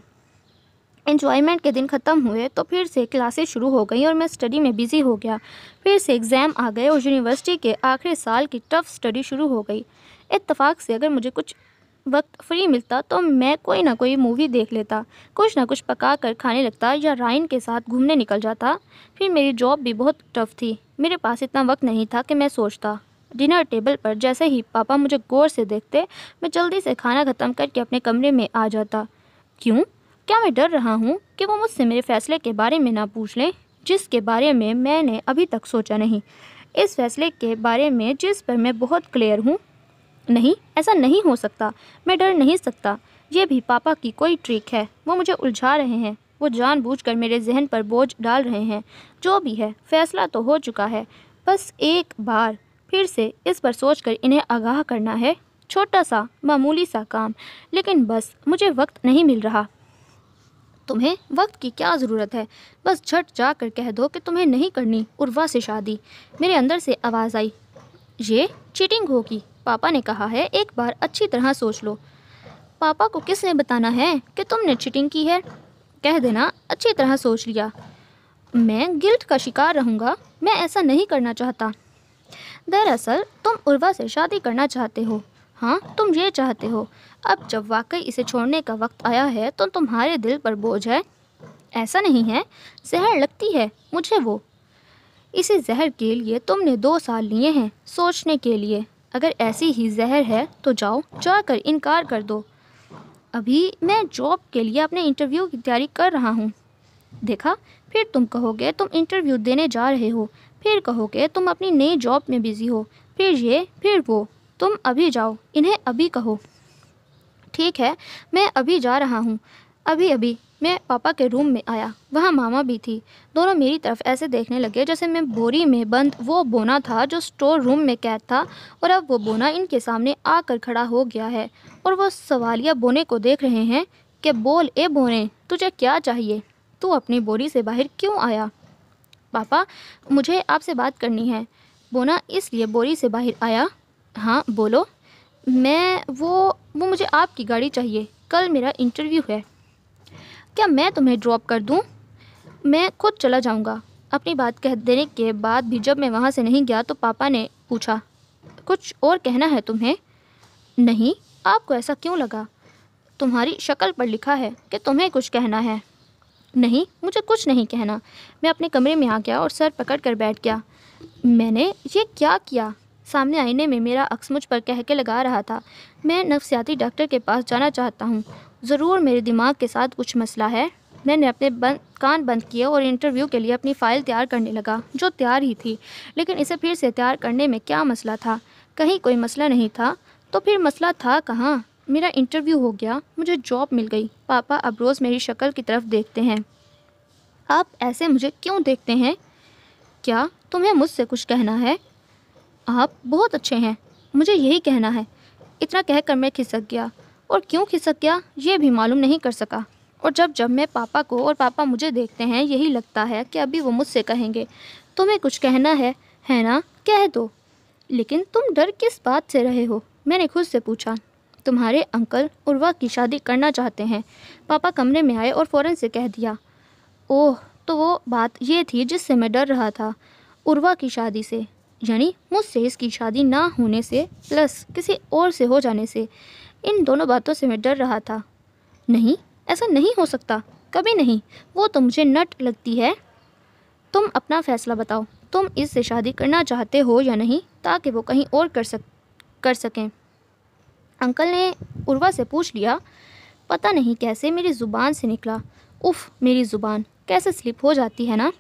इन्जॉयमेंट के दिन ख़त्म हुए तो फिर से क्लासेस शुरू हो गई और मैं स्टडी में बिज़ी हो गया। फिर से एग्ज़ाम आ गए और यूनिवर्सिटी के आखिरी साल की टफ़ स्टडी शुरू हो गई। इत्तफाक से अगर मुझे कुछ वक्त फ्री मिलता तो मैं कोई ना कोई मूवी देख लेता। कुछ ना कुछ पका कर खाने लगता या राइन के साथ घूमने निकल जाता। फिर मेरी जॉब भी बहुत टफ थी। मेरे पास इतना वक्त नहीं था कि मैं सोचता। डिनर टेबल पर जैसे ही पापा मुझे गौर से देखते, मैं जल्दी से खाना ख़त्म करके अपने कमरे में आ जाता। क्यों? क्या मैं डर रहा हूँ कि वो मुझसे मेरे फ़ैसले के बारे में ना पूछ लें, जिसके बारे में मैंने अभी तक सोचा नहीं। इस फैसले के बारे में जिस पर मैं बहुत क्लियर हूँ नहीं, ऐसा नहीं हो सकता। मैं डर नहीं सकता। ये भी पापा की कोई ट्रिक है। वो मुझे उलझा रहे हैं। वो जानबूझकर मेरे जहन पर बोझ डाल रहे हैं। जो भी है, फैसला तो हो चुका है। बस एक बार फिर से इस पर सोचकर इन्हें आगाह करना है। छोटा सा, मामूली सा काम। लेकिन बस, मुझे वक्त नहीं मिल रहा। तुम्हें वक्त की क्या ज़रूरत है? बस झट जा कर कह दो कि तुम्हें नहीं करनी, उर्वा से शादी। मेरे अंदर से आवाज़ आई। ये चीटिंग होगी। पापा ने कहा है, एक बार अच्छी तरह सोच लो। पापा को किसने बताना है कि तुमने चीटिंग की है? कह देना, अच्छी तरह सोच लिया। मैं गिल्ट का शिकार रहूँगा, मैं ऐसा नहीं करना चाहता। दरअसल, तुम उर्वा से शादी करना चाहते हो। हाँ तुम ये चाहते हो, अब जब वाकई इसे छोड़ने का वक्त आया है तो तुम्हारे दिल पर बोझ है। ऐसा नहीं है, जहर लगती है, मुझे वो। इसी जहर के लिए तुमने दो साल लिए हैं, सोचने के लिए। अगर ऐसी ही जहर है तो जाओ, जाकर इनकार कर दो। अभी मैं जॉब के लिए अपने इंटरव्यू की तैयारी कर रहा हूँ। देखा, फिर तुम कहोगे तुम इंटरव्यू देने जा रहे हो, फिर कहोगे तुम अपनी नई जॉब में बिज़ी हो, फिर ये, फिर वो, तुम अभी जाओ, इन्हें अभी कहो। ठीक है, मैं अभी जा रहा हूँ, अभी अभी। मैं पापा के रूम में आया। वहाँ मामा भी थी। दोनों मेरी तरफ़ ऐसे देखने लगे जैसे मैं बोरी में बंद वो बोना था जो स्टोर रूम में कैद था और अब वो बोना इनके सामने आकर खड़ा हो गया है और वो सवालिया बोने को देख रहे हैं कि बोल, ए बोने, तुझे क्या चाहिए? तू अपनी बोरी से बाहर क्यों आया? पापा, मुझे आपसे बात करनी है। बोना इसलिए बोरी से बाहर आया? हाँ बोलो। मैं, वो वो मुझे आपकी गाड़ी चाहिए। कल मेरा इंटरव्यू है। क्या मैं तुम्हें ड्रॉप कर दूँ? मैं खुद चला जाऊँगा। अपनी बात कह देने के बाद भी जब मैं वहाँ से नहीं गया तो पापा ने पूछा, कुछ और कहना है तुम्हें? नहीं, आपको ऐसा क्यों लगा? तुम्हारी शक्ल पर लिखा है कि तुम्हें कुछ कहना है। नहीं, मुझे कुछ नहीं कहना। मैं अपने कमरे में आ गया और सर पकड़ कर बैठ गया। मैंने ये क्या किया? सामने आईने में मेरा अक्स मुझ पर कह के लगा रहा था। मैं नफ्सियाती डॉक्टर के पास जाना चाहता हूँ। ज़रूर मेरे दिमाग के साथ कुछ मसला है। मैंने अपने बंद कान बंद किए और इंटरव्यू के लिए अपनी फ़ाइल तैयार करने लगा, जो तैयार ही थी। लेकिन इसे फिर से तैयार करने में क्या मसला था? कहीं कोई मसला नहीं था। तो फिर मसला था कहाँ? मेरा इंटरव्यू हो गया, मुझे जॉब मिल गई। पापा अब रोज़ मेरी शक्ल की तरफ़ देखते हैं। आप ऐसे मुझे क्यों देखते हैं? क्या तुम्हें मुझसे कुछ कहना है? आप बहुत अच्छे हैं, मुझे यही कहना है। इतना कहकर मैं खिसक गया। और क्यों खिसक गया, ये भी मालूम नहीं कर सका। और जब जब मैं पापा को और पापा मुझे देखते हैं, यही लगता है कि अभी वो मुझसे कहेंगे, तुम्हें कुछ कहना है है ना? कह दो। लेकिन तुम डर किस बात से रहे हो? मैंने खुद से पूछा। तुम्हारे अंकल उर्वा की शादी करना चाहते हैं। पापा कमरे में आए और फ़ौरन से कह दिया। ओह तो वो बात ये थी जिससे मैं डर रहा था, उर्वा की शादी से। यानी मुझसे इसकी शादी ना होने से, प्लस किसी और से हो जाने से। इन दोनों बातों से मैं डर रहा था। नहीं, ऐसा नहीं हो सकता। कभी नहीं। वो तो मुझे नट लगती है। तुम अपना फ़ैसला बताओ। तुम इससे शादी करना चाहते हो या नहीं, ताकि वो कहीं और कर सक, कर सकें? अंकल ने उर्वा से पूछ लिया। पता नहीं कैसे मेरी ज़ुबान से निकला। उफ़, मेरी ज़ुबान। कैसे स्लिप हो जाती है ना?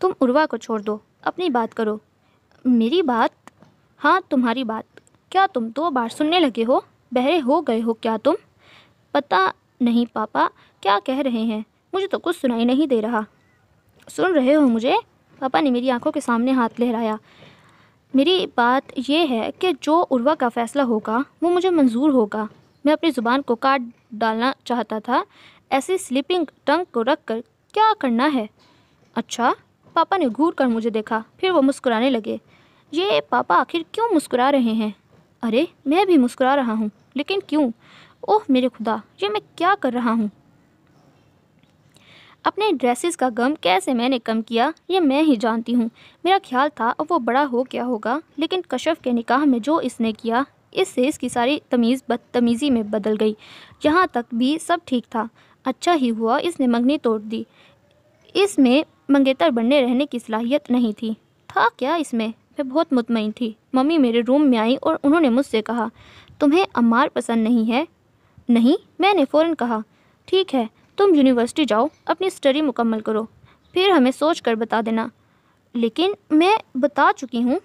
तुम उर्वा को छोड़ दो। अपनी बात करो। मेरी बात? हाँ तुम्हारी बात। क्या तुम दो बार सुनने लगे हो? बहरे हो गए हो क्या तुम? पता नहीं पापा, क्या कह रहे हैं? मुझे तो कुछ सुनाई नहीं दे रहा। सुन रहे हो मुझे? पापा ने मेरी आँखों के सामने हाथ लहराया। मेरी बात यह है कि जो उर्वा का फ़ैसला होगा, वो मुझे मंजूर होगा। मैं अपनी ज़ुबान को काट डालना चाहता था। ऐसी स्लीपिंग टंग को रख कर क्या करना है? अच्छा पापा ने घूर कर मुझे देखा, फिर वो मुस्कुराने लगे। ये पापा आखिर क्यों मुस्कुरा रहे हैं? अरे, मैं भी मुस्कुरा रहा हूँ। लेकिन क्यों? ओह, मेरे खुदा, ये मैं क्या कर रहा हूँ? अपने ड्रेसेस का गम कैसे मैंने कम किया, ये मैं ही जानती हूँ। मेरा ख्याल था अब वो बड़ा हो गया होगा, लेकिन कशफ के निकाह में जो इसने किया, इससे इसकी सारी तमीज़ बदतमीज़ी में बदल गई। यहाँ तक भी सब ठीक था। अच्छा ही हुआ, इसने मंगनी तोड़ दी। इसमें मंगेतर बनने रहने की सलाहियत नहीं थी। था क्या इसमें? मैं बहुत मुतमिन थी। मम्मी मेरे रूम में आई और उन्होंने मुझसे कहा तुम्हें अम्मार पसंद नहीं है? नहीं, मैंने फ़ौरन कहा, ठीक है, तुम यूनिवर्सिटी जाओ, अपनी स्टडी मुकम्मल करो, फिर हमें सोच कर बता देना। लेकिन मैं बता चुकी हूँ,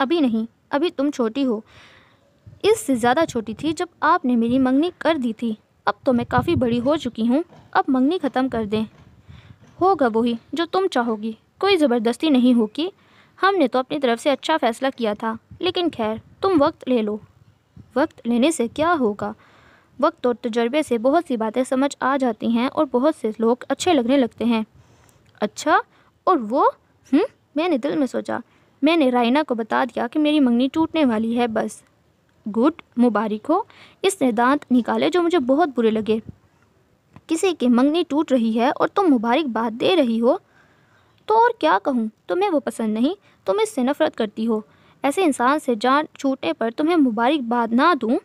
अभी नहीं, अभी तुम छोटी हो। इससे ज़्यादा छोटी थी जब आपने मेरी मंगनी कर दी थी। अब तो मैं काफ़ी बड़ी हो चुकी हूँ, अब मंगनी ख़त्म कर दें। होगा वही जो तुम चाहोगी, कोई ज़बरदस्ती नहीं होगी। हमने तो अपनी तरफ़ से अच्छा फ़ैसला किया था, लेकिन खैर, तुम वक्त ले लो। वक्त लेने से क्या होगा? वक्त और तजर्बे से बहुत सी बातें समझ आ जाती हैं और बहुत से लोग अच्छे लगने लगते हैं। अच्छा और वो? हम्म मैंने दिल में सोचा। मैंने रायना को बता दिया कि मेरी मंगनी टूटने वाली है, बस। गुड, मुबारक हो। इसने दांत निकाले जो मुझे बहुत बुरे लगे। किसी की मंगनी टूट रही है और तुम मुबारकबाद दे रही हो? तो और क्या कहूँ? तुम्हें वो पसंद नहीं, तुम इससे नफ़रत करती हो। ऐसे इंसान से जान छूटने पर तुम्हें मुबारकबाद ना दूँ?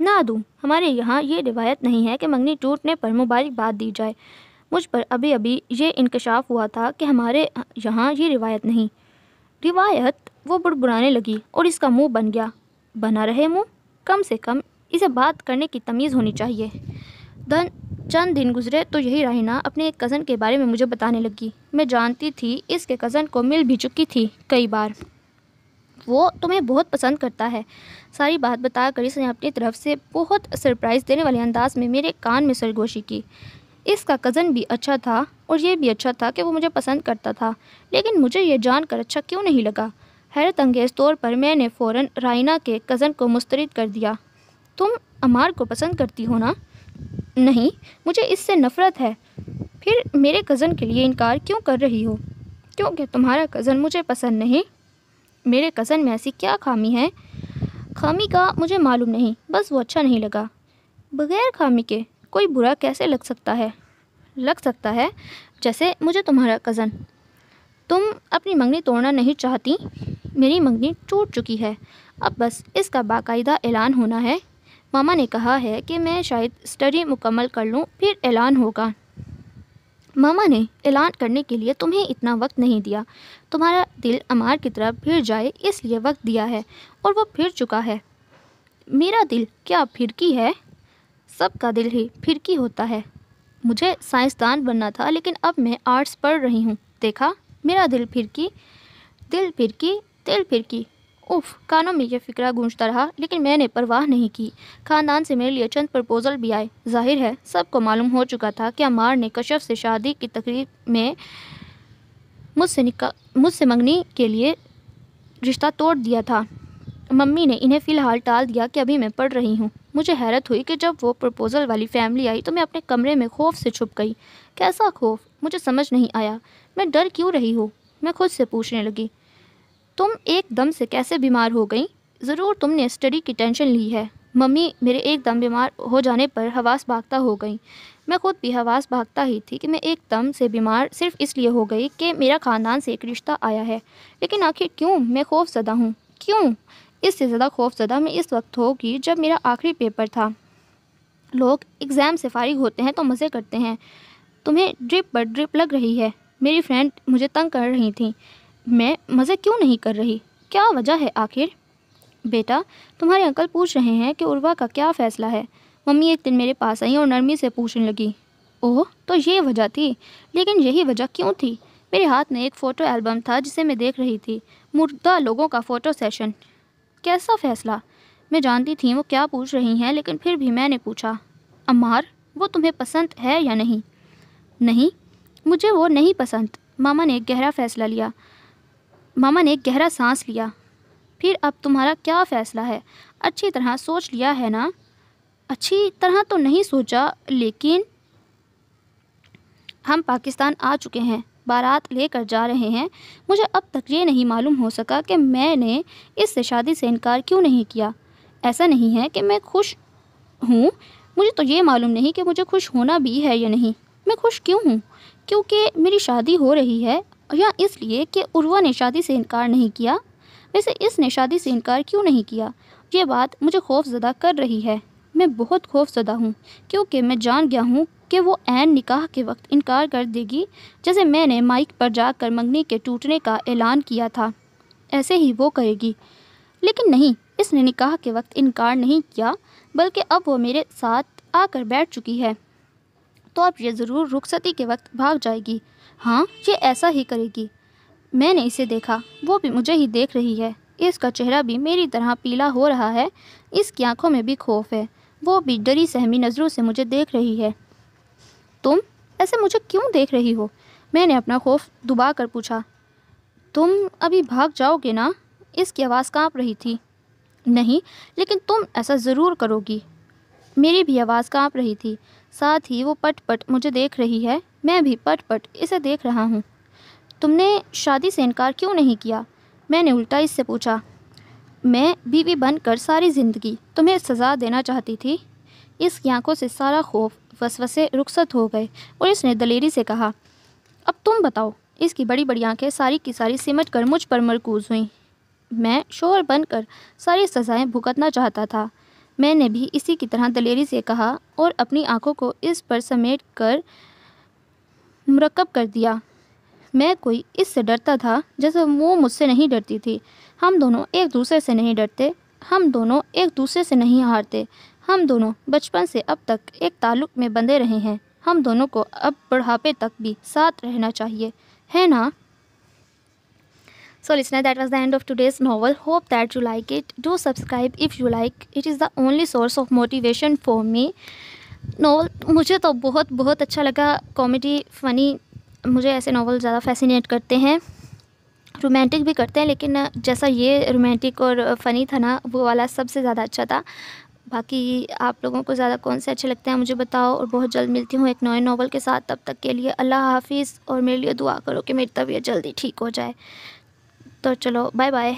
ना दूँ। हमारे यहाँ ये रिवायत नहीं है कि मंगनी टूटने पर मुबारकबाद दी जाए। मुझ पर अभी अभी ये इंकशाफ हुआ था कि हमारे यहाँ ये रिवायत नहीं। रिवायत वो बुड़बुड़ाने लगी और इसका मुँह बन गया। बना रहे मुँह? कम से कम इसे बात करने की तमीज़ होनी चाहिए। दन चंद दिन गुजरे तो यही राहिना अपने एक कज़न के बारे में मुझे बताने लगी। मैं जानती थी इसके कज़न को मिल भी चुकी थी कई बार। वो तुम्हें बहुत पसंद करता है। सारी बात बताकर इसने अपनी तरफ़ से बहुत सरप्राइज़ देने वाले अंदाज में मेरे कान में सरगोशी की। इसका कज़न भी अच्छा था और ये भी अच्छा था कि वो मुझे पसंद करता था, लेकिन मुझे ये जानकर अच्छा क्यों नहीं लगा? हैरत अंगेज़ तौर पर मैंने फ़ौर राइना के कज़न को मुस्तरद कर दिया। तुम अमार को पसंद करती हो ना? नहीं, मुझे इससे नफ़रत है। फिर मेरे कज़न के लिए इनकार क्यों कर रही हो? क्योंकि तुम्हारा कज़न मुझे पसंद नहीं। मेरे कज़न में ऐसी क्या खामी है? खामी का मुझे मालूम नहीं, बस वो अच्छा नहीं लगा। बग़ैर खामी के कोई बुरा कैसे लग सकता है? लग सकता है, जैसे मुझे तुम्हारा कज़न। तुम अपनी मंगनी तोड़ना नहीं चाहती? मेरी मंगनी टूट चुकी है। अब बस इसका बाकायदा ऐलान होना है। मामा ने कहा है कि मैं शायद स्टडी मुकम्मल कर लूँ, फिर ऐलान होगा। मामा ने ऐलान करने के लिए तुम्हें इतना वक्त नहीं दिया। तुम्हारा दिल अमार की तरफ़ फिर जाए, इसलिए वक्त दिया है, और वो फिर चुका है। मेरा दिल क्या फिरकी है? सबका दिल ही फिरकी होता है। मुझे साइंसदान बनना था, लेकिन अब मैं आर्ट्स पढ़ रही हूँ। देखा? मेरा दिल फिरकी दिल फिरकी दिल फिरकी। उफ, कानों में यह फिक्रा गूंजता रहा, लेकिन मैंने परवाह नहीं की। ख़ानदान से मेरे लिए चंद प्रपोज़ल भी आए। ज़ाहिर है, सबको मालूम हो चुका था कि अमार ने कशफ से शादी की तकरीब में मुझसे निका, मुझसे मंगनी के लिए रिश्ता तोड़ दिया था। मम्मी ने इन्हें फ़िलहाल टाल दिया कि अभी मैं पढ़ रही हूँ। मुझे हैरत हुई कि जब वो प्रपोज़ल वाली फैमिली आई तो मैं अपने कमरे में खौफ से छुप गई। कैसा खौफ? मुझे समझ नहीं आया। मैं डर क्यों रही हूँ? मैं खुद से पूछने लगी। तुम एकदम से कैसे बीमार हो गई? ज़रूर तुमने स्टडी की टेंशन ली है। मम्मी, मेरे एकदम बीमार हो जाने पर हवास भागता हो गई। मैं खुद भी हवास भागता ही थी कि मैं एकदम से बीमार सिर्फ़ इसलिए हो गई कि मेरा ख़ानदान से एक रिश्ता आया है। लेकिन आखिर क्यों मैं खौफ ज़दा हूँ? क्यों? इससे ज़्यादा खौफ ज़दा मैं इस वक्त होगी जब मेरा आखिरी पेपर था। लोग एग्ज़ाम से फारिग होते हैं तो मज़े करते हैं। तुम्हें ड्रिप पर ड्रिप लग रही है। मेरी फ्रेंड मुझे तंग कर रही थी। मैं मज़े क्यों नहीं कर रही? क्या वजह है आखिर? बेटा, तुम्हारे अंकल पूछ रहे हैं कि उर्वा का क्या फ़ैसला है। मम्मी एक दिन मेरे पास आई और नरमी से पूछने लगी। ओह तो ये वजह थी? लेकिन यही वजह क्यों थी? मेरे हाथ में एक फ़ोटो एल्बम था जिसे मैं देख रही थी। मुर्दा लोगों का फ़ोटो सेशन। कैसा फ़ैसला? मैं जानती थी वो क्या पूछ रही हैं, लेकिन फिर भी मैंने पूछा, अम्मार, वो तुम्हें पसंद है या नहीं? नहीं, मुझे वो नहीं पसंद। मामा ने एक गहरा फ़ैसला लिया। मामा ने गहरा सांस लिया। फिर अब तुम्हारा क्या फ़ैसला है? अच्छी तरह सोच लिया है ना? अच्छी तरह तो नहीं सोचा, लेकिन हम पाकिस्तान आ चुके हैं, बारात लेकर जा रहे हैं। मुझे अब तक ये नहीं मालूम हो सका कि मैंने इससे शादी से इनकार क्यों नहीं किया। ऐसा नहीं है कि मैं खुश हूँ। मुझे तो ये मालूम नहीं कि मुझे खुश होना भी है या नहीं। मैं खुश क्यों हूँ? क्योंकि मेरी शादी हो रही है या इसलिए कि उर्वा ने शादी से इनकार नहीं किया? वैसे इसने शादी से इनकार क्यों नहीं किया? ये बात मुझे खौफ ज़दा कर रही है। मैं बहुत खौफ ज़दा हूँ, क्योंकि मैं जान गया हूँ कि वो एन निकाह के वक्त इनकार कर देगी, जैसे मैंने माइक पर जाकर मंगनी के टूटने का ऐलान किया था। ऐसे ही वो करेगी। लेकिन नहीं, इसने निकाह के वक्त इनकार नहीं किया, बल्कि अब वो मेरे साथ आकर बैठ चुकी है। तो अब ये ज़रूर रुखसती के वक्त भाग जाएगी। हाँ ये ऐसा ही करेगी। मैंने इसे देखा, वो भी मुझे ही देख रही है। इसका चेहरा भी मेरी तरह पीला हो रहा है, इसकी आँखों में भी खौफ है। वो भी डरी सहमी नज़रों से मुझे देख रही है। तुम ऐसे मुझे क्यों देख रही हो? मैंने अपना खौफ दुबा कर पूछा। तुम अभी भाग जाओगे ना? इसकी आवाज़ काँप रही थी। नहीं, लेकिन तुम ऐसा ज़रूर करोगी। मेरी भी आवाज़ काँप रही थी। साथ ही वो पट पट मुझे देख रही है। मैं भी पट पट इसे देख रहा हूँ। तुमने शादी से इनकार क्यों नहीं किया? मैंने उल्टा इससे पूछा। मैं बीवी बनकर सारी ज़िंदगी तुम्हें सज़ा देना चाहती थी। इसकी आँखों से सारा खौफ वसवसे रुखसत हो गए और इसने दलेरी से कहा, अब तुम बताओ, इसकी बड़ी बड़ी आँखें सारी की सारी सिमट कर मुझ पर मरकूज़ हुई। मैं शोहर बनकर सारी सज़ाएँ भुगतना चाहता था। मैंने भी इसी की तरह दलेरी से कहा और अपनी आँखों को इस पर समेट कर मरकब कर दिया मैं कोई इससे डरता था जैसे वो मुझसे नहीं डरती थी हम दोनों एक दूसरे से नहीं डरते हम दोनों एक दूसरे से नहीं हारते हम दोनों बचपन से अब तक एक ताल्लुक़ में बंधे रहे हैं हम दोनों को अब बढ़ापे तक भी साथ रहना चाहिए है ना
So, listener, that was the end of today's novel. Hope that you like it. Do subscribe if you like. It is the only source of motivation for me. Novel मुझे तो बहुत बहुत अच्छा लगा कॉमेडी फ़नी मुझे ऐसे novel ज़्यादा fascinate करते हैं। रोमांटिक भी करते हैं, लेकिन जैसा ये रोमांटिक और फ़नी था ना, वो वाला सबसे ज़्यादा अच्छा था। बाकी आप लोगों को ज़्यादा कौन से अच्छे लगते हैं, मुझे बताओ, और बहुत जल्द मिलती हूँ एक नए नावल के साथ। तब तक के लिए अल्लाह हाफिज़, और मेरे लिए दुआ करो कि मेरी तबीयत जल्दी ठीक हो जाए। तो चलो बाय बाय